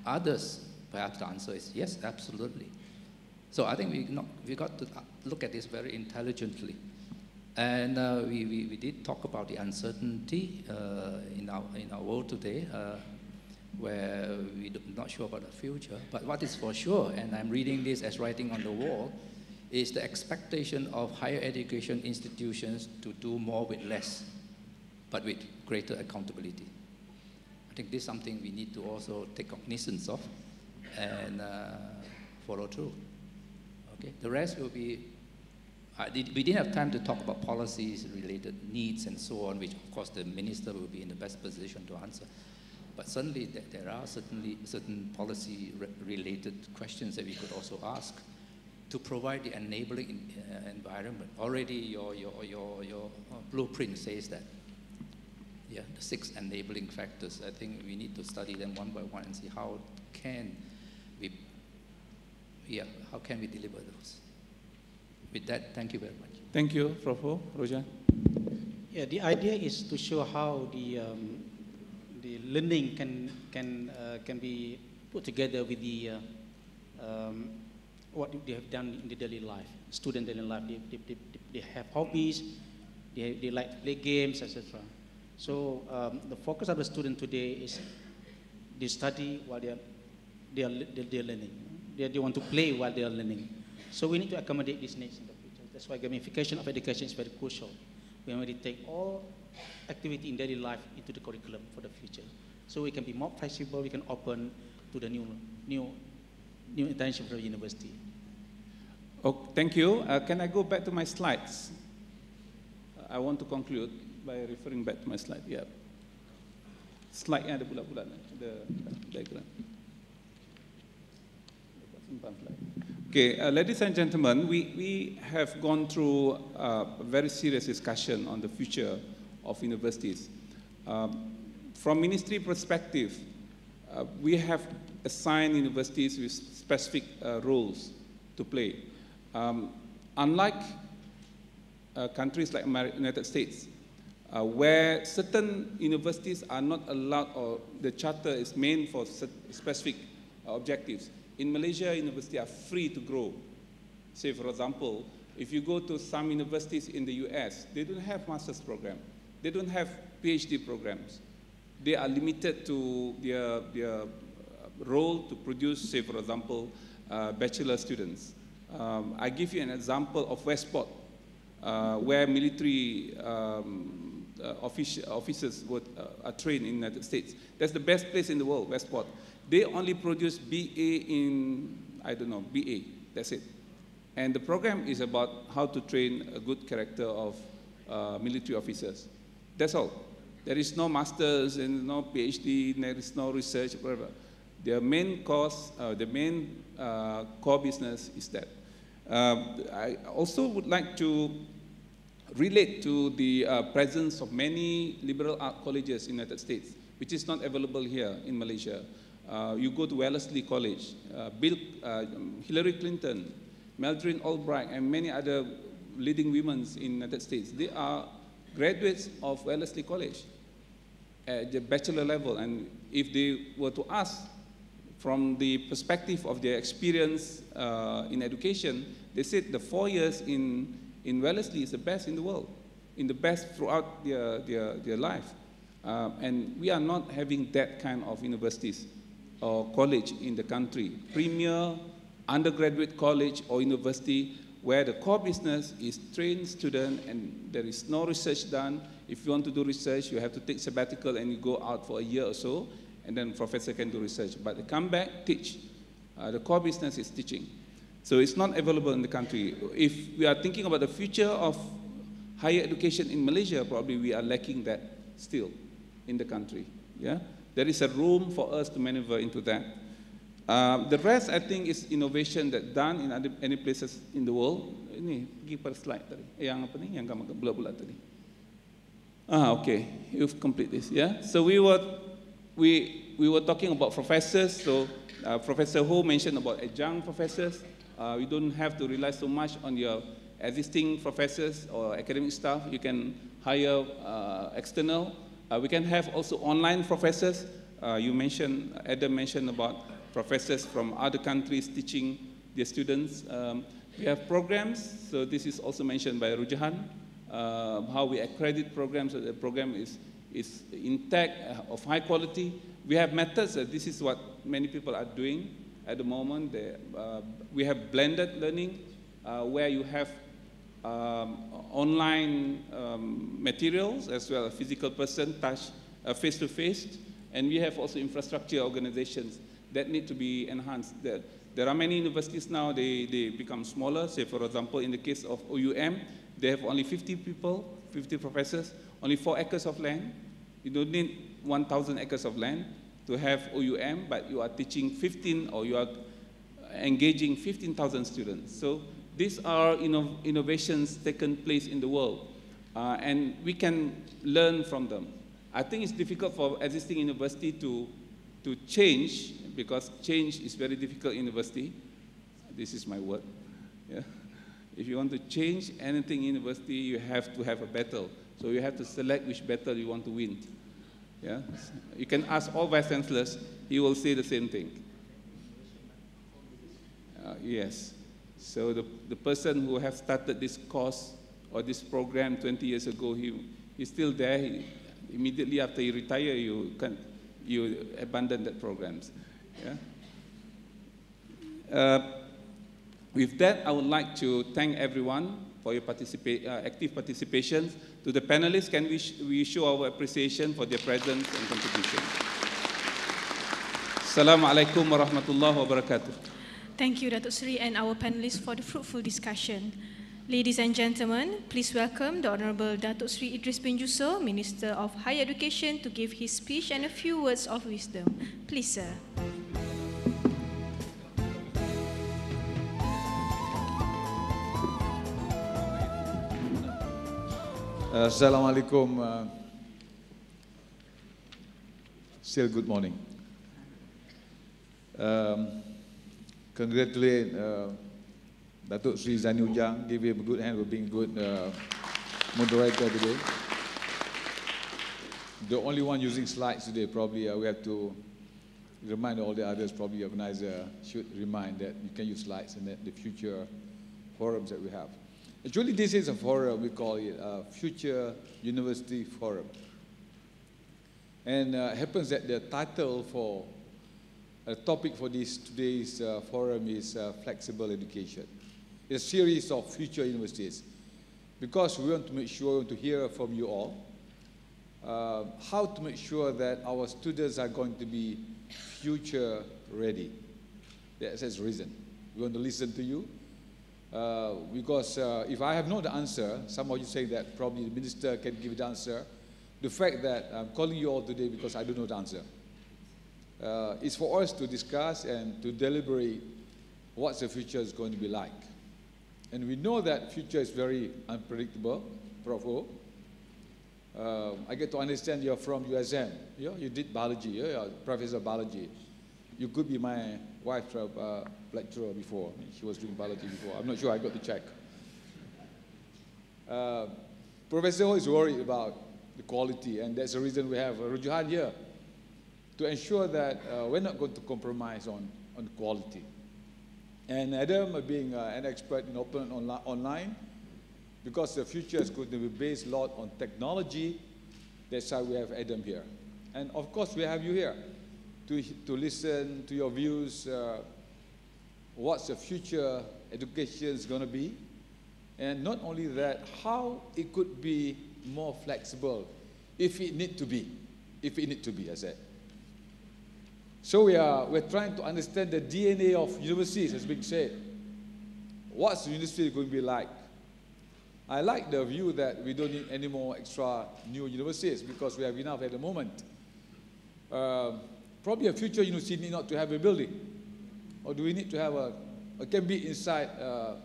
E: Others, perhaps the answer is yes, absolutely. So I think we, not, we got to look at this very intelligently. And uh, we, we, we did talk about the uncertainty uh, in, our, in our world today, uh, where we're not sure about the future. But what is for sure, and I'm reading this as writing on the wall, is the expectation of higher education institutions to do more with less, but with greater accountability. I think this is something we need to also take cognizance of and uh, follow through. Okay, the rest will be. Uh, we didn't have time to talk about policies related needs and so on, which of course the minister will be in the best position to answer. But certainly there, are certainly certain policy re related questions that we could also ask to provide the enabling in, uh, environment. Already your, your, your, your blueprint says that. Yeah, the six enabling factors. I think we need to study them one by one and see how can yeah, how can we deliver those. With that, thank you very much.
C: Thank you, Prof. Rujhan.
F: Yeah, the idea is to show how the, um, the learning can, can, uh, can be put together with the, uh, um, what they have done in the daily life, student daily life. They, they, they, they have hobbies, they, they like to play games, etc. So um, the focus of the student today is they study while they are, they are, they are learning. They, they want to play while they are learning. So we need to accommodate these needs in the future. That's why gamification of education is very crucial. We already take all activity in daily life into the curriculum for the future. So we can be more flexible, we can open to the new, new, new intention for the university.
C: Oh, thank you. Uh, can I go back to my slides? I want to conclude by referring back to my slide. Yeah. Slide yang ada bulat-bulat, the diagram. Okay, uh, ladies and gentlemen, we, we have gone through uh, a very serious discussion on the future of universities. Um, from ministry perspective, uh, we have assigned universities with specific uh, roles to play. Um, unlike uh, countries like the United States, uh, where certain universities are not allowed or the charter is meant for specific objectives, in Malaysia, universities are free to grow. Say, for example, if you go to some universities in the US, they don't have master's program. They don't have PhD programs. They are limited to their, their uh, role to produce, say, for example, uh, bachelor students. Um, I give you an example of West Point, uh, where military um, uh, officers were, uh, are trained in the United States. That's the best place in the world, West Point. They only produce BA in, I don't know, BA. That's it. And the program is about how to train a good character of uh, military officers. That's all. There is no master's and no PhD, there is no research, whatever. Their main course, uh, the main uh, core business is that. Uh, I also would like to relate to the uh, presence of many liberal art colleges in the United States, which is not available here in Malaysia. Uh, you go to Wellesley College, uh, Bill, uh, Hillary Clinton, Madeleine Albright, and many other leading women in the United States. They are graduates of Wellesley College at the bachelor level. And if they were to ask from the perspective of their experience uh, in education, they said the four years in, in Wellesley is the best in the world, in the best throughout their, their, their life. Uh, and we are not having that kind of universities or college in the country, premier undergraduate college or university where the core business is train student and there is no research done. If you want to do research, you have to take sabbatical and you go out for a year or so, and then professor can do research. But they come back, teach. Uh, the core business is teaching. So it's not available in the country. If we are thinking about the future of higher education in Malaysia, probably we are lacking that still in the country. Yeah? There is a room for us to maneuver into that. Uh, the rest, I think, is innovation that done in other, any places in the world. Ini, pergi pada slide tadi. Yang apa ni? Yang gambar bulat-bulat tadi. Ah, okay. You've complete this, yeah? So we were, we, we were talking about professors. So uh, Professor Ho mentioned about adjunct professors. Uh, you don't have to rely so much on your existing professors or academic staff. You can hire uh, external we can have also online professors. Uh, you mentioned, Adam mentioned about professors from other countries teaching their students. Um, we have programs, so this is also mentioned by Rujhan, uh, how we accredit programs, so the program is, is intact, uh, of high quality. We have methods, uh, this is what many people are doing at the moment. They, uh, we have blended learning, where you have um, online um, materials as well as physical person touch face to face. And we have also infrastructure organizations that need to be enhanced. There, there are many universities now, they, they become smaller. Say, for example, in the case of OUM, they have only 50 people, 50 professors, only four acres of land. You don't need 1,000 acres of land to have OUM, but you are teaching 15 or you are engaging 15,000 students. So these are inno innovations taken place in the world, uh, and we can learn from them. I think it's difficult for existing university to, to change because change is very difficult in university. This is my word. Yeah. If you want to change anything in university, you have to have a battle. So you have to select which battle you want to win. Yeah? You can ask all vice chancellors, he will say the same thing. Uh, yes. So the, the person who has started this course or this program 20 years ago, he, he's still there. He, immediately after you retire, you, can, you abandon that programs. Yeah? Uh, with that, I would like to thank everyone for your participa- uh, active participation. To the panelists, can we, sh- we show our appreciation for their presence and contribution? Assalamu alaikum warahmatullahi wabarakatuh.
A: Thank you, Datuk Seri, and our panelists for the fruitful discussion. Ladies and gentlemen, please welcome the Honorable Datuk Seri Idris bin Jusoh, Minister of Higher Education, to give his speech and a few words of wisdom. Please, sir.
O: Assalamualaikum. Uh, still good morning. Um, congratulate uh, Datuk Sri Zaini Ujang, give him a good hand for being good uh, moderator today. The only one using slides today, probably uh, we have to remind all the others, probably organizer should remind that you can use slides in the, future forums that we have. Actually, this is a forum, we call it a Future University Forum. And uh, happens that the title for a topic for this today's uh, forum is uh, flexible education. A series of future universities because we want to make sure, we want to hear from you all uh, how to make sure that our students are going to be future ready. That's the reason. We want to listen to you uh, because uh, if I have not the answer, some of you say that probably the minister can give the answer. The fact that I'm calling you all today because I don't know the answer. Uh, it's for us to discuss and to deliberate what the future is going to be like. And we know that future is very unpredictable, Prof. Uh, I get to understand you're from USM. Yeah, you did biology, yeah, yeah, professor of biology. You could be my wife uh, lecturer before. She was doing biology before. I'm not sure. I got to check. Uh, Professor Ho is worried about the quality, and that's the reason we have Rujhan here to ensure that uh, we're not going to compromise on, on quality. And Adam, being uh, an expert in open onli online, because the future is going to be based a lot on technology, that's why we have Adam here. And of course, we have you here to, to listen to your views, uh, what's the future education is going to be, and not only that, how it could be more flexible if it need to be, if it need to be, I said. So we are we're trying to understand the DNA of universities, as being said. What's the university going to be like? I like the view that we don't need any more extra new universities because we have enough at the moment. Uh, probably a future university need not to have a building. Or do we need to have a, it can be inside uh,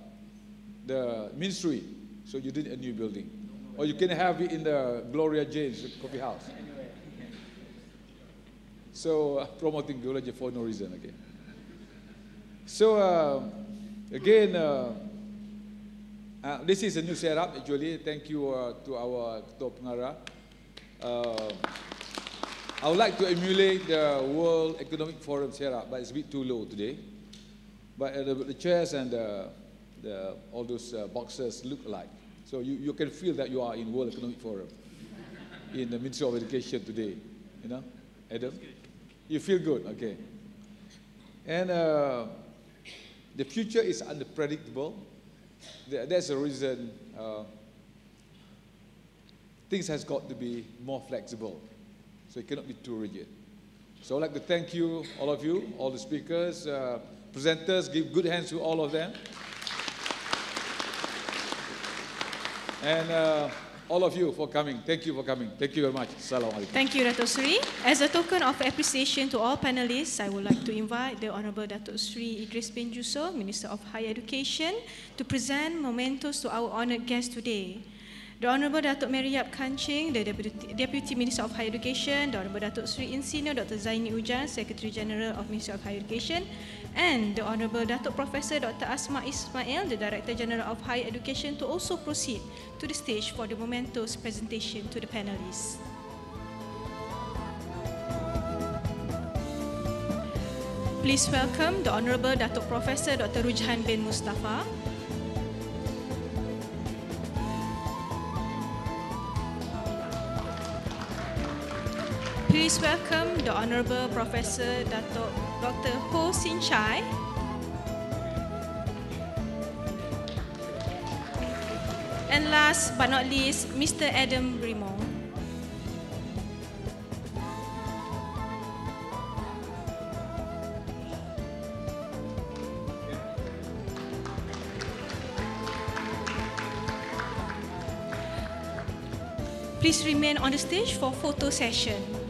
O: the ministry, so you need a new building. Or you can have it in the Gloria Jean's coffee house. So uh, promoting Gloria for no reason again. So uh, again, uh, uh, this is a new setup actually. Thank you uh, to our Pengarah. Uh, I would like to emulate the World Economic Forum setup, but it's a bit too low today. But the, the, chairs and the, all those boxes look alike. So you, you can feel that you are in World Economic Forum in the Ministry of Education today. You know, Adam? You feel good, okay. And uh, the future is unpredictable. That's the reason uh, things has got to be more flexible. So it cannot be too rigid. So I'd like to thank you, all of you, all the speakers, uh, presenters, give good hands to all of them. And uh, all of you for coming. Thank you for coming. Thank you very much. Assalamualaikum.
A: Thank you, Dato' Sri. As a token of appreciation to all panelists, I would like to invite the Honorable Dato' Sri Idris bin Juso, Minister of Higher Education, to present mementos to our honored guest today. The Honorable Datuk Mary Yap Kanching, the Deputy, Deputy Minister of Higher Education, the Honorable Datuk Sri Insinyur Dr. Zaini Ujang, Secretary General of Ministry of Higher Education, and the Honorable Datuk Professor Dr. Asma Ismail, the Director General of Higher Education, to also proceed to the stage for the momentous presentation to the panelists. Please welcome the Honorable Datuk Professor Dr. Rujhan bin Mustafa, Please welcome the Honorable Professor Dato Dr. Ho Sin Chai. And last but not least, Mr. Adam Brimong. Please remain on the stage for photo session.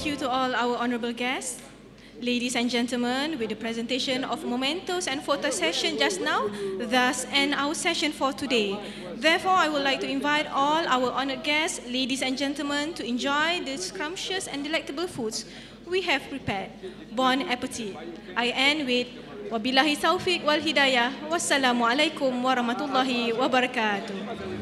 A: Thank you to all our honorable guests. Ladies and gentlemen, with the presentation of mementos and photo session just now, thus end our session for today. Therefore, I would like to invite all our honored guests, ladies and gentlemen, to enjoy the scrumptious and delectable foods we have prepared. Bon appetit. I end with Wabillahi taufiq wal hidayah. Wassalamualaikum warahmatullahi wabarakatuh.